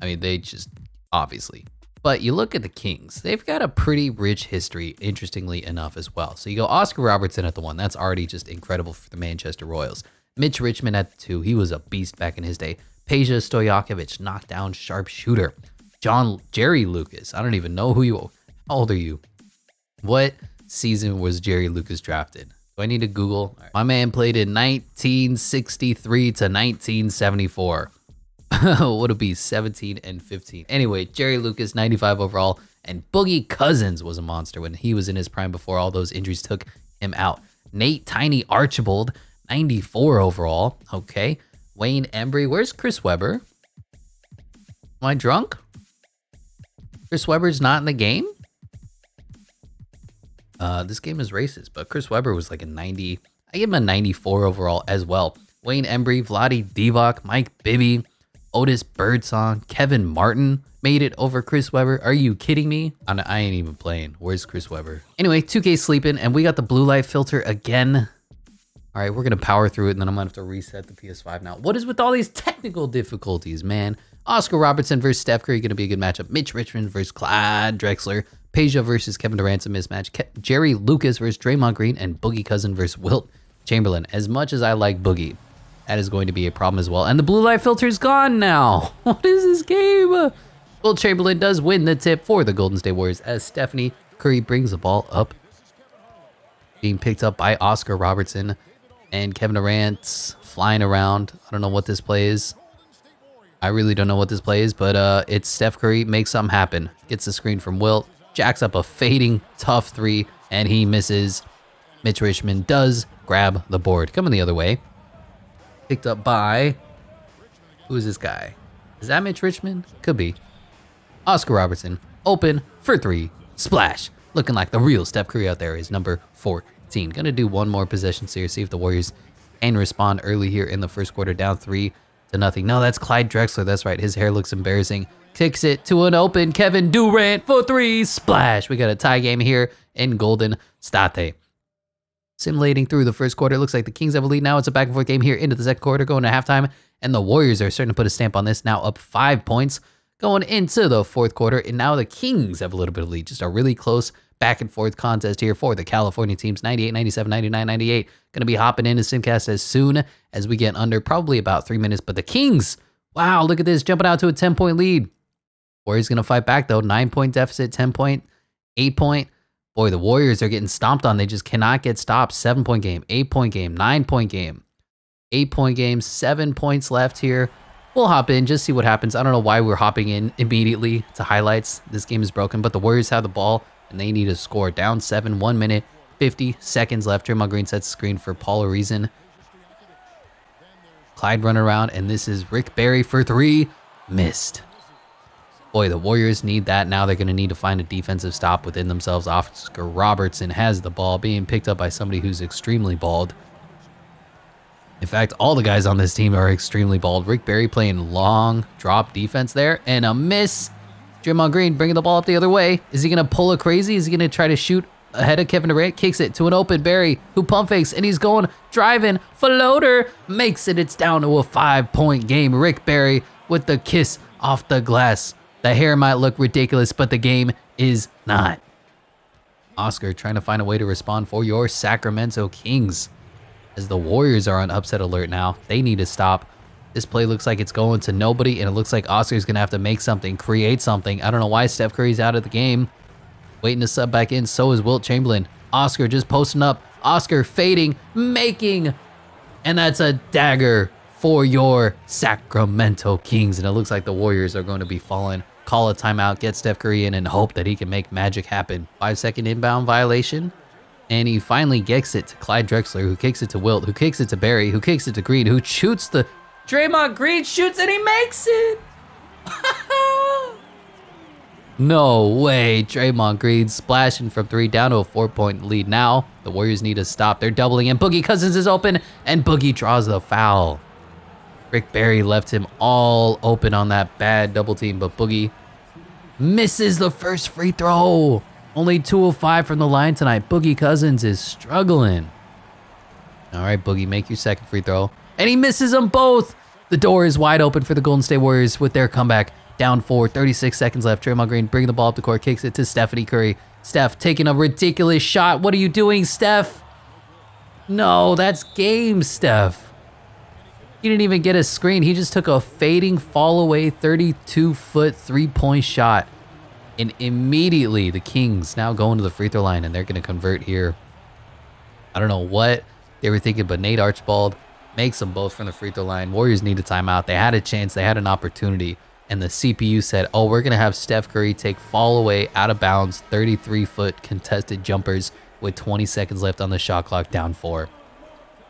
I mean, they just obviously. But you look at the Kings, they've got a pretty rich history, interestingly enough, as well. So you go Oscar Robertson at the one. That's already just incredible for the Rochester Royals. Mitch Richmond at the two. He was a beast back in his day. Peja Stojakovic, knockdown sharpshooter. John Jerry Lucas. I don't even know who you. How old are you? What season was Jerry Lucas drafted? Do I need to Google? Right. My man played in 1963 to 1974. <laughs> It be 17 and 15? Anyway, Jerry Lucas, 95 overall, and Boogie Cousins was a monster when he was in his prime before all those injuries took him out. Nate Tiny Archibald, 94 overall. Okay. Wayne Embry. Where's Chris Webber? Am I drunk? Chris Webber's not in the game? Uh, this game is racist, but Chris Webber was like a 90. I give him a 94 overall as well. Wayne Embry, Vlade Divac, Mike Bibby, Otis Birdsong, Kevin Martin made it over Chris Webber. Are you kidding me? I ain't even playing. Where's Chris Webber? Anyway, 2K sleeping, and we got the blue light filter again. All right, we're gonna power through it, and then I'm gonna have to reset the PS5 now. What is with all these technical difficulties, man? Oscar Robertson versus Steph Curry gonna be a good matchup. Mitch Richmond versus Clyde Drexler. Peja versus Kevin Durant's a mismatch. Ke Jerry Lucas versus Draymond Green, and Boogie Cousin versus Wilt Chamberlain. As much as I like Boogie, that is going to be a problem as well. And the blue light filter is gone now. <laughs> What is this game? Wilt Chamberlain does win the tip for the Golden State Warriors as Stephanie Curry brings the ball up. Being picked up by Oscar Robertson and Kevin Durant's flying around. I don't know what this play is. I really don't know what this play is, but uh, it's Steph Curry makes something happen. Gets the screen from Wilt, jacks up a fading tough three, and he misses. Mitch Richmond does grab the board. Coming the other way. Picked up by... Who is this guy? Is that Mitch Richmond? Could be. Oscar Robertson. Open for three. Splash. Looking like the real Steph Curry out there is number 14. Gonna do one more possession here, see if the Warriors can respond early here in the first quarter, down three to nothing. No, that's Clyde Drexler. That's right. His hair looks embarrassing. Kicks it to an open Kevin Durant for three. Splash. We got a tie game here in Golden State. Simulating through the first quarter. Looks like the Kings have a lead now. It's a back and forth game here into the second quarter, going to halftime. And the Warriors are starting to put a stamp on this. Now up five points going into the fourth quarter. And now the Kings have a little bit of lead. Just a really close back and forth contest here for the California teams 98, 97, 99, 98. Going to be hopping into Simcast as soon as we get under probably about three minutes. But the Kings, wow, look at this, jumping out to a 10 point lead. Warriors going to fight back though. Nine point deficit, 10 point, eight point. Boy, the Warriors are getting stomped on. They just cannot get stopped. Seven point game, eight point game, nine point game, eight point game, seven points left here. We'll hop in, just see what happens. I don't know why we're hopping in immediately to highlights. This game is broken, but the Warriors have the ball and they need to score. Down seven, one minute, 50 seconds left. Draymond Green sets the screen for Paul Arizin. Clyde run around, and this is Rick Barry for three. Missed. Boy, the Warriors need that. Now they're going to need to find a defensive stop within themselves. Oscar Robertson has the ball, being picked up by somebody who's extremely bald. In fact, all the guys on this team are extremely bald. Rick Barry playing long drop defense there, and a miss Draymond Green bringing the ball up the other way. Is he going to pull a crazy? Is he going to try to shoot ahead of Kevin Durant? Kicks it to an open Barry who pump fakes and he's going driving. Floater makes it. It's down to a five point game. Rick Barry with the kiss off the glass. The hair might look ridiculous, but the game is not. Oscar trying to find a way to respond for your Sacramento Kings. As the Warriors are on upset alert now, they need to stop. This play looks like it's going to nobody, and it looks like Oscar's going to have to make something, create something. I don't know why Steph Curry's out of the game. Waiting to sub back in, so is Wilt Chamberlain. Oscar just posting up. Oscar fading, making, and that's a dagger for your Sacramento Kings. And it looks like the Warriors are going to be falling. Call a timeout, get Steph Curry in, and hope that he can make magic happen. Five second inbound violation. And he finally gets it to Clyde Drexler, who kicks it to Wilt, who kicks it to Barry, who kicks it to Green, who shoots the Draymond Green shoots and he makes it. <laughs> no way. Draymond Green splashing from three down to a four point lead now. The Warriors need to stop. They're doubling and Boogie Cousins is open and Boogie draws the foul. Rick Barry left him all open on that bad double team, but Boogie misses the first free throw. Only 205 from the line tonight. Boogie Cousins is struggling. All right, Boogie, make your second free throw. And he misses them both. The door is wide open for the Golden State Warriors with their comeback. Down four, 36 seconds left. Draymond Green bringing the ball up the court, kicks it to Stephanie Curry. Steph taking a ridiculous shot. What are you doing, Steph? No, that's game, Steph. He didn't even get a screen. He just took a fading fall away 32 foot three point shot. And immediately the Kings now going to the free throw line and they're going to convert here. I don't know what they were thinking, but Nate Archibald makes them both from the free throw line. Warriors need a timeout. They had a chance, they had an opportunity. And the CPU said, oh, we're going to have Steph Curry take fall away out of bounds 33 foot contested jumpers with 20 seconds left on the shot clock down four.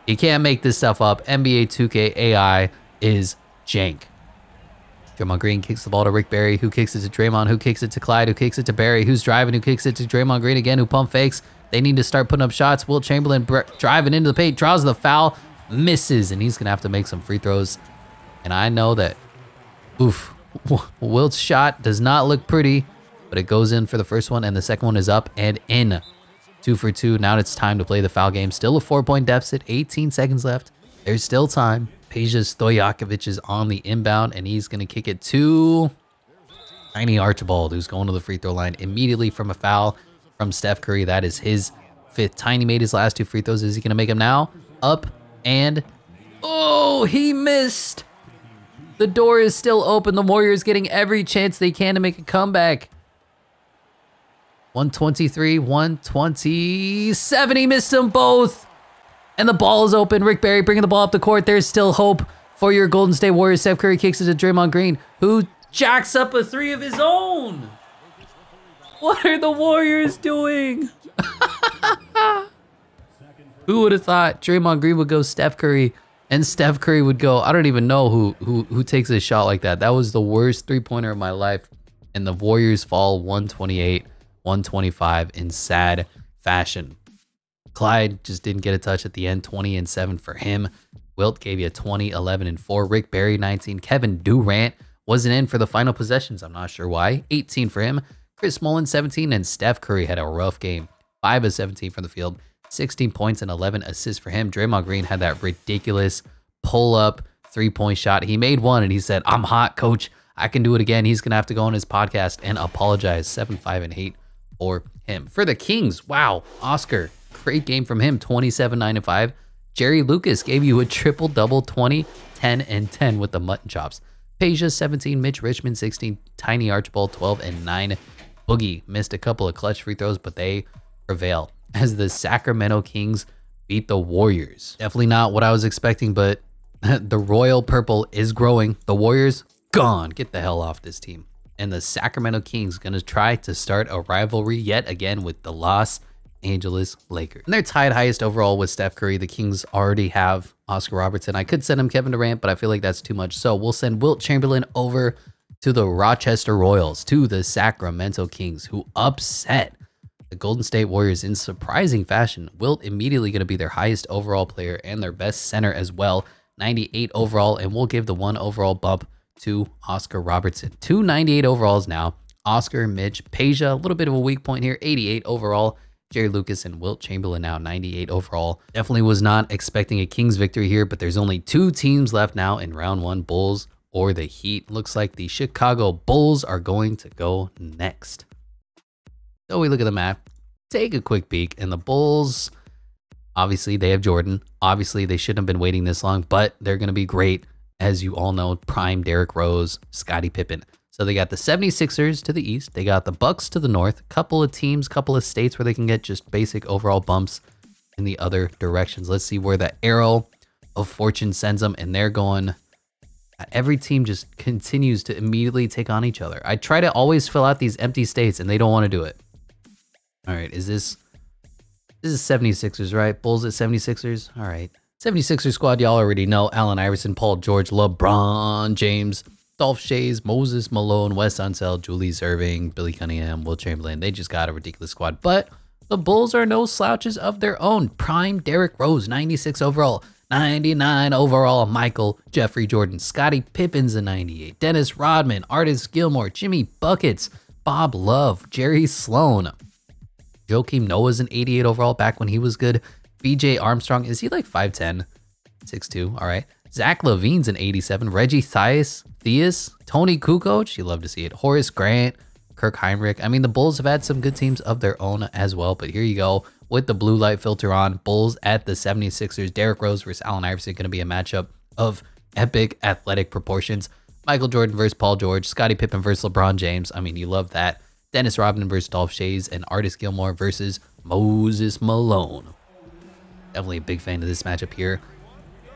You can't make this stuff up. NBA 2K AI is jank. Draymond Green kicks the ball to Rick Barry, who kicks it to Draymond, who kicks it to Clyde, who kicks it to Barry, who's driving, who kicks it to Draymond Green again, who pump fakes. They need to start putting up shots. Wilt Chamberlain driving into the paint, draws the foul, misses, and he's going to have to make some free throws. And I know that, oof, <laughs> Wilt's shot does not look pretty, but it goes in for the first one, and the second one is up and in. Two for two. Now it's time to play the foul game. Still a four-point deficit, 18 seconds left. There's still time. Peja Stojakovic is on the inbound, and he's going to kick it to Tiny Archibald, who's going to the free throw line immediately from a foul from Steph Curry. That is his fifth. Tiny made his last two free throws. Is he going to make them now? Up and... Oh, he missed! The door is still open. The Warriors getting every chance they can to make a comeback. 123, 127. He missed them both. And the ball is open. Rick Barry bringing the ball up the court. There's still hope for your Golden State Warriors. Steph Curry kicks it to Draymond Green, who jacks up a three of his own. What are the Warriors doing? <laughs> who would have thought Draymond Green would go Steph Curry and Steph Curry would go. I don't even know who who who takes a shot like that. That was the worst three pointer of my life. And the Warriors fall 128, 125 in sad fashion. Clyde just didn't get a touch at the end, 20 and 7 for him. Wilt gave you 20, 11 and 4. Rick Barry 19. Kevin Durant wasn't in for the final possessions. I'm not sure why. 18 for him. Chris Mullin 17 and Steph Curry had a rough game. 5 of 17 from the field. 16 points and 11 assists for him. Draymond Green had that ridiculous pull up three point shot. He made one and he said, I'm hot, coach. I can do it again. He's going to have to go on his podcast and apologize. 7 5 and 8 for him. For the Kings, wow. Oscar, great game from him 27 9 and 5. Jerry Lucas gave you a triple double 20, 10 and 10 with the mutton chops. Peja 17, Mitch Richmond 16, Tiny Archibald 12 and 9. Boogie missed a couple of clutch free throws, but they prevail as the Sacramento Kings beat the Warriors. Definitely not what I was expecting, but <laughs> the royal purple is growing. The Warriors gone. Get the hell off this team. And the Sacramento Kings going to try to start a rivalry yet again with the Los Angeles Lakers. And they're tied highest overall with Steph Curry. The Kings already have Oscar Robertson. I could send him Kevin Durant, but I feel like that's too much. So we'll send Wilt Chamberlain over to the Rochester Royals, to the Sacramento Kings, who upset the Golden State Warriors in surprising fashion. Wilt immediately going to be their highest overall player and their best center as well. 98 overall, and we'll give the one overall bump to Oscar Robertson. 298 overalls now. Oscar, Mitch, Peja, a little bit of a weak point here. 88 overall. Jerry Lucas and Wilt Chamberlain now 98 overall. Definitely was not expecting a Kings victory here, but there's only two teams left now in round one, Bulls or the Heat. Looks like the Chicago Bulls are going to go next. So we look at the map, take a quick peek, and the Bulls, obviously they have Jordan. Obviously they shouldn't have been waiting this long, but they're going to be great. As you all know, prime Derrick Rose, Scottie Pippen. So they got the 76ers to the east. They got the Bucks to the north. Couple of teams, couple of states where they can get just basic overall bumps in the other directions. Let's see where the arrow of fortune sends them. And they're going every team just continues to immediately take on each other. I try to always fill out these empty states and they don't want to do it. All right, is this this is 76ers, right? Bulls at 76ers. All right. 76ers squad, y'all already know. Allen Iverson, Paul George, LeBron James, Dolph Schayes, Moses Malone, Wes Unseld, Julius Erving, Billy Cunningham, Wilt Chamberlain. They just got a ridiculous squad. But the Bulls are no slouches of their own. Prime Derrick Rose, 96 overall. 99 overall, Michael Jeffrey Jordan. Scottie Pippen's a 98. Dennis Rodman, Artis Gilmore, Jimmy Buckets, Bob Love, Jerry Sloan. Joakim Noah's an 88 overall back when he was good. BJ Armstrong, is he like 5'10? 6'2, all right. Zach LaVine's an 87. Reggie Theus, Theus, Toni Kukoc, you love to see it. Horace Grant, Kirk Hinrich. I mean, the Bulls have had some good teams of their own as well, but here you go with the blue light filter on. Bulls at the 76ers. Derrick Rose versus Allen Iverson going to be a matchup of epic athletic proportions. Michael Jordan versus Paul George. Scottie Pippen versus LeBron James. I mean, you love that. Dennis Rodman versus Dolph Schayes and Artis Gilmore versus Moses Malone. Definitely a big fan of this matchup here.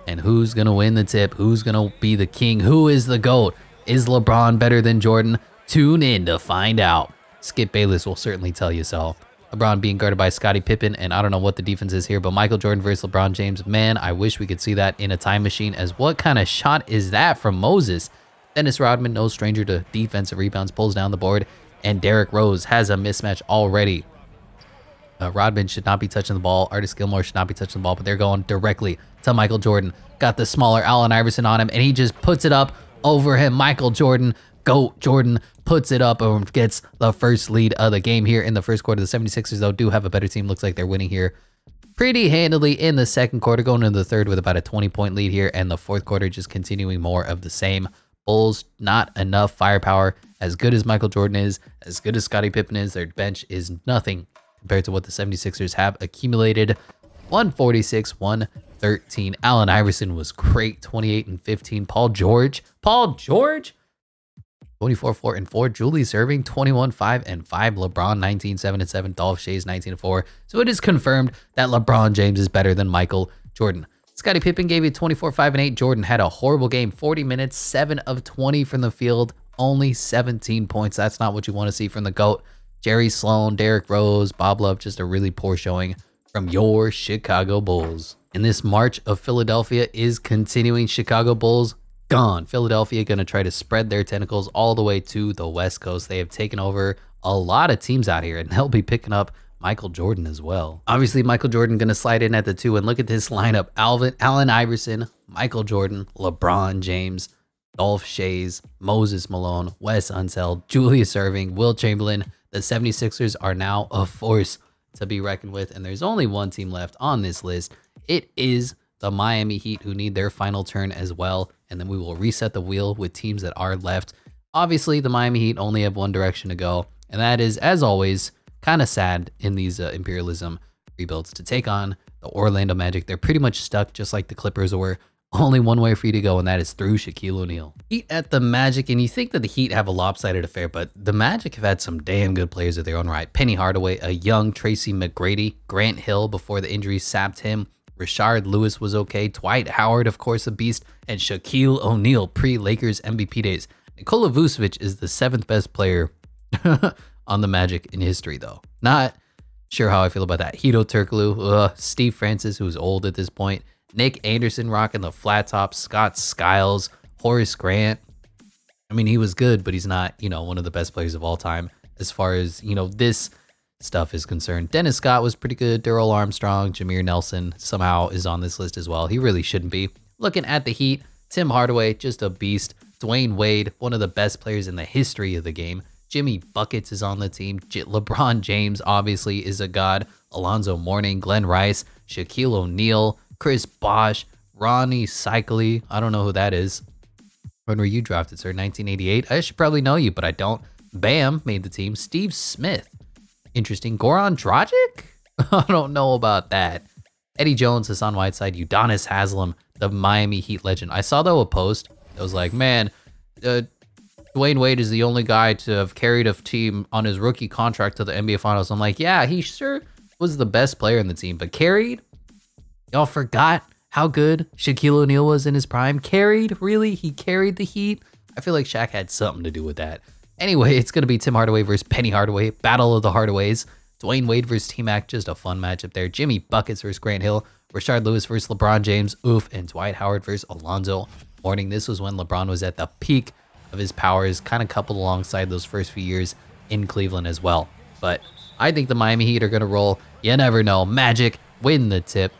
And who's going to win the tip? Who's going to be the king? Who is the GOAT? Is LeBron better than Jordan? Tune in to find out. Skip Bayless will certainly tell you so. LeBron being guarded by Scottie Pippen, and I don't know what the defense is here, but Michael Jordan versus LeBron James. Man, I wish we could see that in a time machine. As what kind of shot is that from Moses? Dennis Rodman, no stranger to defensive rebounds, pulls down the board, and Derrick Rose has a mismatch already. Uh, Rodman should not be touching the ball. Artis Gilmore should not be touching the ball, but they're going directly to Michael Jordan. Got the smaller Allen Iverson on him, and he just puts it up over him. Michael Jordan, GOAT Jordan, puts it up and gets the first lead of the game here in the first quarter. The 76ers, though, do have a better team. Looks like they're winning here pretty handily in the second quarter, going into the third with about a 20 point lead here, and the fourth quarter just continuing more of the same. Bulls, not enough firepower. As good as Michael Jordan is, as good as Scottie Pippen is, their bench is nothing compared to what the 76ers have accumulated. 146, 113. Allen Iverson was great, 28 and 15. Paul George, Paul George, 24 4 and 4. Julius Erving 21 5 and 5. LeBron 19 7 and 7. Dolph Schayes 19 4. So it is confirmed that LeBron James is better than Michael Jordan. Scottie Pippen gave you 24 5 and 8. Jordan had a horrible game 40 minutes, 7 of 20 from the field, only 17 points. That's not what you want to see from the GOAT. Jerry Sloan, Derrick Rose, Bob Love, just a really poor showing from your Chicago Bulls. And this march of Philadelphia is continuing. Chicago Bulls gone. Philadelphia going to try to spread their tentacles all the way to the West Coast. They have taken over a lot of teams out here, and they'll be picking up Michael Jordan as well. Obviously, Michael Jordan going to slide in at the two, and look at this lineup: Alvin, Allen Iverson, Michael Jordan, LeBron James, Dolph Schayes, Moses Malone, Wes Unseld, Julius Erving, Wilt Chamberlain. The 76ers are now a force to be reckoned with, and there's only one team left on this list. It is the Miami Heat, who need their final turn as well. And then we will reset the wheel with teams that are left. Obviously, the Miami Heat only have one direction to go, and that is, as always, kind of sad in these uh, imperialism rebuilds to take on the Orlando Magic. They're pretty much stuck just like the Clippers were. Only one way for you to go, and that is through Shaquille O'Neal. Heat at the Magic, and you think that the Heat have a lopsided affair, but the Magic have had some damn good players of their own right. Penny Hardaway, a young Tracy McGrady, Grant Hill before the injury sapped him, Rashard Lewis was okay. Dwight Howard, of course, a beast. And Shaquille O'Neal, pre Lakers MVP days. Nikola Vucevic is the seventh best player <laughs> on the Magic in history, though. Not sure how I feel about that. Hedo Turkoglu, Steve Francis, who's old at this point. Nick Anderson rocking the flat top. Scott Skiles, Horace Grant. I mean, he was good, but he's not, you know, one of the best players of all time as far as, you know, this stuff is concerned. Dennis Scott was pretty good. Darrell Armstrong, Jameer Nelson somehow is on this list as well. He really shouldn't be. Looking at the Heat, Tim Hardaway, just a beast. Dwyane Wade, one of the best players in the history of the game. Jimmy Buckets is on the team. LeBron James, obviously, is a god. Alonzo Mourning, Glen Rice, Shaquille O'Neal, Chris Bosh, Rony Seikaly. I don't know who that is. When were you drafted, sir? 1988? I should probably know you, but I don't. Bam made the team. Steve Smith, interesting. Goran Dragic? <laughs> I don't know about that. Eddie Jones, Hassan Whiteside, Udonis Haslem, the Miami Heat legend. I saw though a post that was like, man, uh, Dwyane Wade is the only guy to have carried a team on his rookie contract to the NBA Finals. I'm like, yeah, he sure was the best player in the team, but carried? Y'all forgot how good Shaquille O'Neal was in his prime? Carried? Really? He carried the Heat? I feel like Shaq had something to do with that. Anyway, it's going to be Tim Hardaway versus Penny Hardaway, Battle of the Hardaways. Dwyane Wade versus T Mac, just a fun matchup there. Jimmy Buckets versus Grant Hill. Rashard Lewis versus LeBron James. Oof. And Dwight Howard versus Alonzo Mourning. This was when LeBron was at the peak of his powers, kind of coupled alongside those first few years in Cleveland as well. But I think the Miami Heat are going to roll. You never know. Magic win the tip.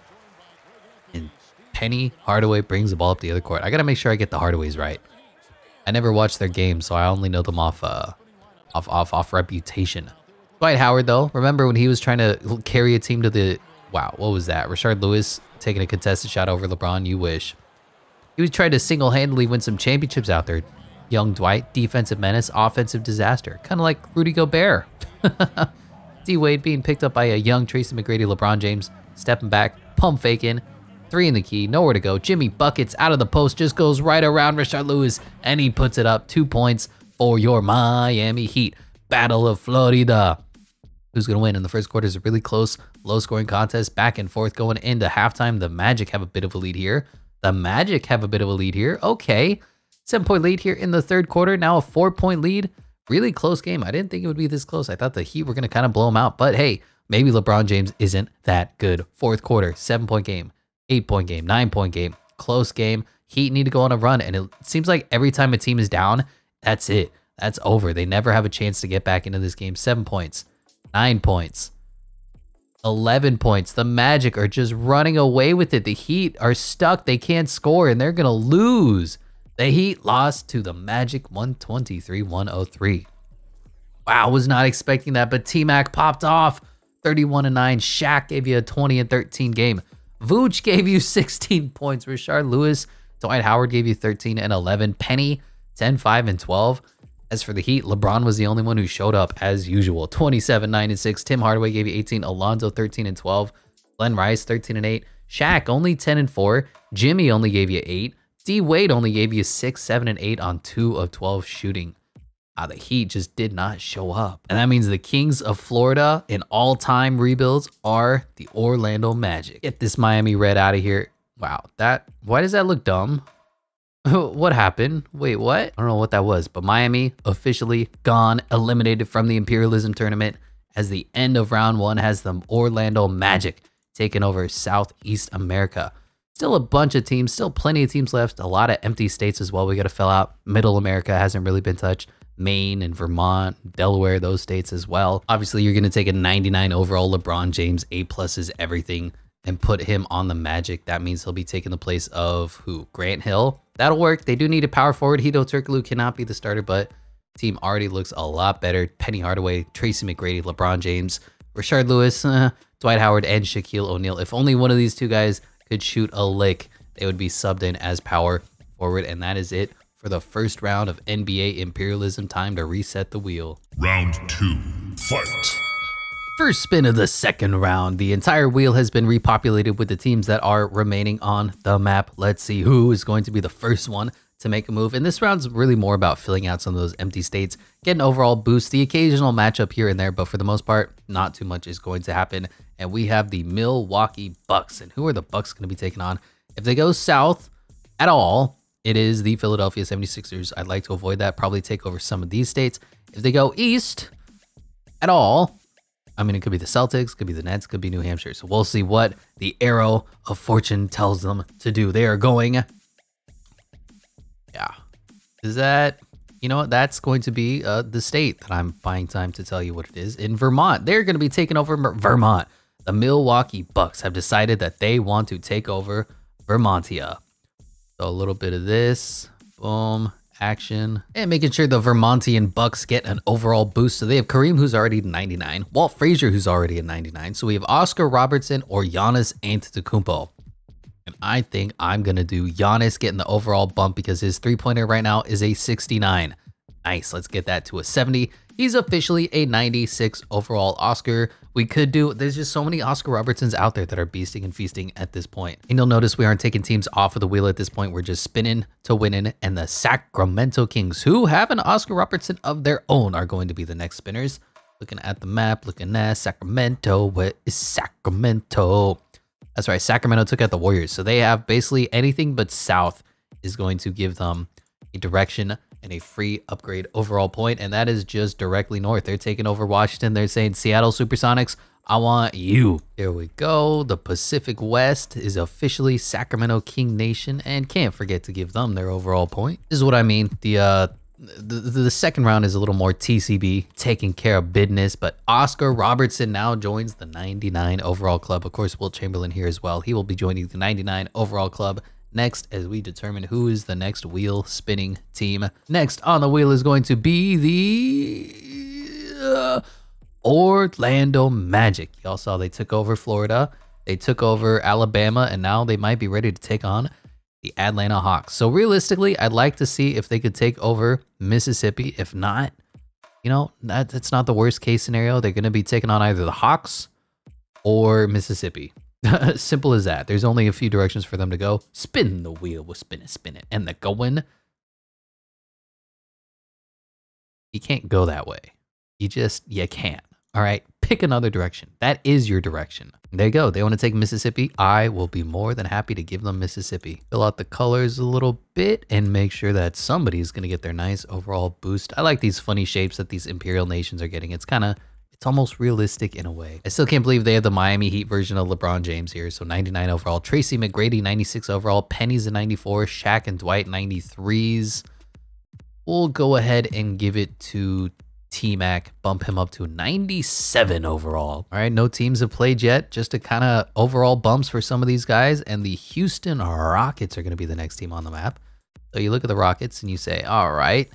Penny Hardaway brings the ball up the other court. I gotta make sure I get the Hardaways right. I never watched their games, so I only know them off uh off off off reputation. Dwight Howard though, remember when he was trying to carry a team to the wow, what was that? Rashard Lewis taking a contested shot over LeBron, you wish. He was trying to single-handedly win some championships out there. Young Dwight, defensive menace, offensive disaster. Kind of like Rudy Gobert. <laughs> D Wade being picked up by a young Tracy McGrady, LeBron James, stepping back, pump faking, three in the key, nowhere to go. Jimmy buckets out of the post, just goes right around Rashard Lewis, and he puts it up. Two points for your Miami Heat. Battle of Florida. Who's going to win? In the first quarter is a really close, low-scoring contest, back and forth going into halftime. The Magic have a bit of a lead here. The Magic have a bit of a lead here. Okay. Seven point lead here in the third quarter. Now a four point lead. Really close game. I didn't think it would be this close. I thought the Heat were going to kind of blow them out. But hey, maybe LeBron James isn't that good. Fourth quarter, seven point game, eight point game, nine point game, close game. Heat need to go on a run. And it seems like every time a team is down, that's it. That's over. They never have a chance to get back into this game. Seven points, nine points, 11 points. The Magic are just running away with it. The Heat are stuck. They can't score and they're going to lose. The Heat lost to the Magic 123-103. Wow, was not expecting that, but T-Mac popped off. 31 and 9. Shaq gave you a 20 and 13 game. Vooch gave you <laughs> 16 points. Rashard Lewis, Dwight Howard gave you 13 and 11. Penny, 10, 5, and 12. As for the Heat, LeBron was the only one who showed up as usual. 27, 9, and 6. Tim Hardaway gave you 18. Alonzo, 13 and 12. Glen Rice, 13 and 8. Shaq, only 10 and 4. Jimmy only gave you 8. D Wade only gave you 6, 7, and 8 on 2 of 12 shooting. Uh, the Heat just did not show up. And that means the Kings of Florida in all time rebuilds are the Orlando Magic. Get this Miami Red out of here. Wow, that, why does that look dumb? <laughs> what happened? Wait, what? I don't know what that was, but Miami officially gone, eliminated from the Imperialism tournament as the end of round one has the Orlando Magic taking over Southeast America. Still a bunch of teams, still plenty of teams left, a lot of empty states as well we got to fill out. Middle America hasn't really been touched. Maine and Vermont, Delaware, those states as well. Obviously, you're going to take a 99 overall LeBron James, A plus is everything, and put him on the Magic. That means he'll be taking the place of who? Grant Hill. That'll work. They do need a power forward. Hedo Turkoglu cannot be the starter, but team already looks a lot better. Penny Hardaway, Tracy McGrady, LeBron James, Rashard Lewis, uh, Dwight Howard, and Shaquille O'Neal. If only one of these two guys could shoot a lick, they would be subbed in as power forward. And that is it for the first round of NBA Imperialism. Time to reset the wheel. Round two, fight. First spin of the second round. The entire wheel has been repopulated with the teams that are remaining on the map. Let's see who is going to be the first one to make a move. And this round's really more about filling out some of those empty states, get an overall boost, the occasional matchup here and there, but for the most part, not too much is going to happen. And we have the Milwaukee Bucks. And who are the Bucks going to be taking on? If they go south at all, it is the Philadelphia 76ers. I'd like to avoid that, probably take over some of these states. If they go east at all, I mean, it could be the Celtics, could be the Nets, could be New Hampshire. So we'll see what the arrow of fortune tells them to do. They are going yeah. Is that, you know what? That's going to be uh, the state that I'm buying time to tell you what it is in Vermont. They're going to be taking over Vermont. The Milwaukee Bucks have decided that they want to take over Vermontia. So a little bit of this, boom, action, and making sure the Vermontian Bucks get an overall boost. So they have Kareem, who's already 99, Walt Frazier, who's already at 99. So we have Oscar Robertson or Giannis Antetokounmpo. And I think I'm going to do Giannis getting the overall bump because his three pointer right now is a 69. Nice. Let's get that to a 70. He's officially a 96 overall Oscar. We could do, there's just so many Oscar Robertsons out there that are beasting and feasting at this point. And you'll notice we aren't taking teams off of the wheel at this point. We're just spinning to winning. And the Sacramento Kings, who have an Oscar Robertson of their own, are going to be the next spinners. Looking at the map, looking at Sacramento. Where is Sacramento? That's right. Sacramento took out the Warriors. So they have basically anything but South is going to give them a direction and a free upgrade overall point, and that is just directly north. They're taking over Washington. They're saying Seattle Supersonics, I want you. Here we go. The Pacific West is officially Sacramento King Nation, and can't forget to give them their overall point. This is what I mean. The uh, the, the second round is a little more TCB, taking care of business. But Oscar Robertson now joins the 99 overall club. Of course, Wilt Chamberlain here as well. He will be joining the 99 overall club next as we determine who is the next wheel spinning team. Next on the wheel is going to be the uh, Orlando Magic. Y'all saw they took over Florida, they took over Alabama, and now they might be ready to take on the Atlanta Hawks. So realistically, I'd like to see if they could take over Mississippi. If not, you know, that, that's not the worst case scenario. They're going to be taking on either the Hawks or Mississippi. <laughs> Simple as that. There's only a few directions for them to go. Spin the wheel, we'll spin it, spin it. And the going. You can't go that way. You just, you can't. All right, pick another direction. That is your direction. There you go. They want to take Mississippi. I will be more than happy to give them Mississippi. Fill out the colors a little bit and make sure that somebody's going to get their nice overall boost. I like these funny shapes that these imperial nations are getting. It's kind of it's almost realistic in a way. I still can't believe they have the Miami Heat version of LeBron James here. So 99 overall. Tracy McGrady, 96 overall. Penny's a 94. Shaq and Dwight, 93s. We'll go ahead and give it to T Mac, bump him up to 97 overall. All right, no teams have played yet. Just a kind of overall bumps for some of these guys. And the Houston Rockets are going to be the next team on the map. So you look at the Rockets and you say, all right,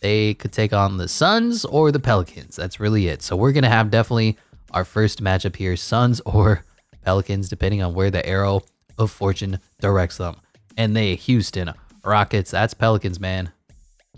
they could take on the Suns or the Pelicans. That's really it. So we're going to have definitely our first matchup here, Suns <laughs> or Pelicans, depending on where the arrow of fortune directs them. And they, Houston Rockets, that's Pelicans, man.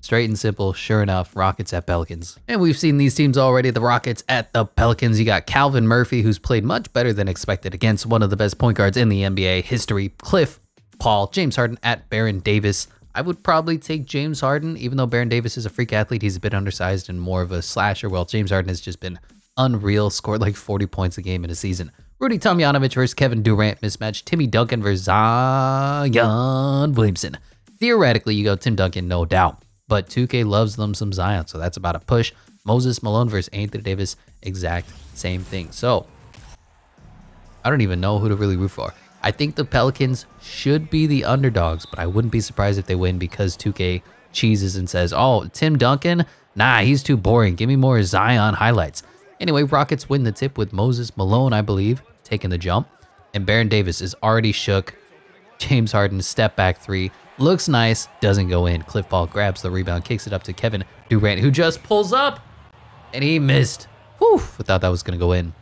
Straight and simple, sure enough, Rockets at Pelicans. And we've seen these teams already, the Rockets at the Pelicans. You got Calvin Murphy, who's played much better than expected against one of the best point guards in the NBA history, Cliff Paul, James Harden at Baron Davis. I would probably take James Harden, even though Baron Davis is a freak athlete. He's a bit undersized and more of a slasher. Well, James Harden has just been unreal, scored like 40 points a game in a season. Rudy Tomjanovich versus Kevin Durant mismatch. Timmy Duncan versus Zion Williamson. Theoretically, you go Tim Duncan, no doubt but 2K loves them some Zion, so that's about a push. Moses Malone versus Anthony Davis, exact same thing. So I don't even know who to really root for. I think the Pelicans should be the underdogs, but I wouldn't be surprised if they win because 2K cheeses and says, oh, Tim Duncan? Nah, he's too boring. Give me more Zion highlights. Anyway, Rockets win the tip with Moses Malone, I believe, taking the jump. And Baron Davis is already shook. James Harden step back three looks nice, doesn't go in. Cliff Ball grabs the rebound, kicks it up to Kevin Durant, who just pulls up, and he missed. Whew, I thought that was going to go in.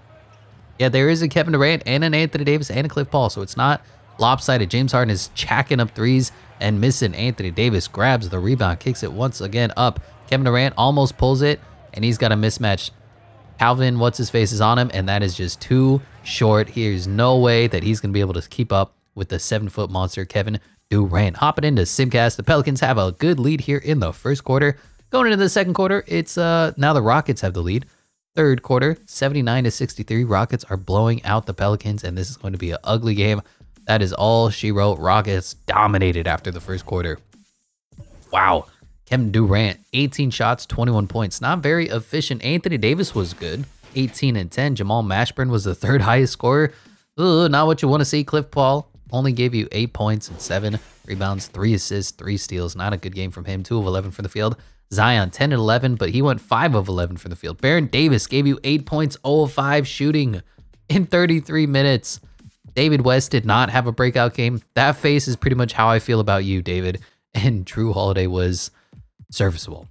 Yeah, there is a Kevin Durant and an Anthony Davis and a Cliff Paul, so it's not lopsided. James Harden is chacking up threes and missing. Anthony Davis grabs the rebound, kicks it once again up. Kevin Durant almost pulls it, and he's got a mismatch. Calvin, what's his face, is on him, and that is just too short. There's no way that he's going to be able to keep up with the seven foot monster Kevin Durant. Hopping into Simcast, the Pelicans have a good lead here in the first quarter. Going into the second quarter, it's uh now the Rockets have the lead. Third quarter, 79 to 63. Rockets are blowing out the Pelicans, and this is going to be an ugly game. That is all she wrote. Rockets dominated after the first quarter. Wow. Kevin Durant, 18 shots, 21 points. Not very efficient. Anthony Davis was good, 18 and 10. Jamal Mashburn was the third <laughs> highest scorer. Ugh, not what you want to see. Cliff Paul, only gave you eight points and seven rebounds, three assists, three steals. Not a good game from him. Two of 11 for the field. Zion, 10 and 11, but he went 5 of 11 from the field. Baron Davis gave you 8 points, 0 of 5 shooting in 33 minutes. David West did not have a breakout game. That face is pretty much how I feel about you, David. <laughs> And Jrue Holiday was serviceable.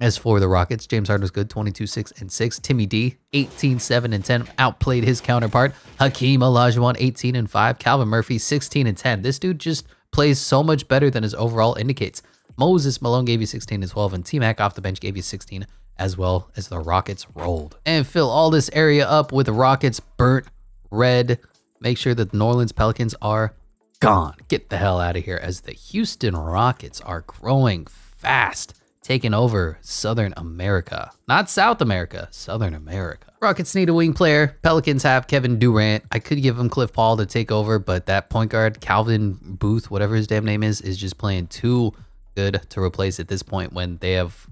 As for the Rockets, James Harden was good, 22, 6, and 6. Timmy D, 18, 7, and 10, outplayed his counterpart. Hakeem Olajuwon, 18 and 5. Calvin Murphy, 16 and 10. This dude just plays so much better than his overall indicates. Moses Malone gave you 16 and 12, and T Mac off the bench gave you 16 as well as the Rockets rolled. And fill all this area up with Rockets burnt red. Make sure that the New Orleans Pelicans are gone. Get the hell out of here as the Houston Rockets are growing fast taking over Southern America. Not South America, Southern America. Rockets need a wing player. Pelicans have Kevin Durant. I could give him Cliff Paul to take over, but that point guard, Calvin Booth, whatever his damn name is, is just playing too good to replace at this point when they have,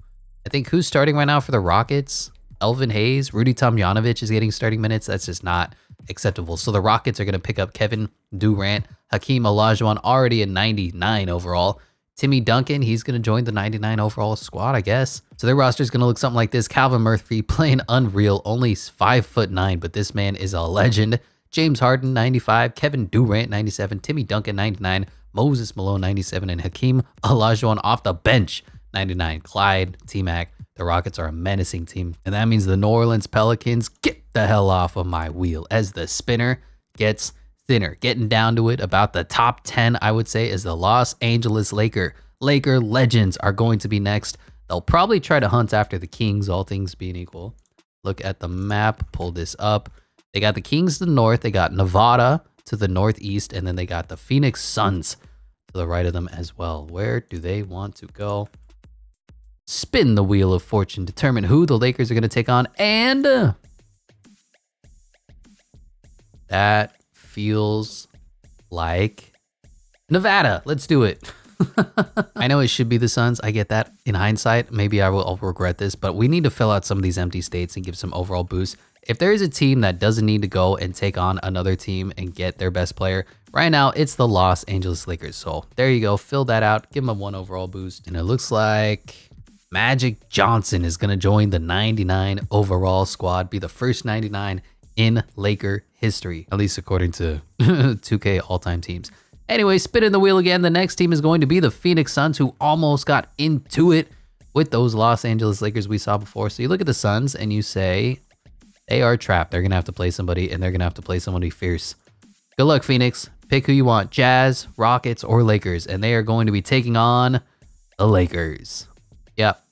I think, who's starting right now for the Rockets? Elvin Hayes, Rudy Tomjanovich is getting starting minutes. That's just not acceptable. So the Rockets are going to pick up Kevin Durant, Hakeem Olajuwon, already a 99 overall. Timmy Duncan, he's going to join the 99 overall squad, I guess. So their roster is going to look something like this. Calvin Murphy <laughs> playing unreal, only five foot nine, but this man is a legend. James Harden, 95. Kevin Durant, 97. Timmy Duncan, 99. Moses Malone, 97. And Hakeem Olajuwon off the bench, 99. Clyde, T-Mac. The Rockets are a menacing team. And that means the New Orleans Pelicans get the hell off of my wheel as the spinner gets thinner. Getting down to it, about the top 10, I would say, is the Los Angeles Laker. Laker legends are going to be next. They'll probably try to hunt after the Kings, all things being equal. Look at the map, pull this up. They got the Kings to the north, they got Nevada to the northeast, and then they got the Phoenix Suns the right of them as well. Where do they want to go? Spin the wheel of fortune, determine who the Lakers are going to take on, and uh, that feels like Nevada. Let's do it. <laughs> I know it should be the Suns. I get that in hindsight. Maybe I will I'll regret this, but we need to fill out some of these empty states and give some overall boost. If there is a team that doesn't need to go and take on another team and get their best player, right now it's the Los Angeles Lakers. So there you go. Fill that out. Give them a one overall boost. And it looks like Magic Johnson is going to join the 99 overall squad, be the first 99 in Laker history, at least according to <laughs> 2K all time teams. Anyway, spinning the wheel again. The next team is going to be the Phoenix Suns, who almost got into it with those Los Angeles Lakers we saw before. So you look at the Suns and you say, they are trapped. They're going to have to play somebody, and they're going to have to play somebody fierce. Good luck, Phoenix. Pick who you want Jazz, Rockets, or Lakers. And they are going to be taking on the Lakers. Yep,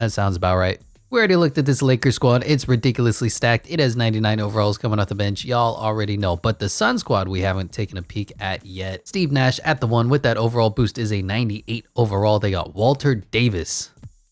that sounds about right. We already looked at this Lakers squad. It's ridiculously stacked. It has 99 overalls coming off the bench. Y'all already know. But the Sun squad we haven't taken a peek at yet. Steve Nash at the one with that overall boost is a 98 overall. They got Walter Davis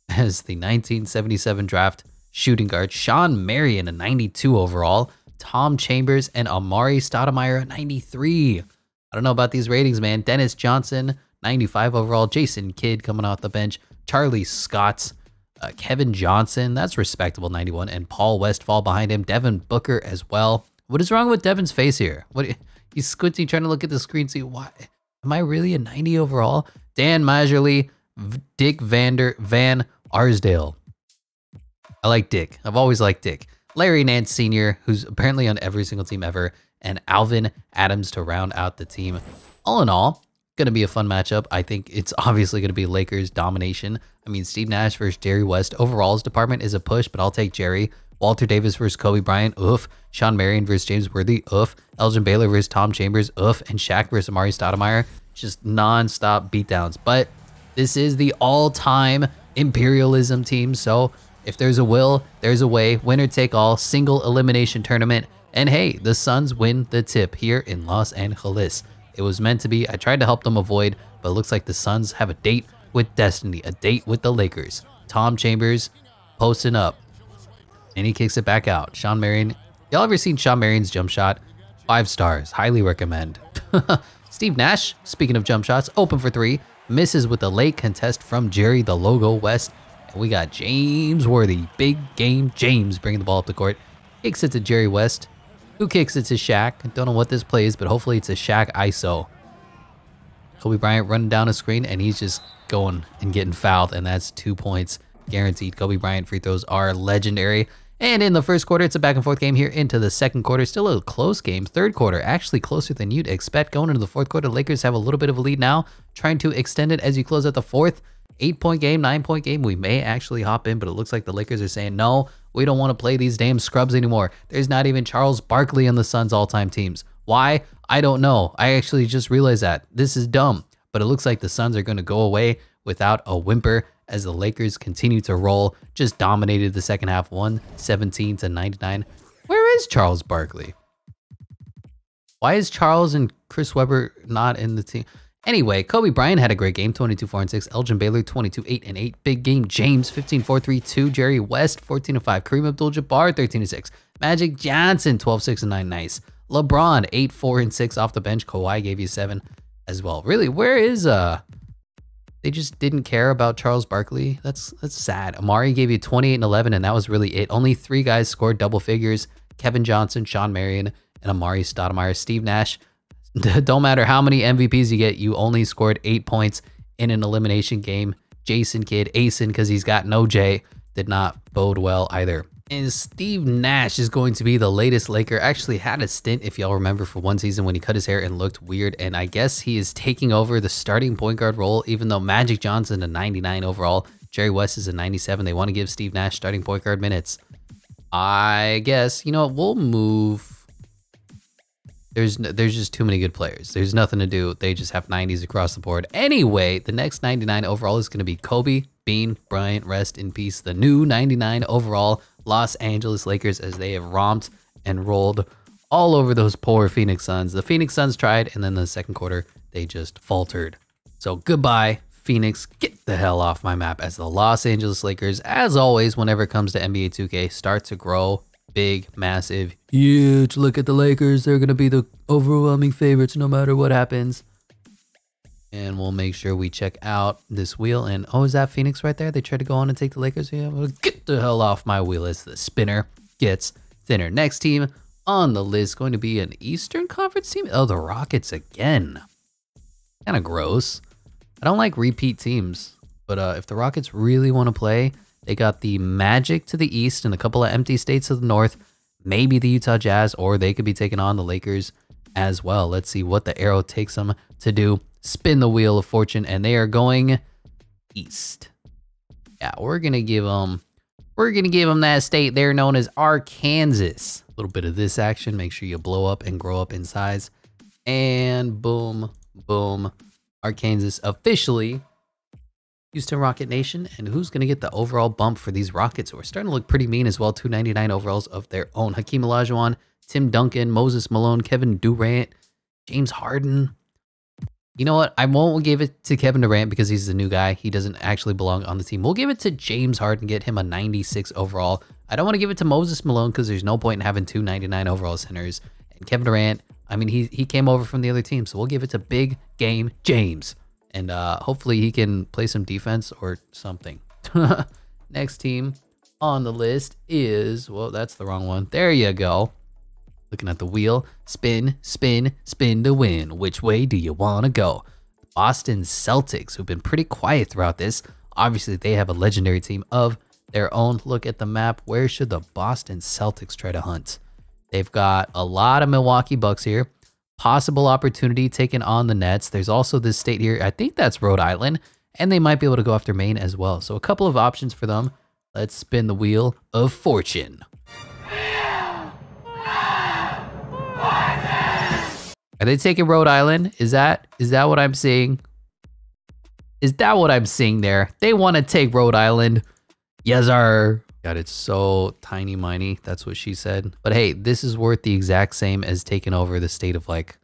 as the 1977 draft shooting guard. Shawn Marion, a 92 overall. Tom Chambers and Amar'e Stoudemire, a 93. I don't know about these ratings, man. Dennis Johnson, 95 overall. Jason Kidd coming off the bench. Charlie Scotts, uh, Kevin Johnson, that's respectable 91, and Paul Westphal behind him. Devin Booker as well. What is wrong with Devin's face here? What <laughs> he's squinting, trying to look at the screen, see why am I really a 90 overall? Dan Majerle, Dick Vander Van Arsdale. I like Dick. I've always liked Dick. Larry Nance Sr., who's apparently on every single team ever, and Alvin Adams to round out the team. All in all, going to be a fun matchup. I think it's <laughs> obviously going to be Lakers domination. I mean, Steve Nash versus Jerry West. Overall's department is a push, but I'll take Jerry. Walter Davis versus Kobe Bryant, oof. Shawn Marion versus James Worthy, oof. Elgin Baylor versus Tom Chambers, oof. And Shaq versus Amar'e Stoudemire, just non-stop beatdowns. But this is the all-time imperialism team, so if there's a will, there's a way. Winner take all, single elimination tournament. And hey, the Suns win the tip here in Los Angeles. It was meant to be. I tried to help them avoid, but it looks like the Suns have a date with destiny, a date with the Lakers. Tom Chambers posting up, and he kicks it back out. Shawn Marion, y'all ever seen Shawn Marion's jump shot? Five stars, highly recommend. <laughs> Steve Nash, speaking of jump shots, open for three, misses with a late contest from Jerry the Logo West. And we got James Worthy, big game James bringing the ball up the court. Kicks it to Jerry West, who kicks it to Shaq. Don't know what this play is, but hopefully it's a Shaq ISO. Kobe Bryant running down a screen, and he's just going and getting fouled, and that's two points guaranteed. Kobe Bryant free throws are legendary. And in the first quarter, it's a back and forth game here into the second quarter. Still a close game. Third quarter, actually closer than you'd expect. Going into the fourth quarter, Lakers have a little bit of a lead now, trying to extend it as you close out the fourth. Eight point game, nine point game. We may actually hop in, but it looks like the Lakers are saying, no, we don't want to play these damn scrubs anymore. There's not even Charles Barkley on the Suns all time teams. Why? I don't know. I actually just realized that. This is dumb. But it looks like the Suns are going to go away without a whimper as the Lakers continue to roll. Just dominated the second half, 117 to 99. Where is Charles Barkley? Why is Charles and Chris Webber not in the team? Anyway, Kobe Bryant had a great game, 22 4 and 6. Elgin Baylor, 22 8 and 8. Big game, James, 15 4 3 2. Jerry West, 14 5. Kareem Abdul Jabbar, 13 6. Magic Johnson, 12 6 and 9. Nice. LeBron, 8 4 and 6 off the bench. Kawhi gave you 7 as well. Really, where is uh they just didn't care about Charles Barkley. That's that's sad. Amar'e gave you 28 and 11 and that was really it. Only 3 guys scored double figures. Kevin Johnson, Shawn Marion, and Amar'e Stoudemire. Steve Nash <laughs> don't matter how many MVPs you get, you only scored eight points in an elimination game. Jason Kidd, Asen, because he's got no J, did not bode well either. And Steve Nash is going to be the latest Laker. Actually had a stint, if y'all remember, for one season when he cut his hair and looked weird. And I guess he is taking over the starting point guard role, even though Magic Johnson a 99 overall, Jerry West is a 97. They want to give Steve Nash starting point guard minutes. I guess, you know, we'll move. There's there's just too many good players. There's nothing to do. They just have 90s across the board. Anyway, the next 99 overall is going to be Kobe Bean Bryant. Rest in peace. The new 99 overall Los Angeles Lakers as they have romped and rolled all over those poor Phoenix Suns. The Phoenix Suns tried, and then the second quarter they just faltered. So goodbye, Phoenix, get the hell off my map as the Los Angeles Lakers, as always, whenever it comes to NBA 2K, start to grow big, massive, huge. Look at the Lakers. They're going to be the overwhelming favorites no matter what happens. And we'll make sure we check out this wheel. And oh, is that Phoenix right there? They tried to go on and take the Lakers. Yeah, well, get the hell off my wheel as the spinner gets thinner. Next team on the list going to be an Eastern Conference team. Oh, the Rockets again. Kind of gross. I don't like repeat teams, but uh, if the Rockets really want to play, they got the Magic to the east and a couple of empty states to the north, maybe the Utah Jazz, or they could be taking on the Lakers as well. Let's see what the arrow takes them to do. Spin the wheel of fortune, and they are going east. Yeah, we're gonna give them. We're gonna give them that state. They're known as Arkansas. A little bit of this action. Make sure you blow up and grow up in size. And boom, boom. Arkansas officially Houston Rocket Nation. And who's going to get the overall bump for these Rockets who are starting to look pretty mean as well. 299 overalls of their own. Hakeem Olajuwon, Tim Duncan, Moses Malone, Kevin Durant, James Harden. You know what? I won't give it to Kevin Durant because he's the new guy. He doesn't actually belong on the team. We'll give it to James Harden, get him a 96 overall. I don't want to give it to Moses Malone because there's no point in having two 99 overall centers. And Kevin Durant, I mean, he he came over from the other team, so we'll give it to Big Game James, and uh, hopefully he can play some defense or something. <laughs> Next team on the list is well, that's the wrong one. There you go. Looking at the wheel, spin, spin, spin to win. Which way do you want to go? Boston Celtics, who've been pretty quiet throughout this. Obviously, they have a legendary team of their own. Look at the map. Where should the Boston Celtics try to hunt? They've got a lot of Milwaukee Bucks here. Possible opportunity taken on the Nets. There's also this state here. I think that's Rhode Island. And they might be able to go after Maine as well. So a couple of options for them. Let's spin the wheel of fortune. Are they taking Rhode Island? Is that is that what I'm seeing? Is that what I'm seeing there? They want to take Rhode Island. Yes, sir. God, it's so tiny miny. That's what she said. But hey, this is worth the exact same as taking over the state of like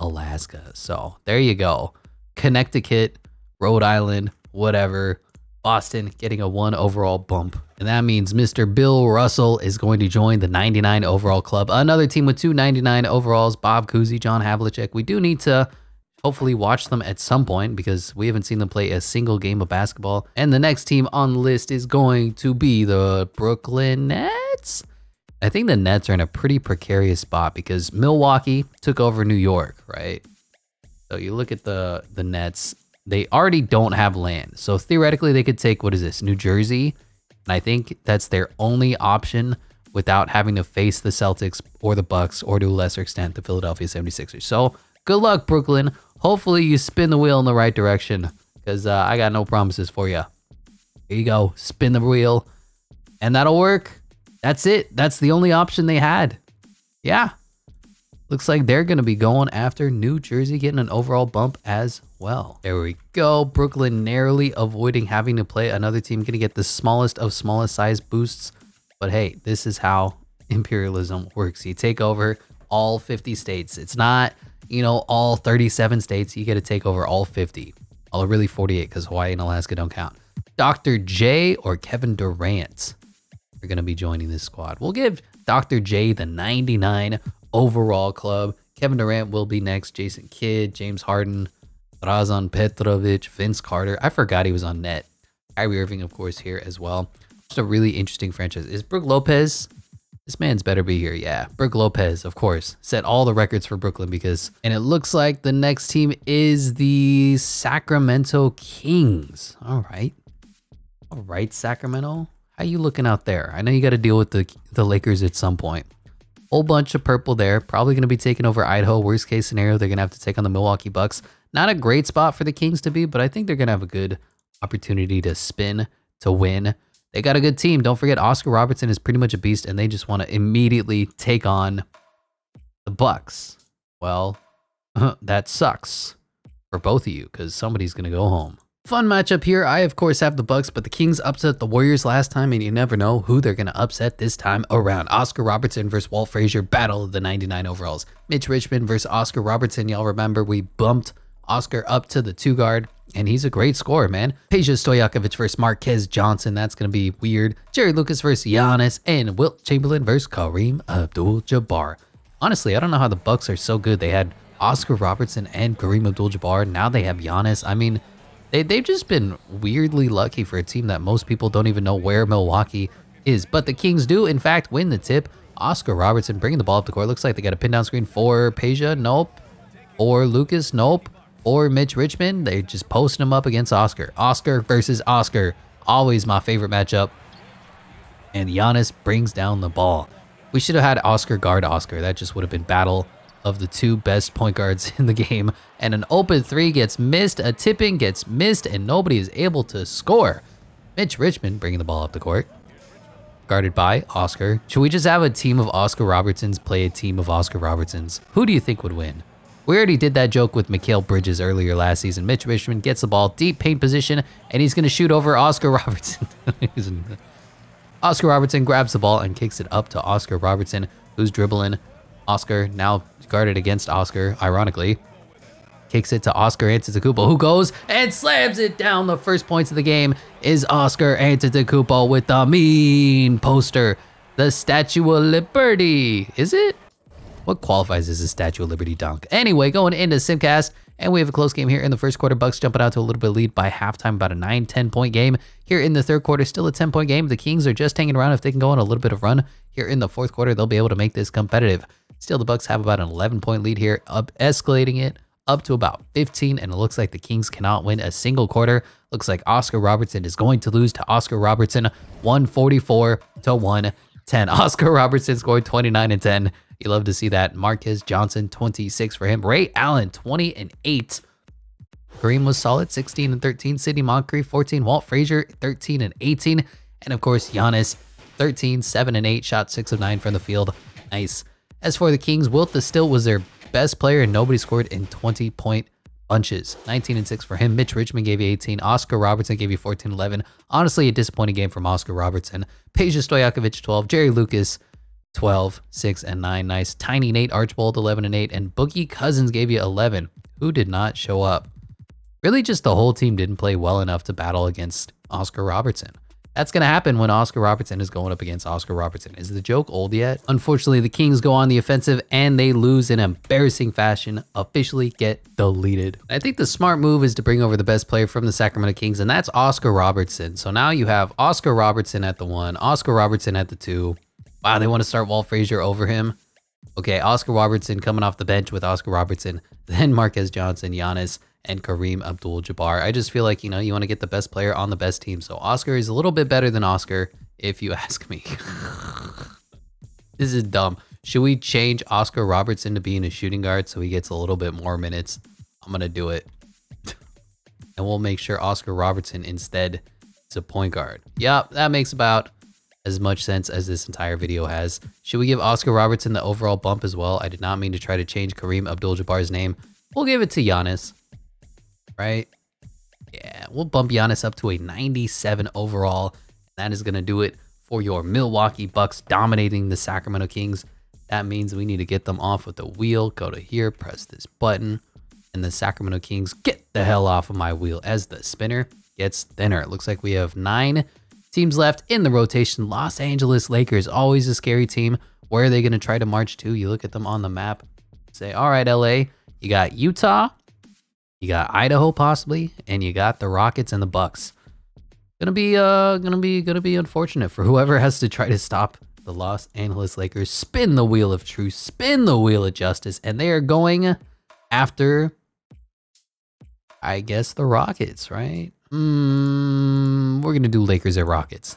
Alaska. So there you go. Connecticut, Rhode Island, whatever. Boston getting a one overall bump. And that means Mr. Bill Russell is going to join the 99 overall club. Another team with two 99 overalls, Bob Cousy, John Havlicek. We do need to hopefully watch them at some point because we haven't seen them play a single game of basketball. And the next team on the list is going to be the Brooklyn Nets. I think the Nets are in a pretty precarious spot because Milwaukee took over New York, right? So you look at the the Nets, they already don't have land. So theoretically they could take what is this, New Jersey? And I think that's their only option without having to face the Celtics or the Bucks or to a lesser extent the Philadelphia 76ers. So good luck Brooklyn. Hopefully you spin the wheel in the right direction because uh, I got no promises for you. Here you go. Spin the wheel and that'll work. That's it. That's the only option they had. Yeah. Looks like they're going to be going after New Jersey getting an overall bump as well. There we go. Brooklyn narrowly avoiding having to play another team going to get the smallest of smallest size boosts. But hey, this is how imperialism works. You take over all 50 states. It's not you know, all 37 states, you get to take over all 50. All really 48 because Hawaii and Alaska don't count. Dr. J or Kevin Durant are going to be joining this squad. We'll give Dr. J the 99 overall club. Kevin Durant will be next. Jason Kidd, James Harden, Drazen Petrovic, Vince Carter. I forgot he was on net. Kyrie Irving, of course, here as well. Just a really interesting franchise. Is Brook Lopez This man's better be here. Yeah. Brook Lopez, of course, set all the records for Brooklyn because, and it looks like the next team is the Sacramento Kings. All right. All right, Sacramento. How you looking out there? I know you got to deal with the the Lakers at some point. Whole bunch of purple there. Probably going to be taking over Idaho. Worst case scenario, they're going to have to take on the Milwaukee Bucks. Not a great spot for the Kings to be, but I think they're going to have a good opportunity to spin to win. They got a good team. Don't forget, Oscar Robertson is pretty much a beast, and they just want to immediately take on the Bucks. Well, <laughs> that sucks for both of you because somebody's going to go home. Fun matchup here. I, of course, have the Bucks, but the Kings upset the Warriors last time, and you never know who they're going to upset this time around. Oscar Robertson versus Walt Frazier, battle of the 99 overalls. Mitch Richmond versus Oscar Robertson. Y'all remember we bumped Oscar up to the two guard, and he's a great scorer, man. Peja Stojakovic versus Marques Johnson. That's going to be weird. Jerry Lucas versus Giannis, and Wilt Chamberlain versus Kareem Abdul-Jabbar. Honestly, I don't know how the Bucks are so good. They had Oscar Robertson and Kareem Abdul-Jabbar. Now they have Giannis. I mean, they, they've just been weirdly lucky for a team that most people don't even know where Milwaukee is. But the Kings do, in fact, win the tip. Oscar Robertson bringing the ball up the court. Looks like they got a pin down screen for Peja. Nope. Or Lucas. Nope. Or Mitch Richmond. They just posting him up against Oscar. Oscar versus Oscar. Always my favorite matchup. And Giannis brings down the ball. We should have had Oscar guard Oscar. That just would have been battle of the two best point guards <laughs> in the game. And an open three gets missed, a tipping gets missed, and nobody is able to score. Mitch Richmond bringing the ball up the court. Guarded by Oscar. Should we just have a team of Oscar Robertsons play a team of Oscar Robertsons? Who do you think would win? We already did that joke with Mikal Bridges earlier last season. Mitch Richmond gets the ball deep paint position, and he's going to shoot over Oscar <laughs> Robertson. Oscar Robertson grabs the ball and kicks it up to Oscar Robertson, who's dribbling. Oscar now guarded against Oscar, ironically. Kicks it to Oscar Antetokounmpo, who goes and slams it down. The first points of the game is Oscar Antetokounmpo with the mean poster. The Statue of Liberty. Is it? What qualifies as a Statue of Liberty dunk? Anyway, going into Simcast, and we have a close game here in the first quarter. Bucks jumping out to a little bit of lead by halftime, about a 9 10 point game. Here in the third quarter, still a 10 point game. The Kings are just hanging around. If they can go on a little bit of run here in the fourth quarter, they'll be able to make this competitive. Still, the Bucks have about an 11 point lead here, up escalating it up to about 15, and it looks like the Kings cannot win a single quarter. Looks like Oscar Robertson is going to lose to Oscar Robertson 144 to 110. <laughs> Oscar Robertson scored 29 and 10. You love to see that. Marques Johnson 26 for him. Ray Allen 20 and 8. Kareem was solid 16 and 13. Sidney Moncrief 14. Walt Frazier 13 and 18. And of course, Giannis 13, 7 and 8. Shot 6 of 9 from the field. Nice. As for the Kings, Wilt the Stilt was their best player and nobody scored in 20 point bunches. 19 and 6 for him. Mitch Richmond gave you 18. Oscar Robertson gave you 14 11. Honestly, a disappointing game from Oscar Robertson. Peja Stojakovic 12. Jerry Lucas 12, 6 and 9. Nice. Tiny Nate Archibald 11 and 8. And Boogie Cousins gave you 11. Who did not show up? Really, just the whole team didn't play well enough to battle against Oscar Robertson. That's going to happen when Oscar Robertson is going up against Oscar Robertson. Is the joke old yet? Unfortunately, the Kings go on the offensive and they lose in embarrassing fashion, officially get deleted. I think the smart move is to bring over the best player from the Sacramento Kings, and that's Oscar Robertson. So now you have Oscar Robertson at the one, Oscar Robertson at the two. Wow, they want to start Walt Frazier over him. Okay, Oscar Robertson coming off the bench with Oscar Robertson, <laughs> then Marques Johnson, Giannis, and Kareem Abdul Jabbar. I just feel like, you know, you want to get the best player on the best team. So Oscar is a little bit better than Oscar, if you <laughs> ask me. <laughs> this is dumb. Should we change Oscar Robertson to being a shooting guard so he gets a little bit more minutes? I'm going to do it. and we'll make sure Oscar Robertson instead is a point guard. Yep, that makes about as much sense as this entire video has. Should we give Oscar Robertson the overall bump as well? I did not mean to try to change Kareem Abdul-Jabbar's name. We'll give it to Giannis right? Yeah, we'll bump Giannis up to a 97 overall. That is going to do it for your Milwaukee Bucks dominating the Sacramento Kings. That means we need to get them off with the wheel. Go to here, press this button, and the Sacramento Kings get the hell off of my wheel as the spinner gets thinner. It looks like we have nine teams left in the rotation. Los Angeles Lakers, always a scary team. Where are they going to try to march to? You look at them on the map, say, all right, LA, you got Utah, you got Idaho possibly, and you got the Rockets and the Bucks. Gonna be uh gonna be gonna be unfortunate for whoever <laughs> has to try to stop the Los Angeles Lakers spin the wheel of truth, spin the wheel of justice, and they are going after, I guess, the Rockets, right? Mm, we're going to do Lakers at Rockets.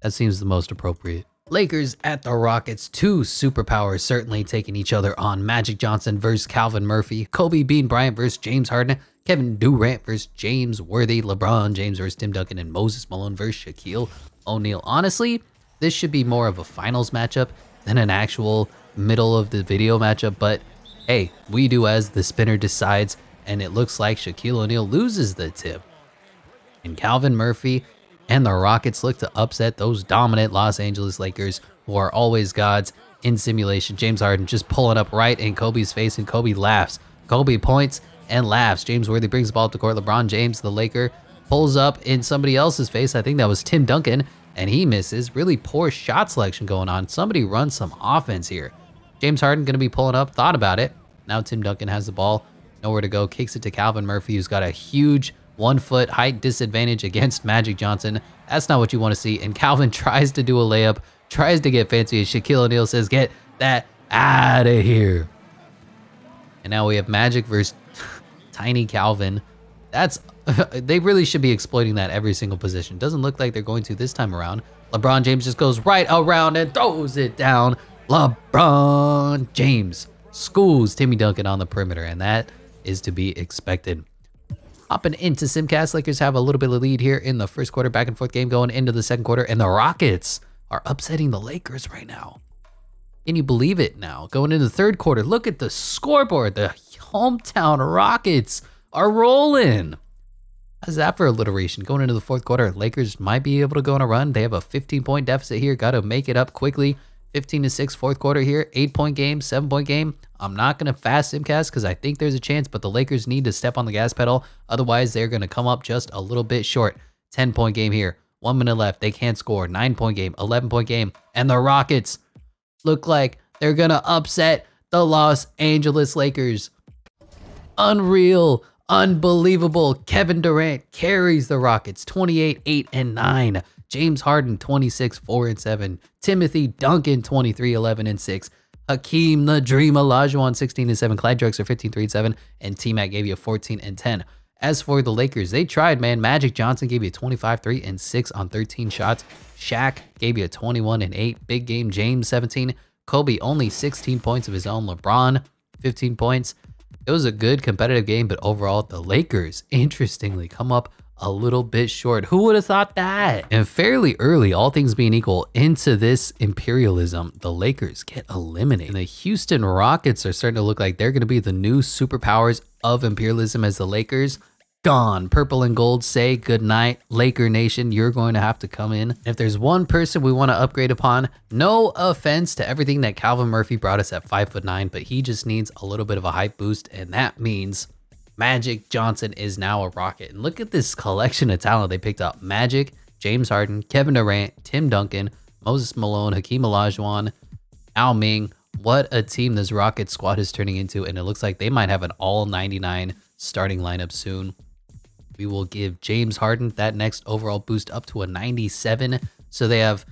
That seems the most appropriate. Lakers at the Rockets, two superpowers certainly taking each other on. Magic Johnson versus Calvin Murphy, Kobe Bean Bryant versus James Harden, Kevin Durant versus James Worthy, LeBron James versus Tim Duncan, and Moses Malone versus Shaquille O'Neal. Honestly, this should be more of a finals matchup than an actual middle of the video matchup, but hey, we do as the spinner decides, and it looks like Shaquille O'Neal loses the tip. And Calvin Murphy and the Rockets look to upset those dominant Los Angeles Lakers who are always gods in simulation. James Harden just pulling up right in Kobe's face, and Kobe laughs. Kobe points and laughs. James Worthy brings the ball up the court. LeBron James, the Laker, pulls up in somebody else's face. I think that was Tim Duncan, and he misses. Really poor shot selection going on. Somebody runs some offense here. James Harden going to be pulling up, thought about it. Now Tim Duncan has the ball, nowhere to go, kicks it to Calvin Murphy, who's got a huge one foot height disadvantage against Magic Johnson. That's not what you want to see. And Calvin <laughs> tries to do a layup, tries to get fancy, and Shaquille O'Neal says, Get that out of here. And now we have Magic versus <laughs> Tiny Calvin. That's <laughs> they really should be exploiting that every single position. Doesn't look like they're going to this time around. LeBron James just goes right around and throws it down. LeBron James schools Timmy Duncan on the perimeter, and that is to be expected. Hopping into Simcast, Lakers have a little bit of lead here in the first quarter, back and forth game going into the second quarter, and the Rockets are upsetting the Lakers right now. Can you believe it now? Going into the third quarter, look at the scoreboard. The hometown Rockets are rolling. How's that for alliteration? Going into the fourth quarter, Lakers might be able to go on a run. They have a 15 point deficit here. Got to make it up quickly. 15 to 6 fourth quarter here. Eight point game, seven point game. I'm not going to fast simcast because I think there's a chance, but the Lakers need to step on the gas pedal. Otherwise, they're going to come up just a little bit short. 10 point game here. One minute left. They can't score. Nine point game, 11 point game. And the Rockets look like they're going to upset the Los Angeles Lakers. Unreal, unbelievable. Kevin Durant carries the Rockets 28, 8, and 9. James Harden 26, 4 and 7. Timothy Duncan 23, 11 and 6. Hakeem the Dream Olajuwon 16 and 7. Clyde Drexler 15, 3 and 7. And T Mac gave you 14 and 10. As for the Lakers, they tried, man. Magic Johnson gave you 25, 3 and 6 on 13 shots. Shaq gave you 21 and 8. Big game James 17. Kobe only 16 points of his own. LeBron 15 points. It was a good competitive game, but overall, the Lakers, <laughs> interestingly, come up a little bit short. Who would have thought that? And fairly early, all things being equal, into this imperialism, the Lakers get eliminated. And the Houston Rockets are starting to look like they're going to be the new superpowers of imperialism as the Lakers gone. Purple and gold say goodnight. Laker Nation, you're going to have to come in. If there's one person we want to upgrade upon, no offense to everything that Calvin Murphy brought us at five foot nine, but he just needs a little bit of a hype boost, and that means Magic Johnson is now a Rocket. And look at this collection of talent they picked up. Magic, James Harden, Kevin Durant, Tim Duncan, Moses Malone, Hakeem Olajuwon, Al Ming. What a team this Rocket squad is turning into. And it looks like they might have an all 99 starting lineup soon. We will give James Harden that next overall boost up to a 97. So they have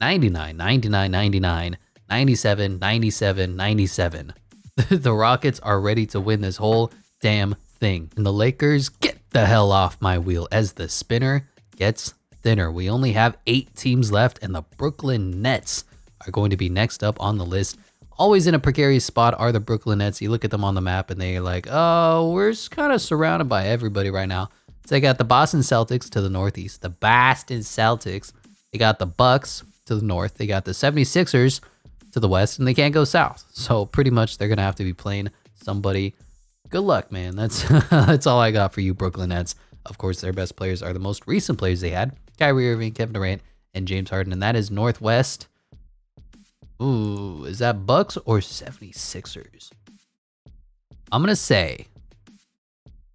99, 99, 99, 97, 97, 97. <laughs> the Rockets are ready to win this whole damn thing. And the Lakers get the hell off my wheel as the spinner gets thinner. We only have eight teams left, and the Brooklyn Nets are going to be next up on the list. Always in a precarious spot are the Brooklyn Nets. You look at them on the map, and they're like, oh, we're kind of surrounded by everybody right now. So they got the Boston Celtics to the northeast, the Boston Celtics. They got the Bucks to the north. They got the 76ers to the west, and they can't go south. So pretty much they're going to have to be playing somebody good luck, man. That's <laughs> that's all I got for you, Brooklyn Nets. Of course, their best players are the most recent players they had: Kyrie Irving, Kevin Durant, and James Harden. And that is Northwest. Ooh, is that Bucks or 76ers? I'm gonna say,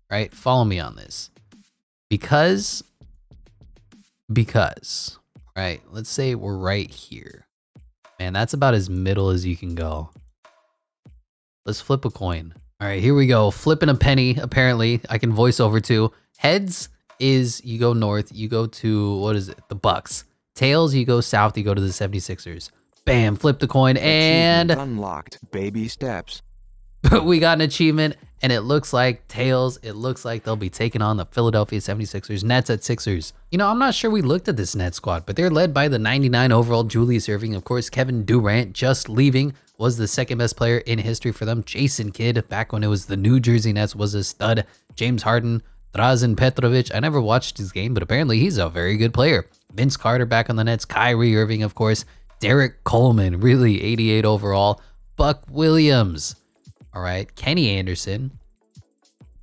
right? Follow me on this, because because right. Let's say we're right here. Man, that's about as middle as you can go. Let's flip a coin. All right, here we go. Flipping a penny, apparently. I can voice over to. Heads is you go north, you go to, what is it? The Bucks. Tails, you go south, you go to the 76ers. Bam, flip the coin, and unlocked. Baby steps. But <laughs> we got an achievement, and it looks like Tails. It looks like they'll be taking on the Philadelphia 76ers. Nets at Sixers. You know, I'm not sure we looked at this net squad, but they're led by the 99 overall Julius Erving. Of course, Kevin Durant just leaving was the second best player in history for them. Jason Kidd, back when it was the New Jersey Nets, was a stud. James Harden, Drazen Petrovic. I never watched his game, but apparently he's a very good player. Vince Carter back on the Nets. Kyrie Irving, of course. Derrick Coleman, really 88 overall. Buck Williams. All right. Kenny Anderson.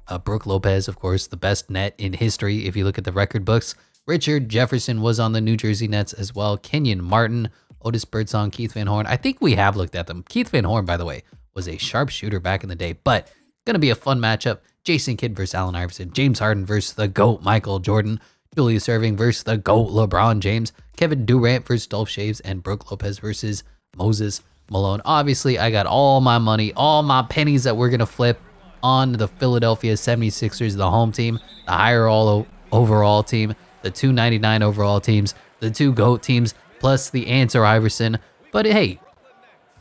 Uh, Brook Lopez, of course, the best net in history if you look at the record books. Richard Jefferson was on the New Jersey Nets as well. Kenyon Martin, Otis Birdsong, Keith Van Horn. I think we have looked at them. Keith Van Horn, by the way, was a sharpshooter back in the day, but going to be a fun matchup. Jason Kidd versus Allen Iverson, James Harden versus the GOAT Michael Jordan, Julius Erving versus the GOAT LeBron James, Kevin Durant versus Dolph Schayes, and Brook Lopez versus Moses Malone. Obviously, I got all my money, all my pennies that we're going to flip on the Philadelphia 76ers, the home team, the higher all overall team, the 299 overall teams, the two GOAT teams, plus the answer Iverson. But hey,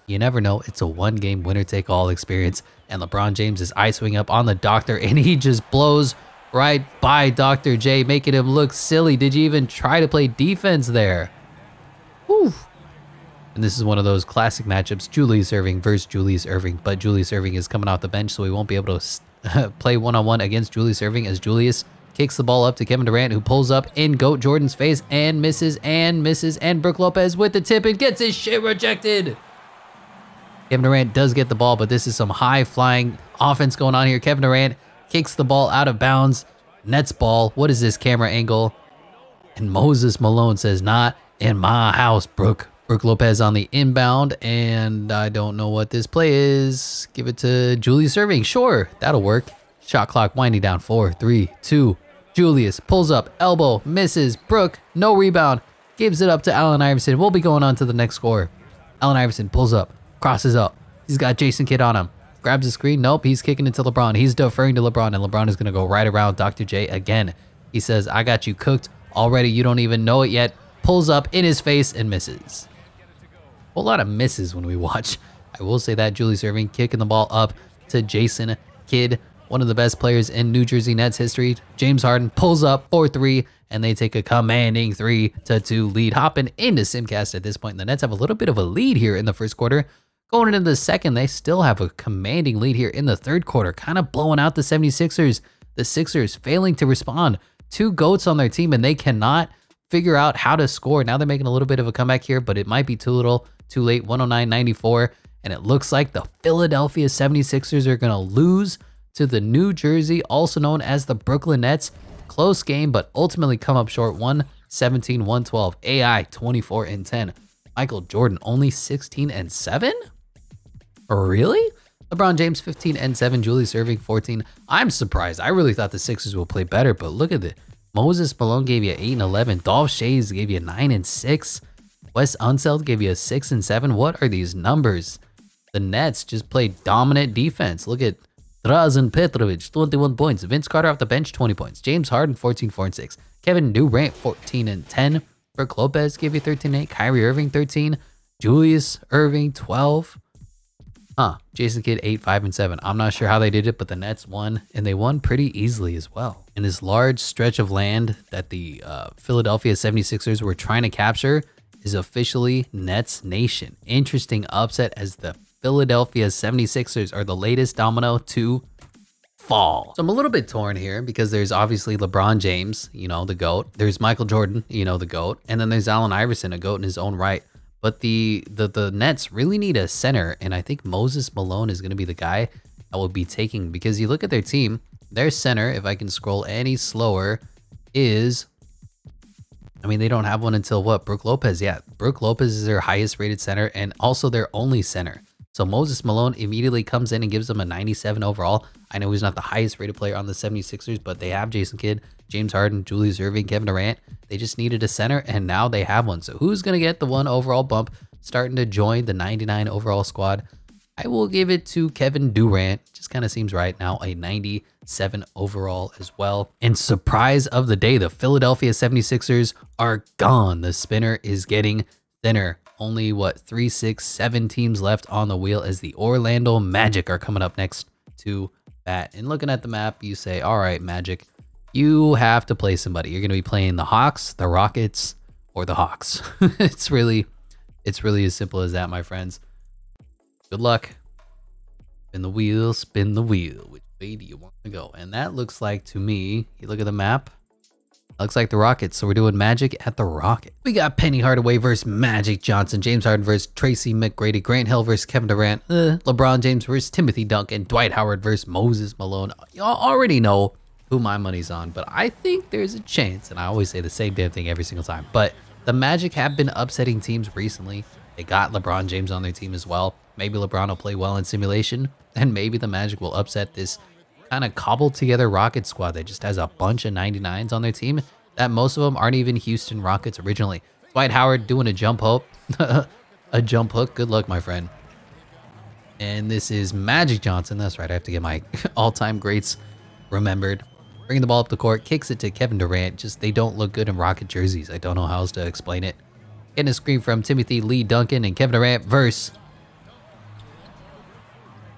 you never know. It's a one game winner take all experience. And LeBron James is icing up on the doctor <laughs> and he just blows right by Dr. J, making him look silly. Did you even try to play defense there? Whew. And this is one of those classic matchups Julius Erving versus Julius Erving. But Julius Erving is coming off the bench, so he won't be able to <laughs> play one on one against Julius Erving as Julius kicks the ball up to Kevin Durant, who pulls up in GOAT Jordan's face and misses and misses. And Brook Lopez with the tip and gets his shit rejected. Kevin Durant does get the ball, but this is some high flying offense going on here. Kevin Durant kicks the ball out of bounds. Nets ball. What is this camera angle? And Moses Malone says, Not in my house, Brook. Brook Lopez on the inbound, and I don't know what this play is. Give it to Julius Erving. Sure, that'll work. Shot clock winding down. Four, three, two. Julius pulls up, elbow, misses. Brook, no rebound. Gives it up to Allen Iverson. We'll be going on to the next score. Allen Iverson pulls up, crosses up. He's got Jason Kidd on him. Grabs the screen. Nope, he's kicking it to LeBron. He's deferring to LeBron, and LeBron is going to go right around Dr. J again. He says, I got you cooked already. You don't even know it yet. Pulls up in his face and misses. A lot of misses when we <laughs> watch. I will say that Julius Erving kicking the ball up to Jason Kidd, one of the best players in New Jersey Nets history. James Harden pulls up 4-3, and they take a commanding 3-2 lead. Hopping into Simcast at this point, the Nets have a little bit of a lead here in the first quarter. Going into the second, they still have a commanding lead here in the third quarter, kind of blowing out the 76ers. The Sixers failing to respond. Two GOATs on their team, and they cannot figure out how to score. Now they're making a little bit of a comeback here, but it might be too little, too late. 109.94. And it looks like the Philadelphia 76ers are going to lose to the New Jersey, also known as the Brooklyn Nets. Close game, but ultimately come up short 117 112. AI 24 and 10. Michael Jordan only 16 and 7? Really? LeBron James 15 and 7, Julius Erving 14. I'm surprised. I really thought the Sixers will play better, but look at it. Moses Malone gave you 8 and 11. Dolph Schayes gave you 9 and 6. Wes Unseld gave you a 6 and 7. What are these numbers? The Nets just played dominant defense. Look at Drazen Petrovic, 21 points. Vince Carter off the bench, 20 points. James Harden, 14, 4 and 6. Kevin Durant, 14 and 10. Brook Lopez gave you 13 and 8. Kyrie Irving, 13. Julius Erving, 12. Huh. Jason Kidd, 8, 5, and 7. I'm not sure how they did it, but the Nets won, and they won pretty easily as well. In this large stretch of land that the uh, Philadelphia 76ers were trying to capture is officially Nets Nation. Interesting upset as the Philadelphia 76ers are the latest domino to fall. So I'm a little bit torn here because there's obviously LeBron James, you know, the GOAT. There's Michael Jordan, you know, the GOAT. And then there's Allen Iverson, a GOAT in his own right. But the the the Nets really need a center, and I think Moses Malone is going to be the guy I will be taking because you look at their team, their center, if I can scroll any slower, is I mean, they don't have one until what? Brook Lopez. Yeah, Brook Lopez is their highest rated center and also their only center. So Moses Malone immediately comes in and gives them a 97 overall. I know he's not the highest rated player on the 76ers, but they have Jason Kidd, James Harden, Julius Erving, Kevin Durant. They just needed a center, and now they have one. So who's going to get the one overall bump starting to join the 99 overall squad? I will give it to Kevin Durant. Just kind of seems right now, a 97 overall as well. And surprise of the day, the Philadelphia 76ers are gone. The spinner is getting thinner. Only what three, six, seven teams left on the wheel as the Orlando Magic are coming up next to bat. And looking at the map, you say, all right, Magic, you have to play somebody. You're going to be playing the Hawks, the Rockets, or the Hawks. <laughs> it's really, it's really as simple as that, my friends. Good luck. Spin the wheel, spin the wheel. Which way do you want to go? And that looks like to me, you look at the map, looks like the Rockets. So we're doing Magic at the Rocket. We got Penny Hardaway versus Magic Johnson, James Harden versus Tracy McGrady, Grant Hill versus Kevin Durant, uh, LeBron James versus Timothy Duncan, Dwight Howard versus Moses Malone. Y'all already know who my money's on, but I think there's a chance, and I always say the same damn thing every single time. But the Magic have been upsetting teams recently. They got LeBron James on their team as well. Maybe LeBron will play well in simulation, and maybe the Magic will upset this kind of cobbled together Rocket squad that just has a bunch of 99s on their team that most of them aren't even Houston Rockets originally. Dwight Howard doing a jump hook. <laughs> a jump hook. Good luck, my friend. And this is Magic Johnson. That's right. I have to get my <laughs> all-time greats remembered. Bringing the ball up the court, kicks it to Kevin Durant. Just they don't look good in Rocket jerseys. I don't know how else to explain it. Getting a screen from Timothy Lee Duncan and Kevin Durant verse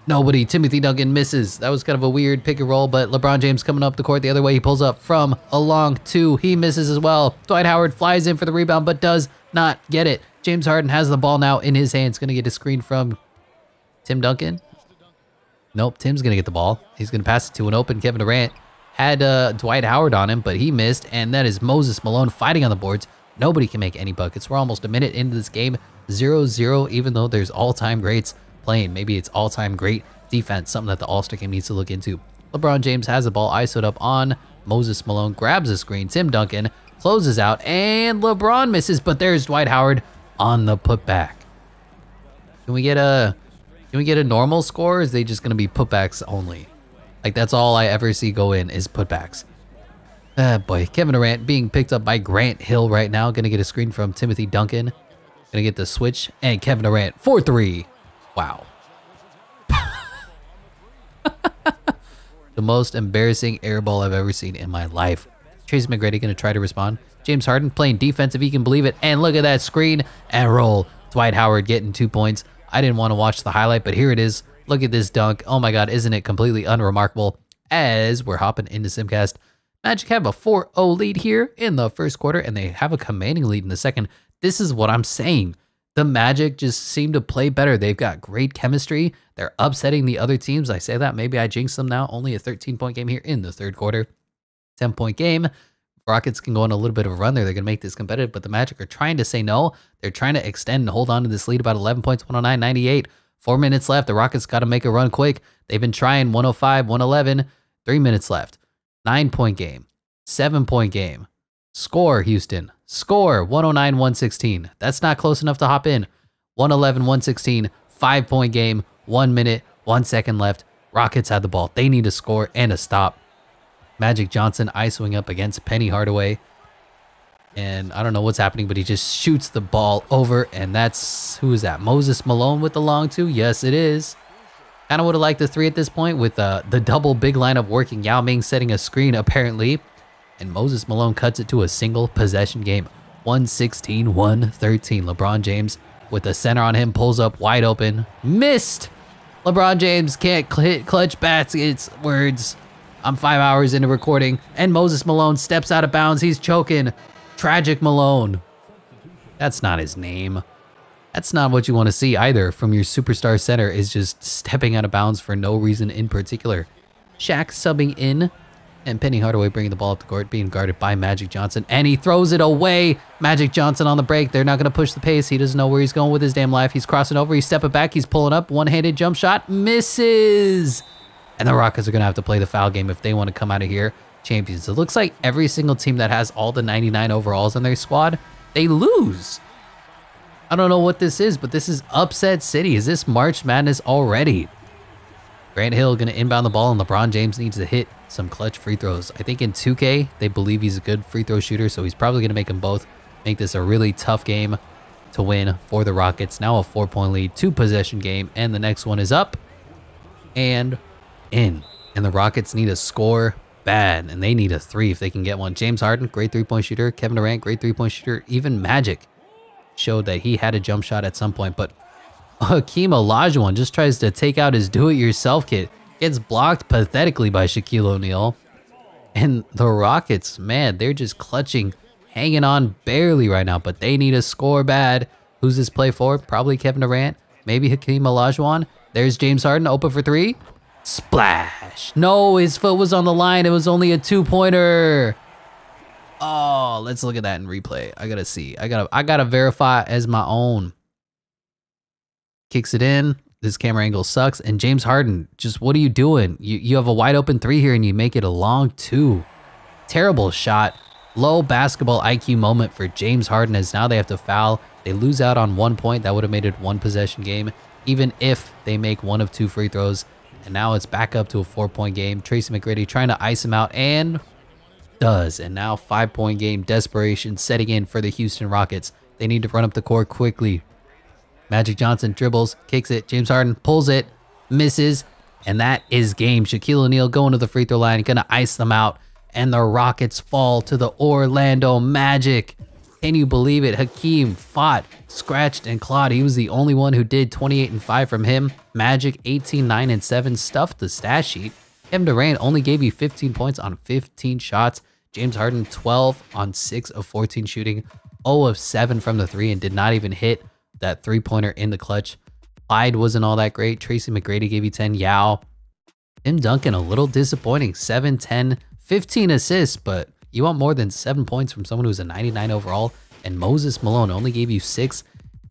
Nobody. Timothy Duncan misses. That was kind of a weird pick and roll, but LeBron James coming up the court the other way. He pulls up from a long two. He misses as well. Dwight Howard flies in for the rebound, but does not get it. James Harden has the ball now in his hands. Going to get a screen from Tim Duncan. Nope, Tim's going to get the ball. He's going to pass it to an open Kevin Durant. Had uh, Dwight Howard on him, but he missed, and that is Moses Malone fighting on the boards. Nobody can make any buckets. We're almost a minute into this game. 0-0, even though there's all-time greats playing. Maybe it's all-time great defense, something that the All-Star game needs to look into. LeBron James has the ball ISOed up on Moses Malone, grabs the screen. Tim Duncan closes out, and LeBron misses, but there's Dwight Howard on the putback. Can we get a can we get a normal score? is they just gonna be putbacks only? Like that's all I ever see go in is putbacks. Ah boy, Kevin Durant being picked up by Grant Hill right now. Gonna get a screen from Timothy Duncan. Gonna get the switch and Kevin Durant 4-3. Wow. <laughs> the most embarrassing air ball I've ever seen in my life. Tracy McGrady going to try to respond. James Harden playing defense if he can believe it. And look at that screen and roll. Dwight Howard getting two points. I didn't want to watch the highlight, but here it is. Look at this dunk. Oh my God, isn't it completely unremarkable? As we're hopping into Simcast, Magic have a 4-0 lead here in the first quarter, and they have a commanding lead in the second. This is what I'm saying the Magic just seem to play better. They've got great chemistry. They're upsetting the other teams. I say that. Maybe I jinx them now. Only a 13 point game here in the third quarter. 10 point game. Rockets can go on a little bit of a run there. They're going to make this competitive, but the Magic are trying to say no. They're trying to extend and hold on to this lead about 11 points, 109 98. Four minutes left. The Rockets got to make a run quick. They've been trying 105, 111. Three minutes left. Nine point game. Seven point game. Score, Houston. Score 109 116. That's not close enough to hop in. 111 116. Five point game. One minute. One second left. Rockets had the ball. They need a score and a stop. Magic Johnson ISOing up against Penny Hardaway. And I don't know what's happening, but he just shoots the ball over. And that's, who is that? Moses Malone with the long two? Yes, it is. Kind of would have liked the three at this point with uh, the double big lineup working. Yao Ming setting a screen, apparently and Moses Malone cuts it to a single possession game. 116 113. LeBron James with the center on him pulls up wide open. Missed! LeBron James can't hit clutch bats. It's words. I'm five hours into recording, and Moses Malone steps out of bounds. He's choking. Tragic Malone. That's not his name. That's not what you want to see either from your superstar center is just stepping out of bounds for no reason in particular. Shaq subbing in and Penny Hardaway bringing the ball up the court, being guarded by Magic Johnson, and he throws it away. Magic Johnson on the break. They're not going to push the pace. He doesn't know where he's going with his damn life. He's crossing over. He's stepping back. He's pulling up. One-handed jump shot. Misses. And the Rockets are going to have to play the foul game if they want to come out of here champions. It looks like every single team that has all the 99 overalls in their squad, they lose. I don't know what this is, but this is upset city. Is this March Madness already? Grant Hill going to inbound the ball, and LeBron James needs to hit some clutch free throws. I think in 2K, they believe he's a good free throw shooter, so he's probably going to make them both. Make this a really tough game to win for the Rockets. Now a four-point lead, two-possession game, and the next one is up and in. And the Rockets need a score bad, and they need a three if they can get one. James Harden, great three-point shooter. Kevin Durant, great three-point shooter. Even Magic showed that he had a jump shot at some point, but <laughs> Hakeem Olajuwon just tries to take out his do-it-yourself kit. Gets blocked pathetically by Shaquille O'Neal. And the Rockets, man, they're just clutching, hanging on barely right now, but they need a score bad. Who's this play for? Probably Kevin Durant, maybe Hakeem Olajuwon. There's James Harden open for three. Splash. No, his foot was on the line. It was only a two-pointer. Oh, let's look at that in replay. I gotta see. I gotta I gotta verify as my own. Kicks it in. This camera angle sucks. And James Harden, just what are you doing? You you have a wide open three here and you make it a long two. Terrible shot. Low basketball IQ moment for James Harden as now they have to foul. They lose out on one point. That would have made it one possession game, even if they make one of two free throws. And now it's back up to a four point game. Tracy McGrady trying to ice him out and does. And now five point game desperation setting in for the Houston Rockets. They need to run up the court quickly. Magic Johnson dribbles, kicks it. James Harden pulls it, misses, and that is game. Shaquille O'Neal going to the free throw line, gonna ice them out, and the Rockets fall to the Orlando Magic. Can you believe it? Hakeem fought, scratched, and clawed. He was the only one who did 28 and 5 from him. Magic 18, 9, and 7 stuffed the stat sheet. Kevin Durant only gave you 15 points on 15 shots. James Harden 12 on 6 of 14 shooting, 0 of 7 from the 3 and did not even hit that three-pointer in the clutch. Clyde wasn't all that great. Tracy McGrady gave you 10. Yao. Tim Duncan a little disappointing. 7, 10, 15 assists, but you want more than 7 points from someone who's a 99 overall. And Moses Malone only gave you 6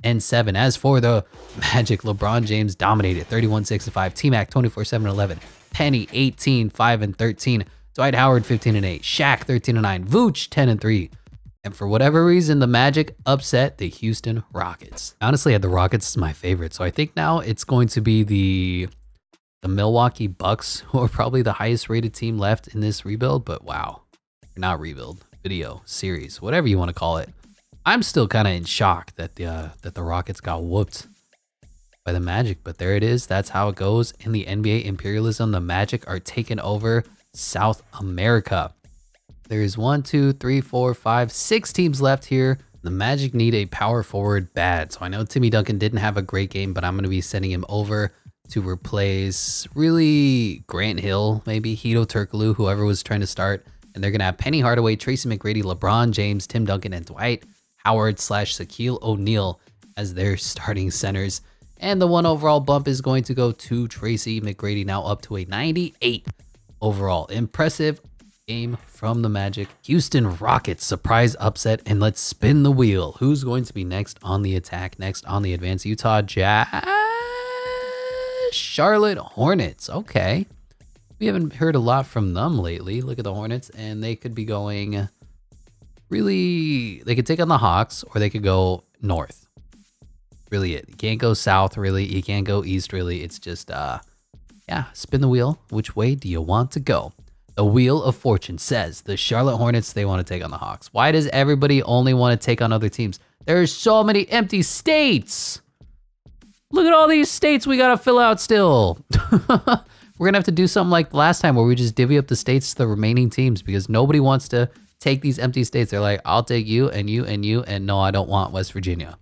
and 7. As for the <laughs> Magic, LeBron James dominated 31 6 5. T Mac 24 7 11. Penny 18 5 and 13. Dwight Howard 15 and 8. Shaq 13 and 9. Vooch 10 and 3. And for whatever reason, the Magic upset the Houston Rockets. Honestly, had the Rockets as my favorite. So I think now it's going to be the the Milwaukee Bucks, <laughs> who are probably the highest rated team left in this rebuild. But wow, not rebuild, video series, whatever you want to call it. I'm still kind of in shock that the uh, that the Rockets got whooped by the Magic, but there it is. That's how it goes in the NBA imperialism. The Magic are taking over South America. There's one, two, three, four, five, six teams left here. The Magic need a power forward bad. So I know Timmy Duncan didn't have a great game, but I'm going to be sending him over to replace really Grant Hill, maybe Hedo Turkoglu, whoever was trying to start. And they're going to have Penny Hardaway, Tracy McGrady, LeBron James, Tim Duncan, and Dwight Howard slash Shaquille O'Neal as their <laughs> starting centers. And the one overall bump is going to go to Tracy McGrady, now up to a 98 overall. Impressive game from the Magic. Houston Rockets surprise upset and let's spin the wheel. Who's going to be next on the attack, next on the advance? Utah Jazz, Charlotte Hornets. Okay. We haven't heard a lot from them lately. Look at the Hornets and they could be going really, they could take on the Hawks or they could go north. Really it. You can't go south really. You can't go east really. It's just, uh, yeah, spin the wheel. Which way do you want to go? The Wheel of Fortune says the Charlotte Hornets, they want to take on the Hawks. Why does everybody only want to take on other teams? There's so many empty states. Look at all these states we got to fill out still. <laughs> We're going to have to do something like last time where we just divvy up the states to the remaining teams because nobody wants to take these empty states. They're like, I'll take you and you and you. And no, I don't want West Virginia.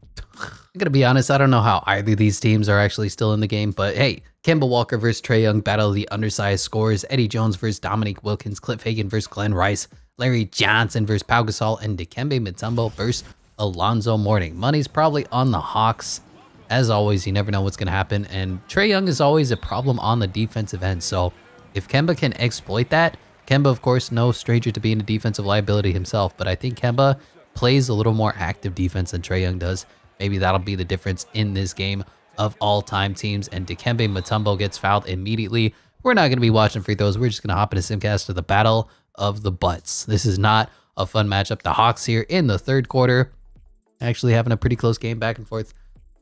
I'm going to be honest, I don't know how either of these teams are actually still in the game, but hey, Kemba Walker versus Trae Young battle of the undersized scores, Eddie Jones versus Dominique Wilkins, Cliff Hagan versus Glenn Rice, Larry Johnson versus Pau Gasol, and Dikembe Mutombo versus Alonzo Mourning. Money's probably on the Hawks. As always, you never know what's going to happen, and Trae Young is always a problem on the defensive end, so if Kemba can exploit that, Kemba, of course, no stranger to being a defensive liability himself, but I think Kemba plays a little more active defense than Trae Young does. Maybe that'll be the difference in this game of all-time teams. And Dikembe Mutombo gets fouled immediately. We're not going to be watching free throws. We're just going to hop into Simcast to the Battle of the Butts. This is not a fun matchup. The Hawks here in the third quarter, actually having a pretty close game back and forth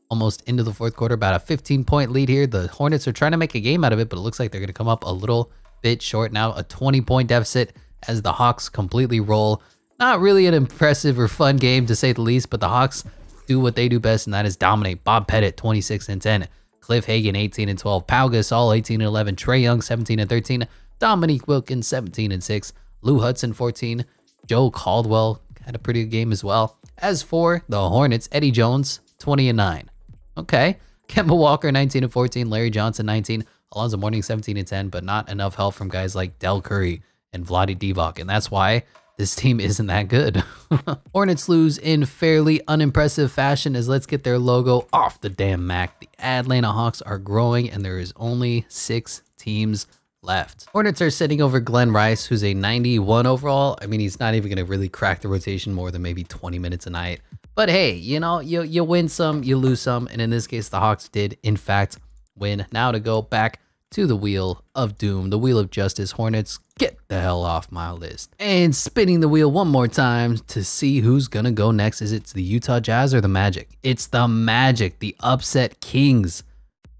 almost into the fourth quarter. About a 15-point lead here. The Hornets are trying to make a game out of it, but it looks like they're going to come up a little bit short now. A 20-point deficit as the Hawks completely roll. Not really an impressive or fun game to say the least, but the Hawks do what they do best, and that is dominate. Bob Pettit, 26 and 10. Cliff Hagan, 18 and 12. Pau Gasol, 18 and 11. Trae Young, 17 and 13. Dominique Wilkins, 17 and 6. Lou Hudson, 14. Joe Caldwell had a pretty good game as well. As for the Hornets, Eddie Jones, 20 and 9. Okay. Kemba Walker, 19 and 14. Larry Johnson, 19. Alonzo Mourning, 17 and 10, but not enough help from guys like Del Curry and Vlade Divac. And that's why this team isn't that good. <laughs> Hornets lose in fairly unimpressive fashion as let's get their logo off the damn Mac. The Atlanta Hawks are growing and there is only six teams left. Hornets are sitting over Glenn Rice, who's a 91 overall. I mean, he's not even going to really crack the rotation more than maybe 20 minutes a night. But hey, you know, you, you win some, you lose some. And in this case, the Hawks did, in fact, win. Now to go back to the wheel of doom, the wheel of justice. Hornets, get the hell off my list. And spinning the wheel one more time to see who's gonna go next. Is it the Utah Jazz or the Magic? It's the Magic, the upset kings.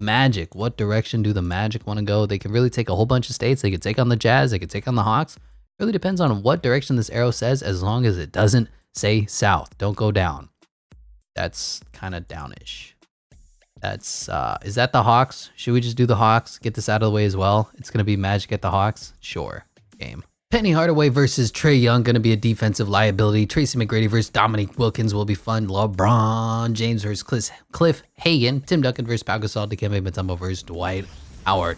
Magic. What direction do the Magic want to go? They can really take a whole bunch of states. They could take on the Jazz. They could take on the Hawks. really depends on what direction this arrow says, as long as it doesn't say south. Don't go down. That's kind of downish. That's, uh, is that the Hawks? Should we just do the Hawks? Get this out of the way as well. It's to be Magic at the Hawks. Sure. Game. Penny Hardaway versus Trae Young to be a defensive liability. Tracy McGrady versus Dominique Wilkins will be fun. LeBron James versus Cliff, Cliff Hagan. Tim Duncan versus Pau Gasol. Dikembe Mutombo versus Dwight Howard.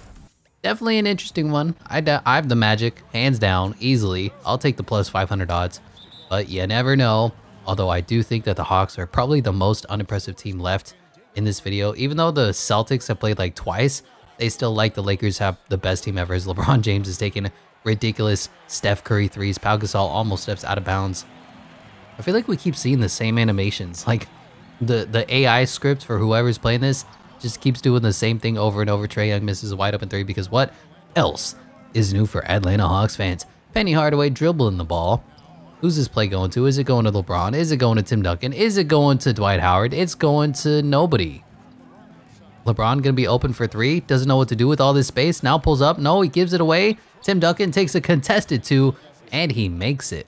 Definitely an interesting one. I, I have the Magic, hands down, easily. I'll take the plus 500 odds. But you never know. Although I do think that the Hawks are probably the most unimpressive team left in this video. Even though the Celtics have played like twice, they still like the Lakers have the best team ever as LeBron <laughs> James is taking ridiculous Steph Curry threes. Pau Gasol almost steps out of bounds. I feel like we keep seeing the same animations. <laughs> Like the, the AI script for whoever's playing this just keeps doing the same thing over and over. Trae Young misses a wide open three because what else is new for Atlanta Hawks fans? Penny Hardaway dribbling the ball. Who's this play going to? Is it going to LeBron? Is it going to Tim Duncan? Is it going to Dwight Howard? It's going to nobody. LeBron going to be open for three. Doesn't know what to do with all this space. Now pulls up. No, he gives it away. Tim Duncan takes a contested two, and he makes it.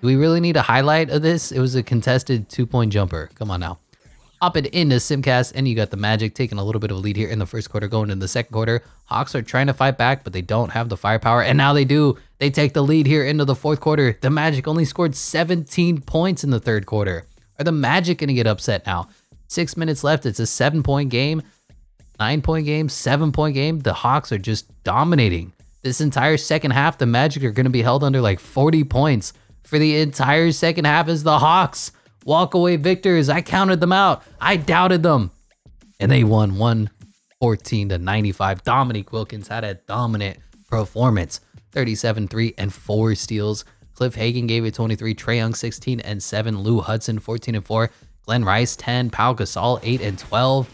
Do we really need a highlight of this? It was a contested two-point jumper. Come on now. Hop it into Simcast, and you got the Magic taking a little bit of a lead here in the first quarter, going into the second quarter. Hawks are trying to fight back, but they don't have the firepower, and now they do. They take the lead here into the fourth quarter. The Magic only scored 17 points in the third quarter. Are the Magic going to get upset now? Six minutes left. It's a seven point game, nine point game, seven point game. The Hawks are just dominating. This entire second half, the Magic are going to be held under like 40 points for the entire second half as the Hawks walk away victors. I counted them out. I doubted them. And they won 114 to 95. Dominique Wilkins had a dominant performance. 37 3 and 4 steals. Cliff Hagan gave it 23, Trae Young 16 and 7, Lou Hudson 14 and 4, Glenn Rice 10, Pau Gasol 8 and 12.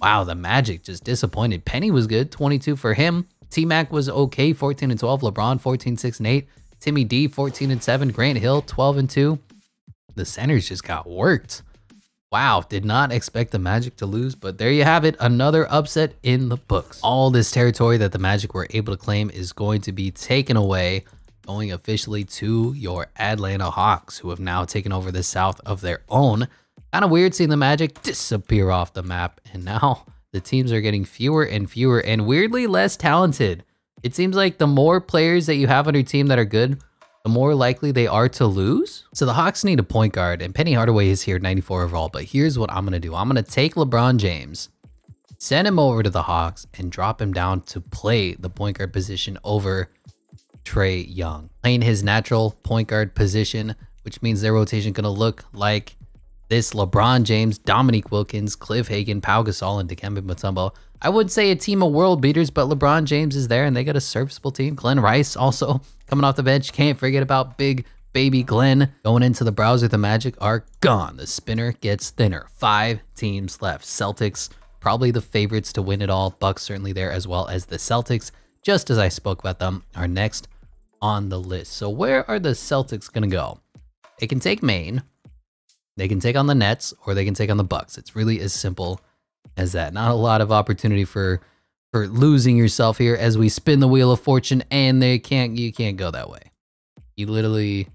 Wow, the Magic just disappointed. Penny was good, 22 for him. T Mac was okay, 14 and 12. LeBron 14, 6 and 8. Timmy D 14 and 7. Grant Hill 12 and 2. The centers just got worked. Wow, did not expect the Magic to lose, but there you have it, another upset in the books. All this territory that the Magic were able to claim is going to be taken away, going officially to your Atlanta Hawks, who have now taken over the South of their own. Kind of weird seeing the Magic disappear off the map, and now <laughs> the teams are getting fewer and fewer and weirdly less talented. It seems like the more players that you have on your team that are good, the more likely they are to lose. So the Hawks need a point guard, and Penny Hardaway is here 94 overall. But here's what I'm going to do I'm going to take LeBron James, send him over to the Hawks, and drop him down to play the point guard position over Trae Young. Playing his natural point guard position, which means their rotation going to look like this LeBron James, Dominique Wilkins, Cliff Hagan, Pau Gasol, and Dikembe Mutombo. I wouldn't say a team of world beaters, but LeBron James is there and they got a serviceable team. Glenn Rice also coming off the bench. Can't forget about big baby Glenn. Going into the browser, the Magic are gone. The spinner gets thinner. Five teams left. Celtics, probably the favorites to win it all. Bucks certainly there as well as the Celtics. Just as I spoke about them, are next on the list. So where are the Celtics going to go? They can take Maine, they can take on the Nets or they can take on the Bucks. It's really as simple as that. Not a lot of opportunity for for losing yourself here as we spin the wheel of fortune and they can't you can't go that way. You literally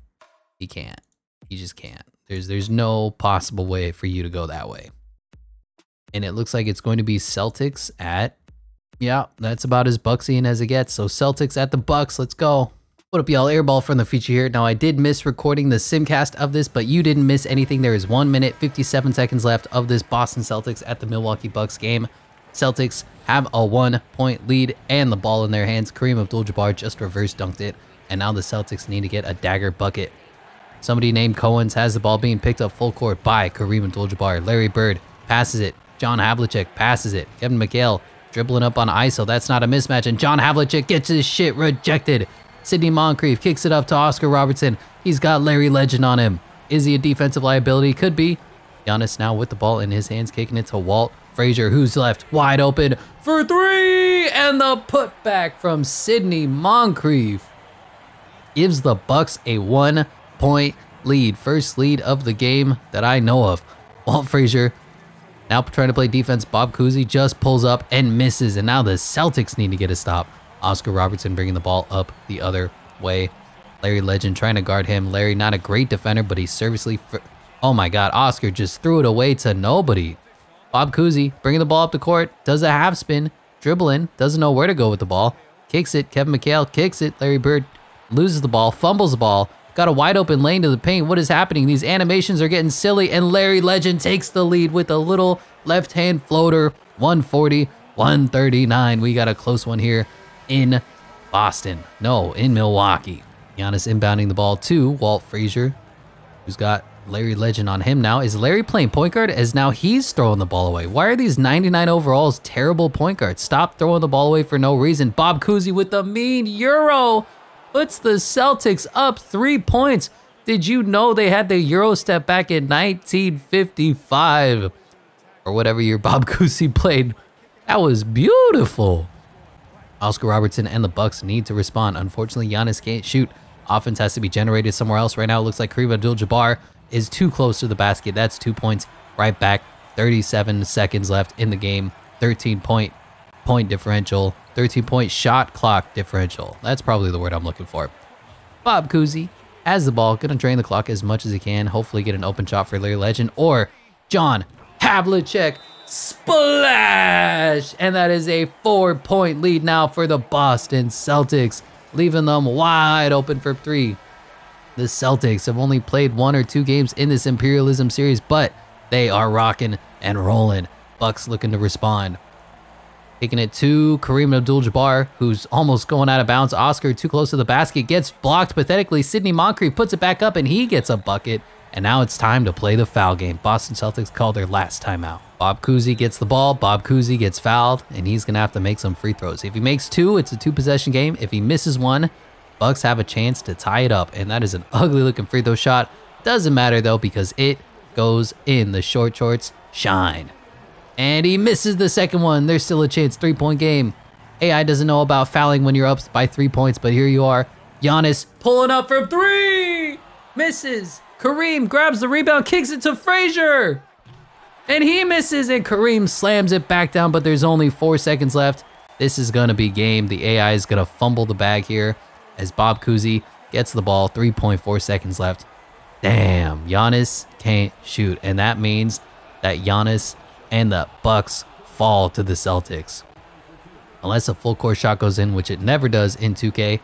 you can't. You just can't. There's there's no possible way for you to go that way. And it looks like it's going to be Celtics at yeah, that's about as Bucksian as it gets. So Celtics at the Bucks. Let's go. What up, y'all? Airball from the future here. Now, I did miss recording the simcast of this, but you didn't miss anything. There is 1 minute 57 seconds left of this Boston Celtics at the Milwaukee Bucks game. Celtics have a one point lead and the ball in their hands. Kareem Abdul Jabbar just reverse dunked it, and now the Celtics need to get a dagger bucket. Somebody named Cowens has the ball being picked up full court by Kareem Abdul Jabbar. Larry Bird passes it. John Havlicek passes it. Kevin McHale dribbling up on ISO. That's not a mismatch, and John Havlicek gets his shit rejected. Sidney Moncrief kicks it up to Oscar Robertson. He's got Larry Legend on him. Is he a defensive liability? Could be. Giannis now with the ball in his hands, kicking it to Walt Frazier, who's left wide open for three, and the putback from Sidney Moncrief gives the Bucks a one-point lead, first lead of the game that I know of. Walt Frazier now trying to play defense. Bob Cousy just pulls up and misses, and now the Celtics need to get a stop. Oscar Robertson bringing the ball up the other way. Larry Legend trying to guard him. Larry not a great defender, but he's servicely. oh my God, Oscar just threw it away to nobody. Bob Cousy bringing the ball up the court, does a half spin, dribbling, doesn't know where to go with the ball, kicks it. Kevin McHale kicks it. Larry Bird loses the ball, fumbles the ball, got a wide open lane to the paint. What is happening? These animations are getting silly, and Larry Legend takes the lead with a little left hand floater. 140, 139. We got a close one here in Boston. No, in Milwaukee. Giannis inbounding the ball to Walt Frazier, who's got Larry Legend on him now. Is Larry playing point guard as now he's throwing the ball away? Why are these 99 overalls terrible point guards? Stop throwing the ball away for no reason. Bob Cousy with the mean Euro puts the Celtics up three points. Did you know they had the Euro step back in 1955? Or whatever year Bob <laughs> Cousy played. That was beautiful. Oscar Robertson and the Bucks need to respond. Unfortunately, Giannis can't shoot. Offense has to be generated somewhere else. Right now, it looks like Kareem Abdul-Jabbar is too close to the basket. That's two points right back. 37 seconds left in the game. 13 point point differential. 13 point shot clock differential. That's probably the word I'm looking for. Bob Cousy has the ball. Gonna drain the clock as much as he can. Hopefully get an open shot for Larry Legend or John Havlicek Splash! And that is a four point lead now for the Boston Celtics, leaving them wide open for three. The Celtics have only played one or two games in this Imperialism series, but they are rocking and rolling. Bucks looking to respond. Taking it to Kareem Abdul-Jabbar, who's almost going out of bounds. Oscar too close to the basket, gets blocked pathetically. Sidney Moncrief puts it back up, and he gets a bucket. And now it's time to play the foul game. Boston Celtics call their last timeout. Bob Cousy gets the ball, Bob Cousy gets fouled, and he's going to have to make some free throws. If he makes two, it's a two possession game. If he misses one, Bucks have a chance to tie it up, and that is an <laughs> ugly looking free throw shot. Doesn't matter though because it goes in. The short shorts shine. And he misses the second one. There's still a chance. Three point game. AI doesn't know about fouling when you're up by three points, but here you are. Giannis pulling up from three. Misses. Kareem grabs the rebound, kicks it to Frazier. And he misses and Kareem slams it back down, but there's only four seconds left. This is gonna be game. The AI is gonna fumble the bag here as Bob Cousy gets the ball. 3.4 seconds left. Damn, Giannis can't shoot. And that means that Giannis and the Bucks fall to the Celtics. Unless a full court shot goes in, which it never does in 2K,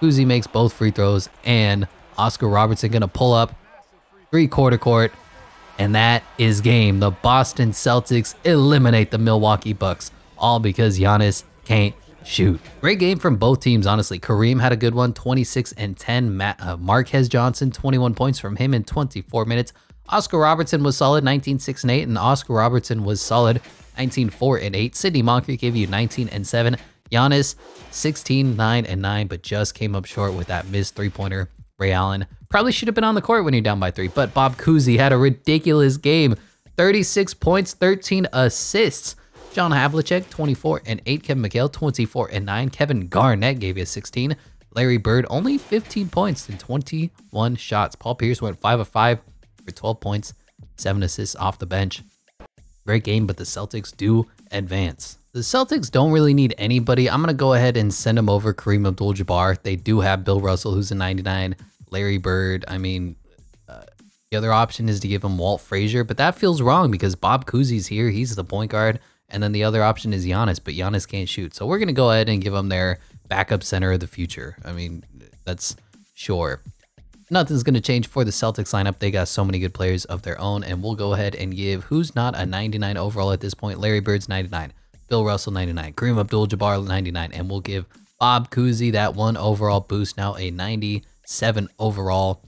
Cousy makes both free throws and Oscar Robertson gonna pull up three quarter court and that is game. The Boston Celtics eliminate the Milwaukee Bucks, all because Giannis can't shoot. Great game from both teams, honestly. Kareem had a good one, 26 and 10. Matt, uh, Marques Johnson, 21 points from him in 24 minutes. Oscar Robertson was solid, 19, 6 and 8, and Oscar Robertson was solid, 19, 4 and 8. Sidney Moncrief gave you 19 and 7. Giannis, 16, 9 and 9, but just came up short with that missed three-pointer. Ray Allen Probably should have been on the court when you're down by three, but Bob Cousy had a ridiculous game. 36 points, 13 assists. John Havlicek, 24 and 8. Kevin McHale, 24 and 9. Kevin Garnett gave you 16. Larry Bird, only 15 points and 21 shots. Paul Pierce went 5 of 5 for 12 points, 7 assists off the bench. Great game, but the Celtics do advance. The Celtics don't really need anybody. I'm going to go ahead and send them over Kareem Abdul Jabbar. They do have Bill Russell, who's a 99. Larry Bird. I mean, uh, the other option is to give him Walt Frazier, but that feels wrong because Bob Cousy's here. He's the point guard. And then the other option is Giannis, but Giannis can't shoot. So we're going to go ahead and give him their backup center of the future. I mean, That's sure. Nothing's going to change for the Celtics lineup. They got so many good players of their own, and we'll go ahead and give who's not a 99 overall at this point. Larry Bird's 99, Bill Russell 99, Kareem Abdul-Jabbar 99, and we'll give Bob Cousy that one overall boost, now a 97 overall.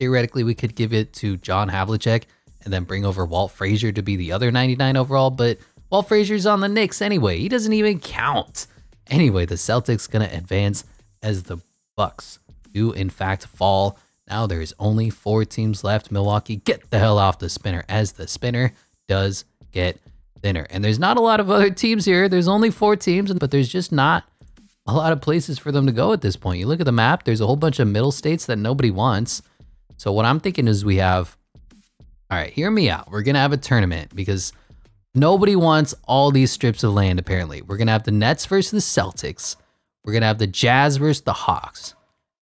Theoretically, we could give it to John Havlicek and then bring over Walt Frazier to be the other 99 overall, but Walt Frazier's on the Knicks anyway. He doesn't even count. Anyway, the Celtics gonna advance as the Bucks do in fact fall. Now there's only four teams left. Milwaukee, get the hell off the spinner as the spinner does get thinner. And there's not a lot of other teams here. There's only four teams, but there's just not a lot of places for them to go at this point. You look at the map, there's a whole bunch of middle states that nobody wants. So what I'm thinking is we have, all right, hear me out. We're going to have a tournament because nobody wants all these strips of land, apparently. We're going to have the Nets versus the Celtics. We're going to have the Jazz versus the Hawks.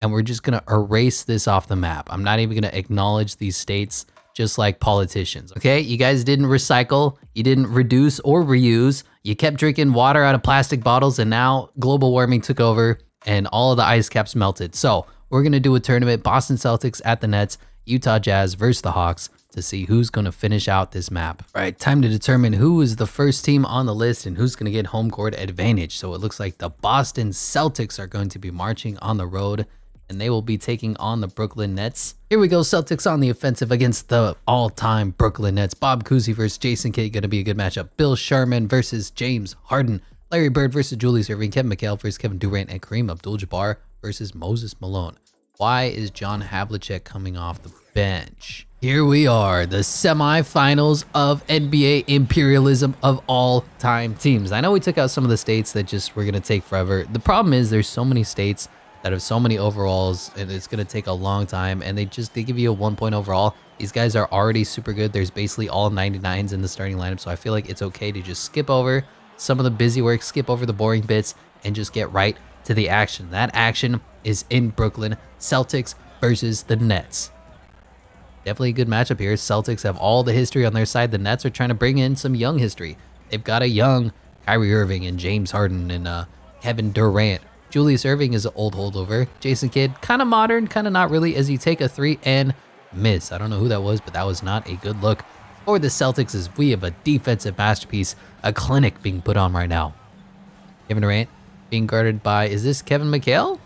And we're just going to erase this off the map. I'm not even going to acknowledge these states just like politicians. Okay, you guys didn't recycle, you didn't reduce or reuse, you kept drinking water out of plastic bottles, and now global warming took over and all of the ice caps melted. So we're gonna do a tournament Boston Celtics at the Nets, Utah Jazz versus the Hawks to see who's going to finish out this map. All right, time to determine who is the first team on the list and who's going to get home court advantage. So it looks like the Boston Celtics are going to be marching on the road and they will be taking on the Brooklyn Nets. Here we go, Celtics on the offensive against the all-time Brooklyn Nets. Bob Cousy versus Jason Kidd, gonna be a good matchup. Bill Sharman versus James Harden. Larry Bird versus Julius Erving. Kevin McHale versus Kevin Durant. And Kareem Abdul-Jabbar versus Moses Malone. Why is John Havlicek coming off the bench? Here we are, the semifinals of NBA imperialism of all time teams. I know we took out some of the states that just were going to take forever. The problem is there's so many states that have so many overalls and it's going to take a long time and they just they give you a one point overall these guys are already super good there's basically all 99s in the starting lineup so i feel like it's okay to just skip over some of the busy work skip over the boring bits and just get right to the action that action is in brooklyn celtics versus the nets definitely a good matchup here celtics have all the history on their side the nets are trying to bring in some young history they've got a young kyrie irving and james harden and uh, kevin durant Julius Erving is an old holdover. Jason Kidd, kind of modern, kind of not really, as you take a three and miss. I don't know who that was, but that was not a good look for the Celtics as we have a defensive masterpiece, a clinic being put on right now. Kevin Durant being guarded by, is this Kevin McHale?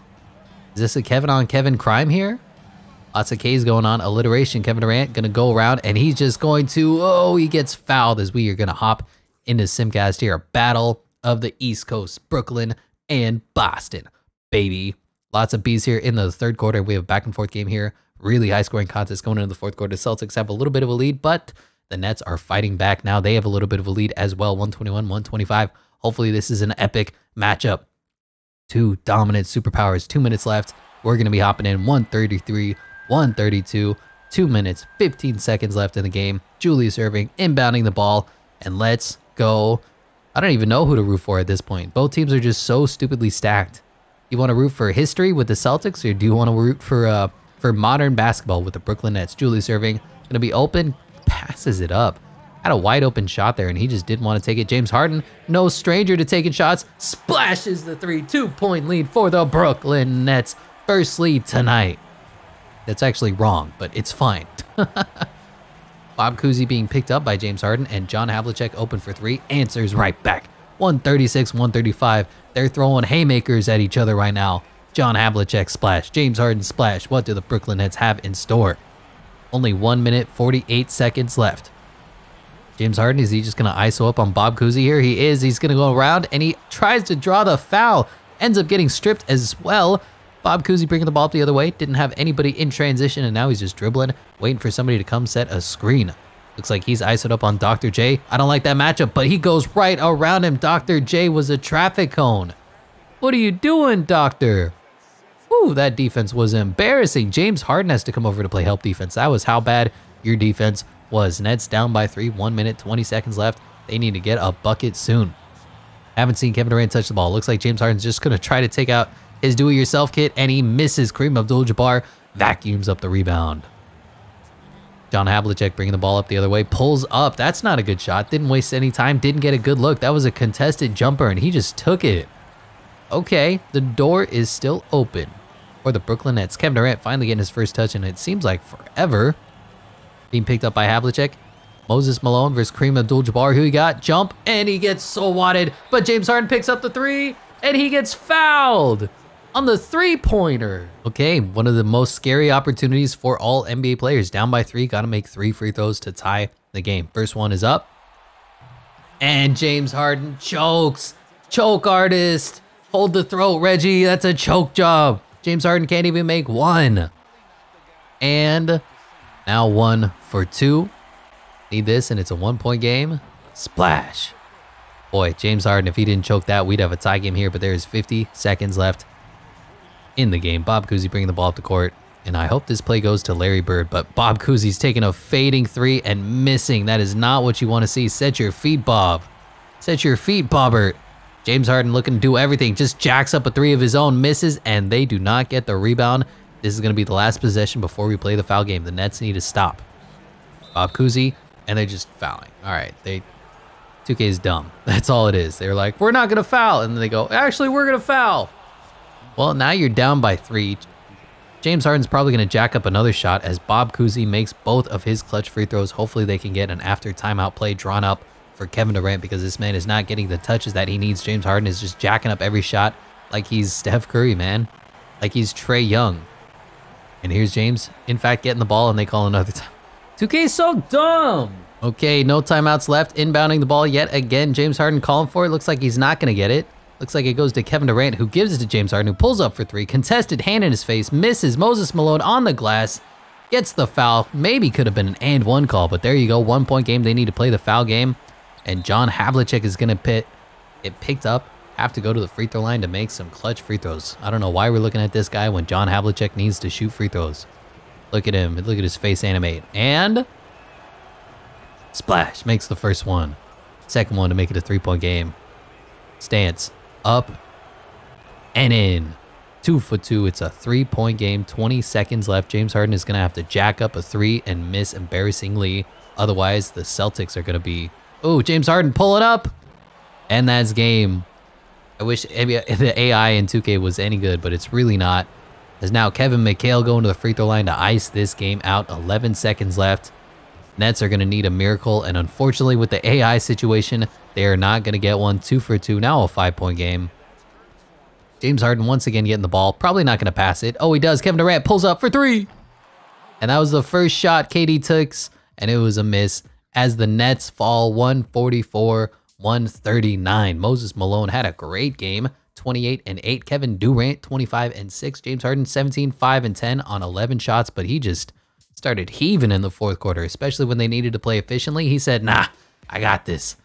Is this a Kevin on Kevin crime here? Lots of K's going on. Alliteration. Kevin Durant going to go around and he's just going to, oh, he gets fouled as we are going to hop into Simcast here. Battle of the East Coast. Brooklyn and Boston, baby. Lots of bees here in the third quarter. We have a back and forth game here. Really high scoring contest going into the fourth quarter. Celtics have a little bit of a lead, but the Nets are fighting back now. They have a little bit of a lead as well 121, 125. Hopefully, this is an epic matchup. Two dominant superpowers, two minutes left. We're going to be hopping in 133, 132, two minutes, 15 seconds left in the game. Julius Erving inbounding the ball, and let's go. I don't even know who to root for at this point. Both teams are just so stupidly stacked. You want to root for history with the Celtics, or do you want to root for uh for modern basketball with the Brooklyn Nets? Julius Erving gonna be open, passes it up. Had a wide open shot there, and he just didn't want to take it. James Harden, no stranger to taking shots, splashes the three, two point lead for the Brooklyn Nets. First lead tonight. That's actually wrong, but it's fine. <laughs> Bob Cousy being picked up by James Harden and John Havlicek open for three, answers right back. 136, 135. They're throwing haymakers at each other right now. John Havlicek splash, James Harden splash. What do the Brooklyn Nets have in store? Only 1 minute 48 seconds left. James Harden, is he just going to ISO up on Bob Cousy here? He is. He's going to go around and he tries to draw the foul. Ends up getting stripped as well. Bob Cousy bringing the ball up the other way. Didn't have anybody in transition, and now he's just dribbling, waiting for somebody to come set a screen. Looks like he's iced up on Dr. J. I don't like that matchup, but he goes right around him. Dr. J was a traffic cone. What are you doing, Doctor? Ooh, that defense was embarrassing. James Harden has to come over to play help defense. That was how bad your defense was. Nets down by three, one minute, 20 seconds left. They need to get a bucket soon. Haven't seen Kevin Durant touch the ball. Looks like James Harden's just going to try to take out his do-it-yourself kit, and he misses. Kareem Abdul-Jabbar vacuums up the rebound. John Havlicek bringing the ball up the other way, pulls up. That's not a good shot. Didn't waste any time. Didn't get a good look. That was a contested jumper, and he just took it. Okay, the door is still open. for the Brooklyn Nets. Kevin Durant finally getting his first touch, and it seems like forever. Being picked up by Havlicek. Moses Malone versus Kareem Abdul-Jabbar. Who he got? Jump, and he gets so wadded. But James Harden picks up the three, and he gets fouled on the three-pointer. Okay, one of the most scary opportunities for all NBA players. Down by three, got to make three free throws to tie the game. First one is up. And James Harden chokes. Choke artist. Hold the throat, Reggie. That's a choke job. James Harden can't even make one. And now one for two. Need this, and it's a one point game. Splash. Boy, James Harden, if he didn't choke that, we'd have a tie game here, but there's 50 seconds left in the game. Bob Cousy bringing the ball up the court. And I hope this play goes to Larry Bird, but Bob Cousy's taking a fading three and missing. That is not what you want to see. Set your feet, Bob. Set your feet, Bobbert. James Harden looking to do everything, just jacks up a three of his own, misses, and they do not get the rebound. This is going to be the last possession before we play the foul game. The Nets need to stop. Bob Cousy, and they're just fouling. All right, they 2K is dumb. <laughs> That's all it is. They're like, we're not going to foul. And then they go, actually, we're going to foul. Well, now you're down by three. James Harden's probably going to jack up another shot as Bob Cousy makes both of his clutch free throws. Hopefully they can get an after timeout play drawn up for Kevin Durant because this man is not getting the touches that he needs. James Harden is just jacking up every shot like he's Steph Curry, man. Like he's Trae Young. And here's James, in fact, getting the ball and they call another time. 2K is so dumb. Okay, no timeouts left. Inbounding the ball yet again. James Harden calling for it. Looks like he's not going to get it. Looks like it goes to Kevin Durant, who gives it to James Harden, who pulls up for three. Contested hand in his face, misses. Moses Malone on the glass, gets the foul. Maybe could have been an and one call, but there you go. One point game. They need to play the foul game and John Havlicek is going to pit it picked up, have to go to the free throw line to make some clutch free throws. I don't know why we're looking at this guy when John Havlicek needs to shoot free throws. Look at him. Look at his face animate. And splash makes the first one. Second one to make it a three-point game. Stance up and in. Two for two. It's a three-point game. 20 seconds left. James Harden is going to have to jack up a three and miss embarrassingly. Otherwise, the Celtics are going to be Oh, James Harden, pull it up. And that's game. I wish <laughs> the AI in 2K was any good, but it's really not. As now Kevin McHale going to the free throw line to ice this game out. 11 seconds left. Nets are going to need a miracle, and unfortunately with the AI situation, they are not going to get one. Two for two, now a five-point game. James Harden once again getting the ball. Probably not going to pass it. Oh, he does. Kevin Durant pulls up for three. And that was the first shot KD took, and it was a miss as the Nets fall 144 139. Moses Malone had a great game. 28 and 8. Kevin Durant 25 and 6. James Harden 17 5 and 10 on 11 shots, but he just started heaving in the fourth quarter, especially when they needed to play efficiently. He said, "Nah, I got this."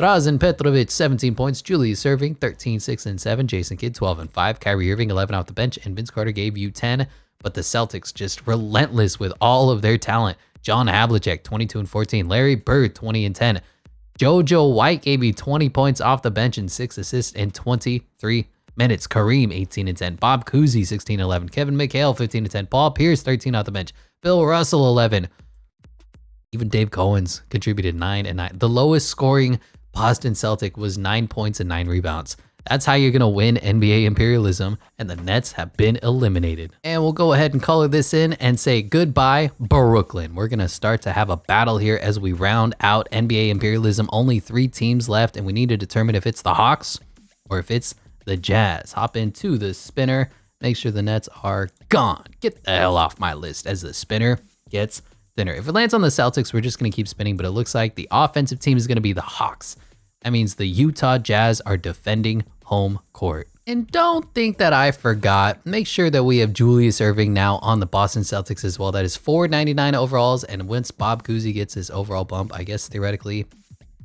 Drazen Petrovic 17 points, Julius Erving, 13 6 and 7, Jason Kidd 12 and 5, Kyrie Irving 11 off the bench, and Vince Carter gave you 10. But the Celtics just relentless with all of their talent. John Havlicek, 22 and 14. Larry Bird, 20 and 10. JoJo White gave you 20 points off the bench and 6 assists in 23 minutes. Kareem, 18 and 10. Bob Cousy, 16 11. Kevin McHale, 15 and 10. Paul Pierce, 13 off the bench. Bill Russell, 11. Even Dave Cowens contributed 9 and 9. The lowest scoring Boston Celtic was 9 points and 9 rebounds. That's how you're going to win NBA imperialism, and the Nets have been eliminated. And we'll go ahead and color this in and say goodbye, Brooklyn. We're going to start to have a battle here as we round out NBA imperialism. Only three teams left, and we need to determine if it's the Hawks or if it's the Jazz. Hop into the spinner. Make sure the Nets are gone. Get the hell off my list as the spinner gets thinner. If it lands on the Celtics, we're just going to keep spinning, but it looks like the offensive team is going to be the Hawks. That means the Utah Jazz are defending home court. And don't think that I forgot. Make sure that we have Julius Erving now on the Boston Celtics as well. That is 499 overalls. And once Bob Cousy gets his overall bump, I guess theoretically,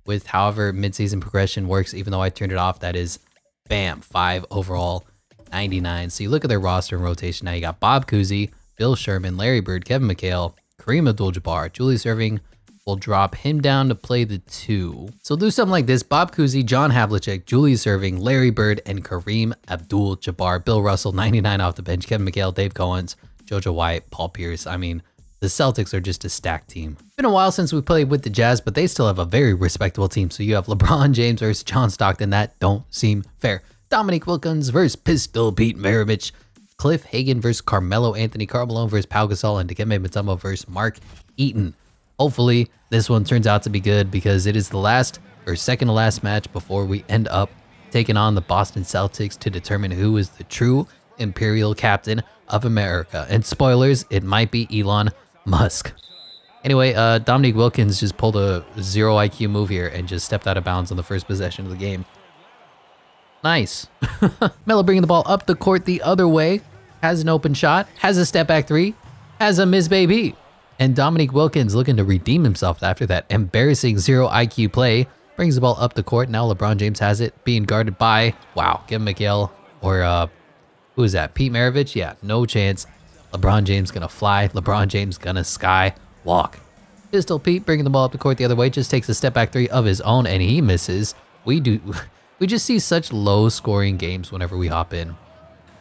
with however midseason progression works, even though I turned it off, that is bam, five overall, 99. So you look at their roster and rotation now. You got Bob Cousy, Bill Sharman, Larry Bird, Kevin McHale, Kareem Abdul-Jabbar, Julius Erving, will drop him down to play the two. So do something like this. Bob Cousy, John Havlicek, Julius Erving, Larry Bird, and Kareem Abdul-Jabbar. Bill Russell, 99 off the bench. Kevin McHale, Dave Cowens, JoJo White, Paul Pierce. I mean, the Celtics are just a stacked team. It's been a while since we played with the Jazz, but they still have a very respectable team. So you have LeBron James versus John Stockton. That don't seem fair. Dominique Wilkins versus Pistol Pete Maravich. Cliff Hagan versus Carmelo Anthony, Carmelo versus Pau Gasol, and Dikembe Mutombo versus Mark Eaton. Hopefully, this one turns out to be good because it is the last or second to last match before we end up taking on the Boston Celtics to determine who is the true Imperial captain of America. And spoilers, it might be Elon Musk. Anyway, uh, Dominique Wilkins just pulled a zero IQ move here and just stepped out of bounds on the first possession of the game. Nice. <laughs> Melo bringing the ball up the court the other way. Has an open shot. Has a step back three. Has a miss baby. And Dominique Wilkins looking to redeem himself after that embarrassing zero IQ play. Brings the ball up the court. Now LeBron James has it. Being guarded by, wow, Kevin McHale or uh, who is that? Pete Maravich? Yeah, no chance. LeBron James gonna fly. LeBron James gonna sky walk. Pistol Pete bringing the ball up the court the other way. Just takes a step back three of his own and he misses. We do... <laughs> We just see such low scoring games whenever we hop in.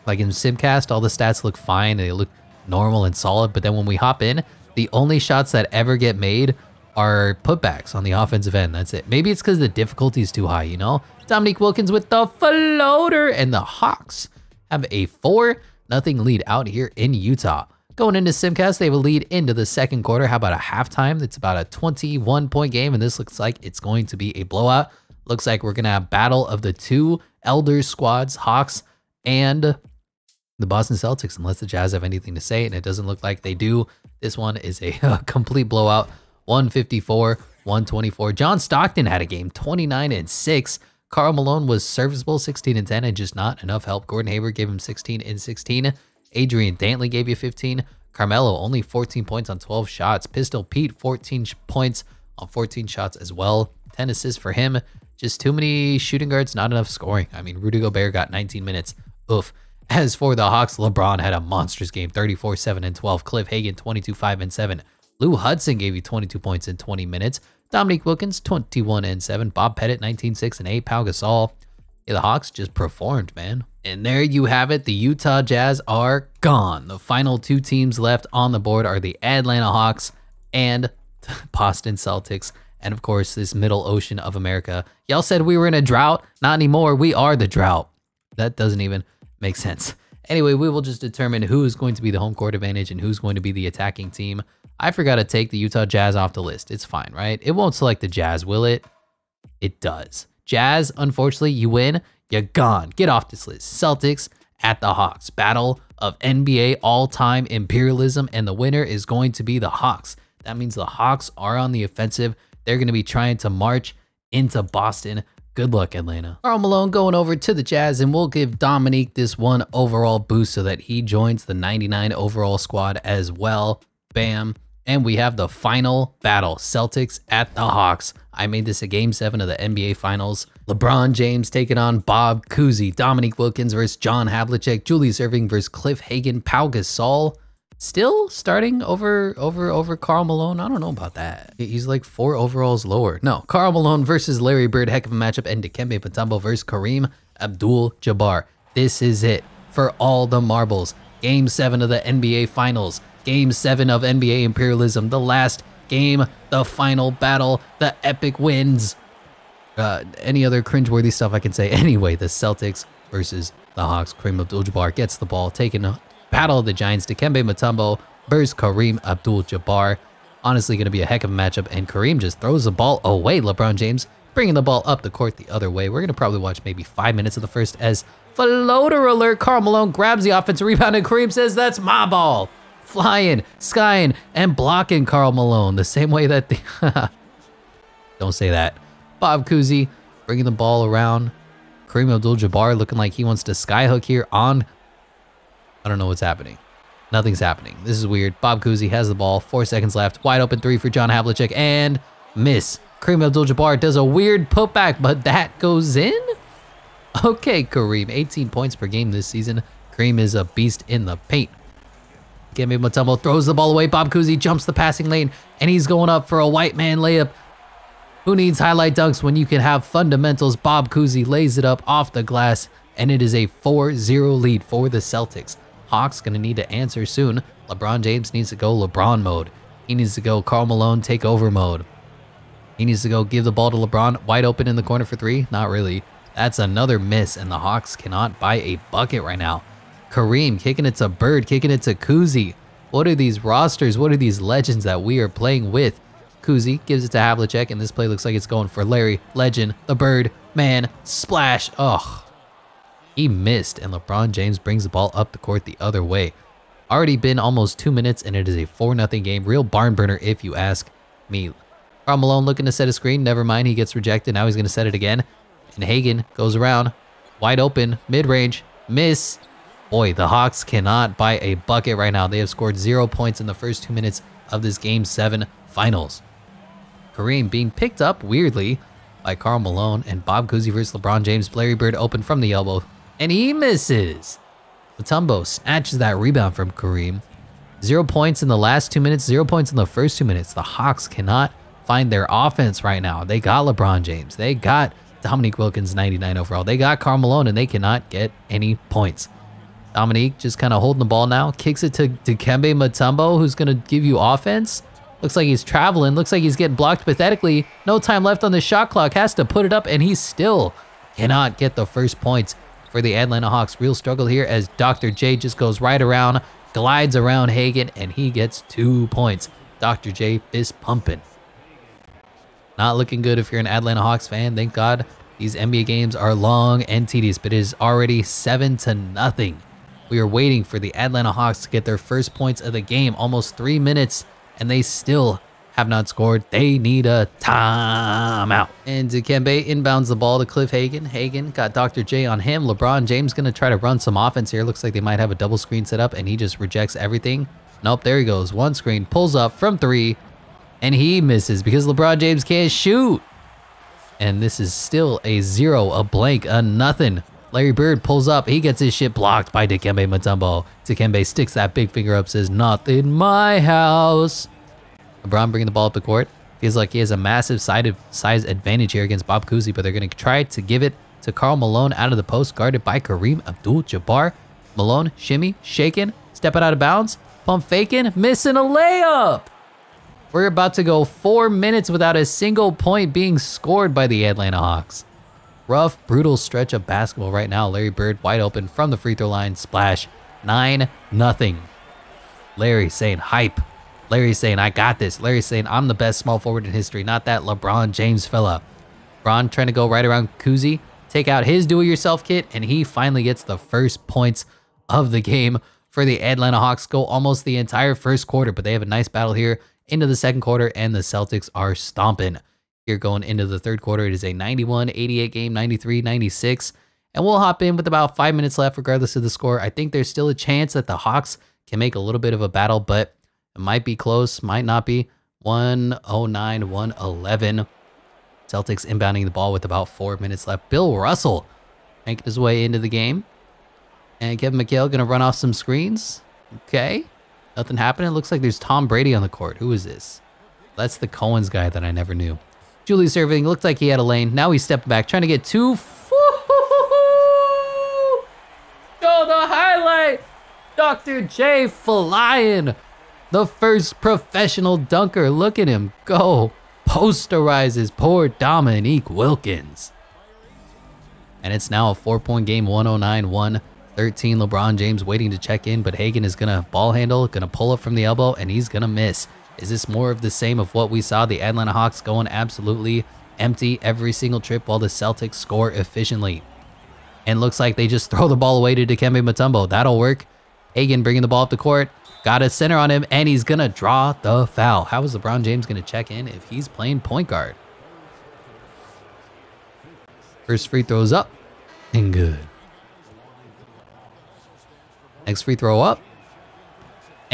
Like in Simcast, all the stats look fine, and they look normal and solid, but then when we hop in, the only shots that ever get made are putbacks on the offensive end. That's it. Maybe it's because the difficulty is too high, you know? Dominique Wilkins with the floater, and the Hawks have a 4 nothing lead out here in Utah. Going into Simcast, they have a lead into the second quarter. How about a halftime? It's about a 21 point game, and this looks like it's going to be a blowout. Looks like we're going to have battle of the two Elders squads, Hawks and the Boston Celtics, unless the Jazz have anything to say, and it doesn't look like they do. This one is a, <laughs> a complete blowout, 154, 124. John Stockton had a game, 29 and 6. Karl Malone was serviceable, 16 and 10, and just not enough help. Gordon Hayward gave him 16 and 16. Adrian Dantley gave you 15. Carmelo only 14 points on 12 shots. Pistol Pete 14 points on 14 shots as well. 10 assists for him. Just too many shooting guards, not enough scoring. I mean, Rudy Gobert got 19 minutes. Oof. As for the Hawks, LeBron had a monstrous game 34 7 and 12. Cliff Hagan 22 5 and 7. Lou Hudson gave you 22 points in 20 minutes. Dominique Wilkins 21 and 7. Bob Pettit 19 6 and 8. Pau Gasol. Yeah, the Hawks just performed, man. And there you have it. The Utah Jazz are gone. The final two teams left on the board are the Atlanta Hawks and the <laughs> Boston Celtics and of course this middle ocean of America. Y'all said we were in a drought. Not anymore. We are the drought. That doesn't even make sense. Anyway, we will just determine who is going to be the home court advantage and who's going to be the attacking team. I forgot to take the Utah Jazz off the list. It's fine, right? It won't select the Jazz, will it? It does. Jazz, unfortunately, you win. You're gone. Get off this list. Celtics at the Hawks. Battle of NBA all-time imperialism, and the winner is going to be the Hawks. That means the Hawks are on the offensive. They're going to be trying to march into Boston. Good luck, Atlanta. Karl Malone going over to the Jazz, and we'll give Dominique this one overall boost so that he joins the 99 overall squad as well. Bam. And we have the final battle Celtics at the Hawks. I made this a game seven of the NBA Finals. LeBron James taking on Bob Cousy, Dominique Wilkins versus John Havlicek, Julius Erving versus Cliff Hagan, Pau Gasol still starting over over over Karl Malone. I don't know about that. He's like four overalls lower. No, Karl Malone versus Larry Bird, heck of a matchup, and Dikembe Mutombo versus Kareem Abdul-Jabbar. This is it for all the marbles. Game seven of the NBA Finals. Game seven of NBA Imperialism. The last game, the final battle, the epic wins. Uh, any other cringeworthy stuff I can say? <laughs> Anyway, the Celtics versus the Hawks. Kareem Abdul-Jabbar gets the ball, taking Battle of the Giants, Dikembe Mutombo versus Kareem Abdul-Jabbar. Honestly, going to be a heck of a matchup, and Kareem just throws the ball away. LeBron James bringing the ball up the court the other way. We're going to probably watch maybe five minutes of the first as floater alert. Karl Malone grabs the offensive rebound, and Kareem says, that's my ball. Flying, skying, and blocking Karl Malone the same way that the... <laughs> Don't say that. Bob Cousy bringing the ball around. Kareem Abdul-Jabbar looking like he wants to skyhook here on I don't know what's happening. Nothing's happening. This is weird. Bob Cousy has the ball. Four seconds left. Wide open three for John Havlicek and miss. Kareem Abdul-Jabbar does a weird putback, but that goes in? Okay, Kareem. 18 points per game this season. Kareem is a beast in the paint. Dikembe Mutombo throws the ball away. Bob Cousy jumps the passing lane, and he's going up for a white man layup. Who needs highlight dunks when you can have fundamentals? Bob Cousy lays it up off the glass, and it is a 4-0 lead for the Celtics. Hawks going to need to answer soon. LeBron James needs to go LeBron mode. He needs to go Karl Malone take over mode. He needs to go give the ball to LeBron wide open in the corner for three. Not really. That's another miss, and the Hawks cannot buy a bucket right now. Kareem kicking it to Bird, kicking it to Cousy. What are these rosters? What are these legends that we are playing with? Cousy gives it to Havlicek, and this play looks like it's going for Larry, Legend, the Bird, man, splash. Ugh. He missed, and LeBron James brings the ball up the court the other way. Already been almost two minutes, and it is a 4-0 game. Real barn burner, if you ask me. Karl Malone looking to set a screen. Never mind, he gets rejected. Now he's going to set it again. And Hagan goes around. Wide open, mid-range, miss. Boy, the Hawks cannot buy a bucket right now. They have scored zero points in the first two minutes of this Game 7 finals. Kareem being picked up, weirdly, by Karl Malone. And Bob Cousy versus LeBron James. Larry Bird open from the elbow and he misses. Mutombo snatches that rebound from Kareem. Zero points in the last two minutes, zero points in the first two minutes. The Hawks cannot find their offense right now. They got LeBron James. They got Dominique Wilkins, 99 overall. They got Karl Malone, and they cannot get any points. Dominique just kind of holding the ball now. Kicks it to Dikembe Mutombo, who's going to give you offense. Looks like he's traveling. Looks like he's getting blocked pathetically. No time left on the shot clock. Has to put it up, and he still cannot get the first points for the Atlanta Hawks. Real struggle here as Dr. J just goes right around, glides around Hagan, and he gets two points. Dr. J fist pumping. Not looking good if you're an Atlanta Hawks fan. Thank God these NBA games are long and tedious, but it is already 7 to nothing. We are waiting for the Atlanta Hawks to get their first points of the game. Almost three minutes, and they still have not scored. They need a timeout. And Dikembe inbounds the ball to Cliff Hagan. Hagan got Dr. J on him. LeBron James going to try to run some offense here. Looks like they might have a double screen set up, and he just rejects everything. Nope, there he goes. One screen, pulls up from three, and he misses because LeBron James can't shoot. And this is still a zero, a blank, a nothing. Larry Bird pulls up. He gets his shit blocked by Dikembe Mutombo. Dikembe sticks that big finger up, says, not in my house. LeBron bringing the ball up the court. Feels like he has a massive side size advantage here against Bob Cousy, but they're going to try to give it to Karl Malone out of the post, guarded by Kareem Abdul-Jabbar. Malone, shimmy, shaking, stepping out of bounds, pump faking, missing a layup. We're about to go four minutes without a single point being scored by the Atlanta Hawks. Rough, brutal stretch of basketball right now. Larry Bird wide open from the free throw line. Splash. 9 nothing. Larry saying hype. Larry saying, I got this. Larry saying, I'm the best small forward in history, not that LeBron James fella. LeBron trying to go right around Cousy, take out his do-it-yourself kit, and he finally gets the first points of the game for the Atlanta Hawks. Go almost the entire first quarter, but they have a nice battle here into the second quarter, and the Celtics are stomping. Here going into the third quarter, it is a 91-88 game, 93-96, and we'll hop in with about five minutes left regardless of the score. I think there's still a chance that the Hawks can make a little bit of a battle, but it might be close, might not be. 109, 111. Celtics inbounding the ball with about four minutes left. Bill Russell making his way into the game. And Kevin McHale going to run off some screens. Okay. Nothing happening. It looks like there's Tom Brady on the court. Who is this? That's the Cowens guy that I never knew. Julius Erving. Looked like he had a lane. Now he's stepping back, trying to get two. Go the highlight. Dr. J flying the first professional dunker. Look at him go. Posterizes poor Dominique Wilkins. And it's now a four point game 109 113. LeBron James waiting to check in, but Hagan is going to ball handle, going to pull up from the elbow, and he's going to miss. Is this more of the same of what we saw? The Atlanta Hawks going absolutely empty every single trip while the Celtics score efficiently. And looks like they just <laughs> throw the ball away to Dikembe Mutombo. That'll work. Hagan bringing the ball up the court. Got a center on him, and he's going to draw the foul. How is LeBron James going to check in if he's playing point guard? First free throws up, and good. Next free throw up,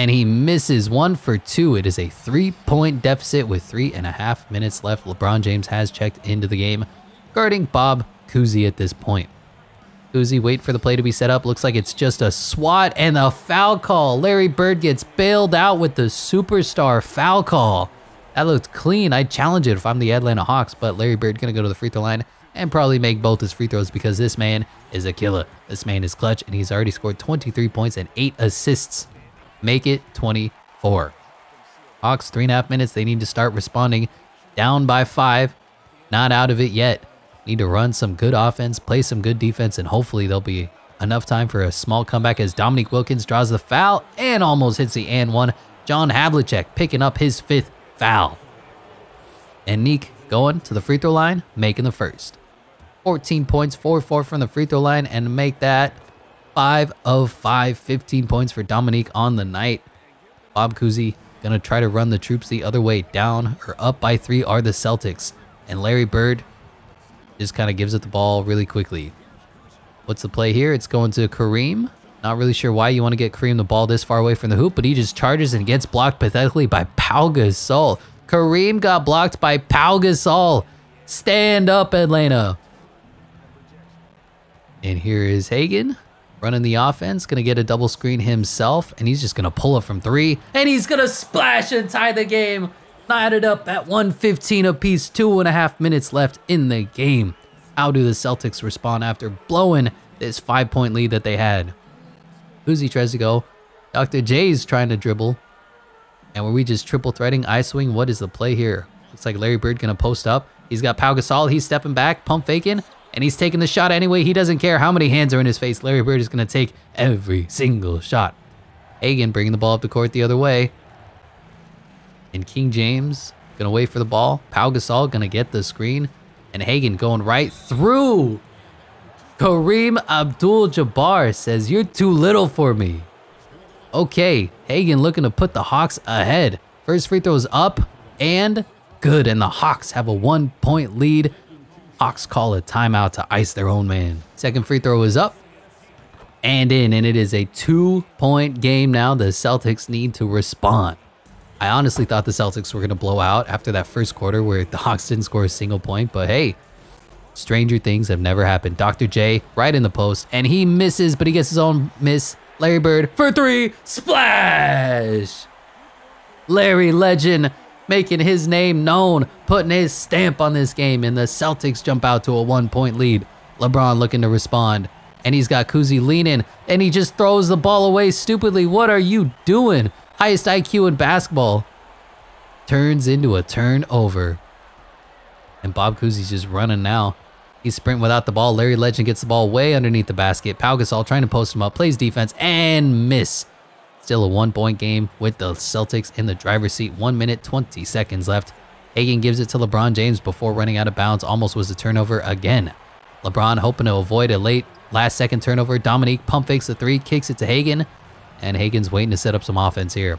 and he misses one for two. It is a three-point deficit with three and a half minutes left. LeBron James has checked into the game, guarding Bob Cousy at this point. Uzi wait for the play to be set up. Looks like it's just a swat and a foul call. Larry Bird gets bailed out with the superstar foul call. That looked clean. I'd challenge it if I'm the Atlanta Hawks, but Larry Bird gonna go to the free throw line and probably make both his free throws because this man is a killer. This man is clutch and he's already scored 23 points and 8 assists. Make it 24. Hawks, three and a half minutes. They need to start responding. Down by five. Not out of it yet. Need to run some good offense, play some good defense, and hopefully there'll be enough time for a small comeback as Dominique Wilkins draws the foul and almost hits the and one. John Havlicek picking up his fifth foul. And Neek going to the free throw line, making the first. 14 points, 4-4 from the free throw line, and make that 5 of 5, 15 points for Dominique on the night. Bob Cousy gonna try to run the troops the other way. Down or up by three are the Celtics. And Larry Bird just kind of gives it the ball really quickly. What's the play here? It's going to Kareem. Not really sure why you want to get Kareem the ball this far away from the hoop, but he just charges and gets blocked pathetically by Pau Gasol. Kareem got blocked by Pau Gasol. Stand up, Atlanta. And here is Hagan running the offense, gonna get a double screen himself, and he's just gonna pull it from three, and he's gonna splash and tie the game. Knotted up at 115 apiece, two and a half minutes left in the game. How do the Celtics respond after blowing this five point lead that they had? Uzi tries to go. Dr. J's trying to dribble. And were we just triple threading, eye swing? What is the play here? Looks like Larry Bird gonna post up. He's got Pau Gasol. He's stepping back, pump faking, and he's taking the shot anyway. He doesn't care how many hands are in his face. Larry Bird is gonna take every single shot. Hagan bringing the ball up the court the other way. And King James gonna wait for the ball. Pau Gasol gonna get the screen. And Hagan going right through. Kareem Abdul-Jabbar says, you're too little for me. Okay, Hagan looking to put the Hawks ahead. First free throw is up and good. And the Hawks have a one point lead. Hawks call a timeout to ice their own man. Second free throw is up and in, and it is a two point game now. The Celtics need to respond. I honestly thought the Celtics were going to blow out after that first quarter where the Hawks didn't score a single point, but hey, stranger things have never happened. Dr. J right in the post, and he misses, but he gets his own miss. Larry Bird for three, splash! Larry Legend making his name known, putting his stamp on this game, and the Celtics jump out to a one point lead. LeBron looking to respond, and he's got Cousy leaning, and he just throws the ball away stupidly. What are you doing? Highest IQ in basketball turns into a turnover. And Bob Cousy's just running now. He's sprinting without the ball. Larry Legend gets the ball way underneath the basket. Pau Gasol trying to post him up, plays defense, and miss. Still a one-point game with the Celtics in the driver's seat. One minute, 20 seconds left. Hagan gives it to LeBron James before running out of bounds. Almost was a turnover again. LeBron hoping to avoid a late last-second turnover. Dominique pump fakes the three, kicks it to Hagan, and Hagan's waiting to set up some offense here.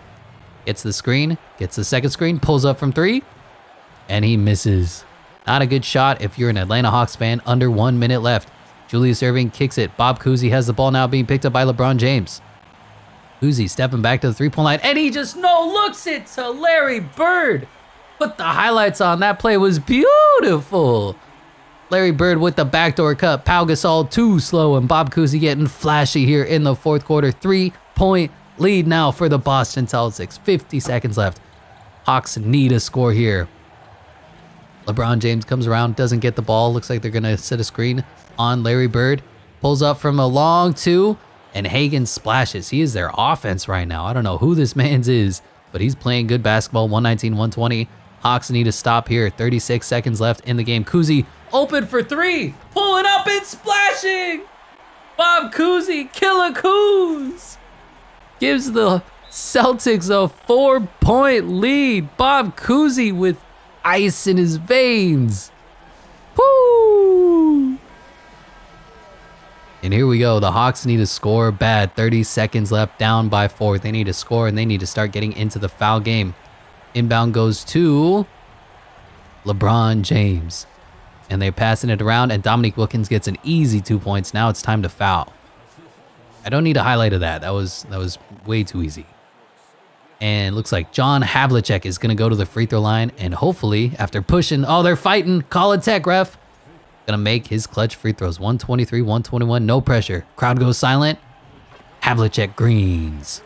Gets the screen, gets the second screen, pulls up from three, and he misses. Not a good shot if you're an Atlanta Hawks fan. Under one minute left. Julius Erving kicks it. Bob Cousy has the ball now being picked up by LeBron James. Cousy stepping back to the three-point line, and he just no-looks it to Larry Bird. But the highlights on that play was beautiful. Larry Bird with the backdoor cut. Pau Gasol too slow, and Bob Cousy getting flashy here in the fourth quarter. Three-point lead now for the Boston Celtics. 50 seconds left. Hawks need a score here. LeBron James comes around, doesn't get the ball. Looks like they're going to set a screen on Larry Bird. Pulls up from a long two, and Hagan splashes. He is their offense right now. I don't know who this <laughs> man's is, but he's playing good basketball. 119, 120. Hawks need to stop here. 36 seconds left in the game. Cousy open for three. Pulling up and splashing. Bob Cousy, killer Coos. Gives the Celtics a four-point lead. Bob Cousy with ice in his veins. Woo! And here we go. The Hawks need to score bad. 30 seconds left, down by four. They need to score and they need to start getting into the foul game. Inbound goes to LeBron James. And they're passing it around, and Dominique Wilkins gets an easy two points. Now it's time to foul. I don't need a highlight of that. That was that was way too easy. And looks like John Havlicek is going to go to the free throw line. And hopefully, after pushing, oh, they're fighting. Call a tech, ref. To make his clutch free throws. 123, 121, no pressure. Crowd goes silent. Havlicek greens.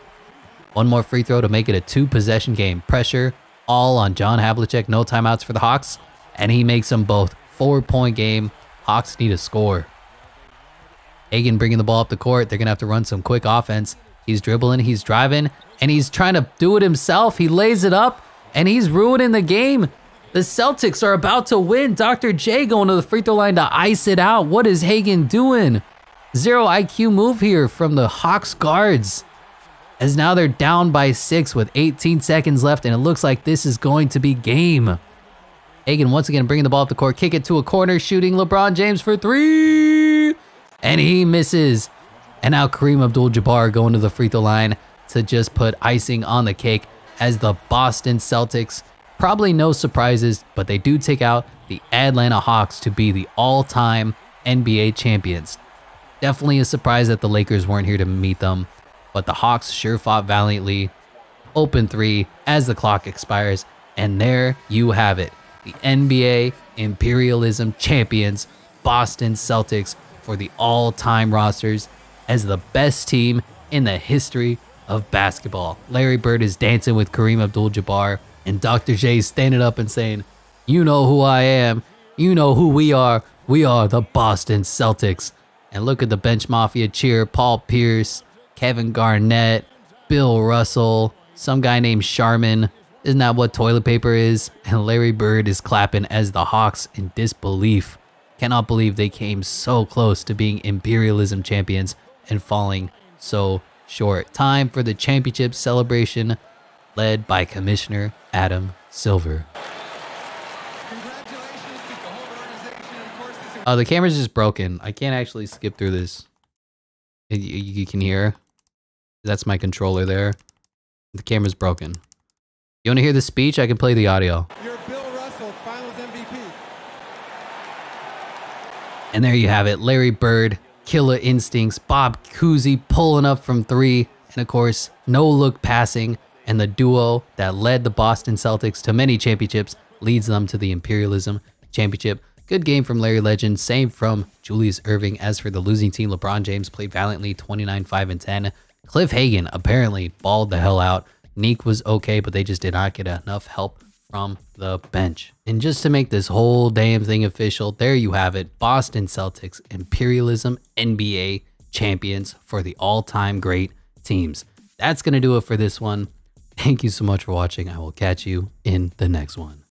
One more free throw to make it a two possession game. Pressure all on John Havlicek. No timeouts for the Hawks. And he makes them both. Four point game. Hawks need a score. Hagan bringing the ball up the court. They're going to have to run some quick offense. He's dribbling, he's driving, and he's trying to do it himself. He lays it up, and he's ruining the game. The Celtics are about to win. Dr. J going to the free throw line to ice it out. What is Hagan doing? Zero IQ move here from the Hawks guards. As now they're down by six with 18 seconds left, and it looks like this is going to be game. Hagan once again bringing the ball up the court, kick it to a corner, shooting LeBron James for three, and he misses. And now Kareem Abdul-Jabbar going to the free throw line to just put icing on the cake as the Boston Celtics, probably no surprises, but they do take out the Atlanta Hawks to be the all-time NBA champions. Definitely a surprise that the Lakers weren't here to meet them, but the Hawks sure fought valiantly. Open three as the clock expires, and there you have it. The NBA Imperialism Champions, Boston Celtics, for the all-time rosters as the best team in the history of basketball. Larry Bird is dancing with Kareem Abdul-Jabbar, and Dr. J standing up and saying, you know who I am. You know who we are. We are the Boston Celtics. And look at the bench mafia cheer. Paul Pierce, Kevin Garnett, Bill Russell, some guy named Charmin. Isn't that what toilet paper is? <laughs> And Larry Bird is clapping as the Hawks in disbelief. Cannot believe they came so close to being imperialism champions and falling so short. Time for the championship celebration led by Commissioner Adam Silver. Oh, the camera's just broken. I can't actually skip through this. You, you can hear. That's my controller there. The camera's broken. You want to hear the speech? I can play the audio. You're Bill Russell, Finals MVP. And there you have it. Larry Bird, killer instincts, Bob Cousy pulling up from three, and of course, no look passing, and the duo that led the Boston Celtics to many championships leads them to the Imperialism Championship. Good game from Larry Legend, same from Julius Erving. As for the losing team, LeBron James played valiantly 29 5 and 10. Cliff Hagan apparently balled the hell out. Neek was okay, but they just did not get enough help from the bench. And just to make this whole damn thing official, there you have it. Boston Celtics Imperialism NBA champions for the all-time great teams. That's going to do it for this one. Thank you so much for watching. I will catch you in the next one.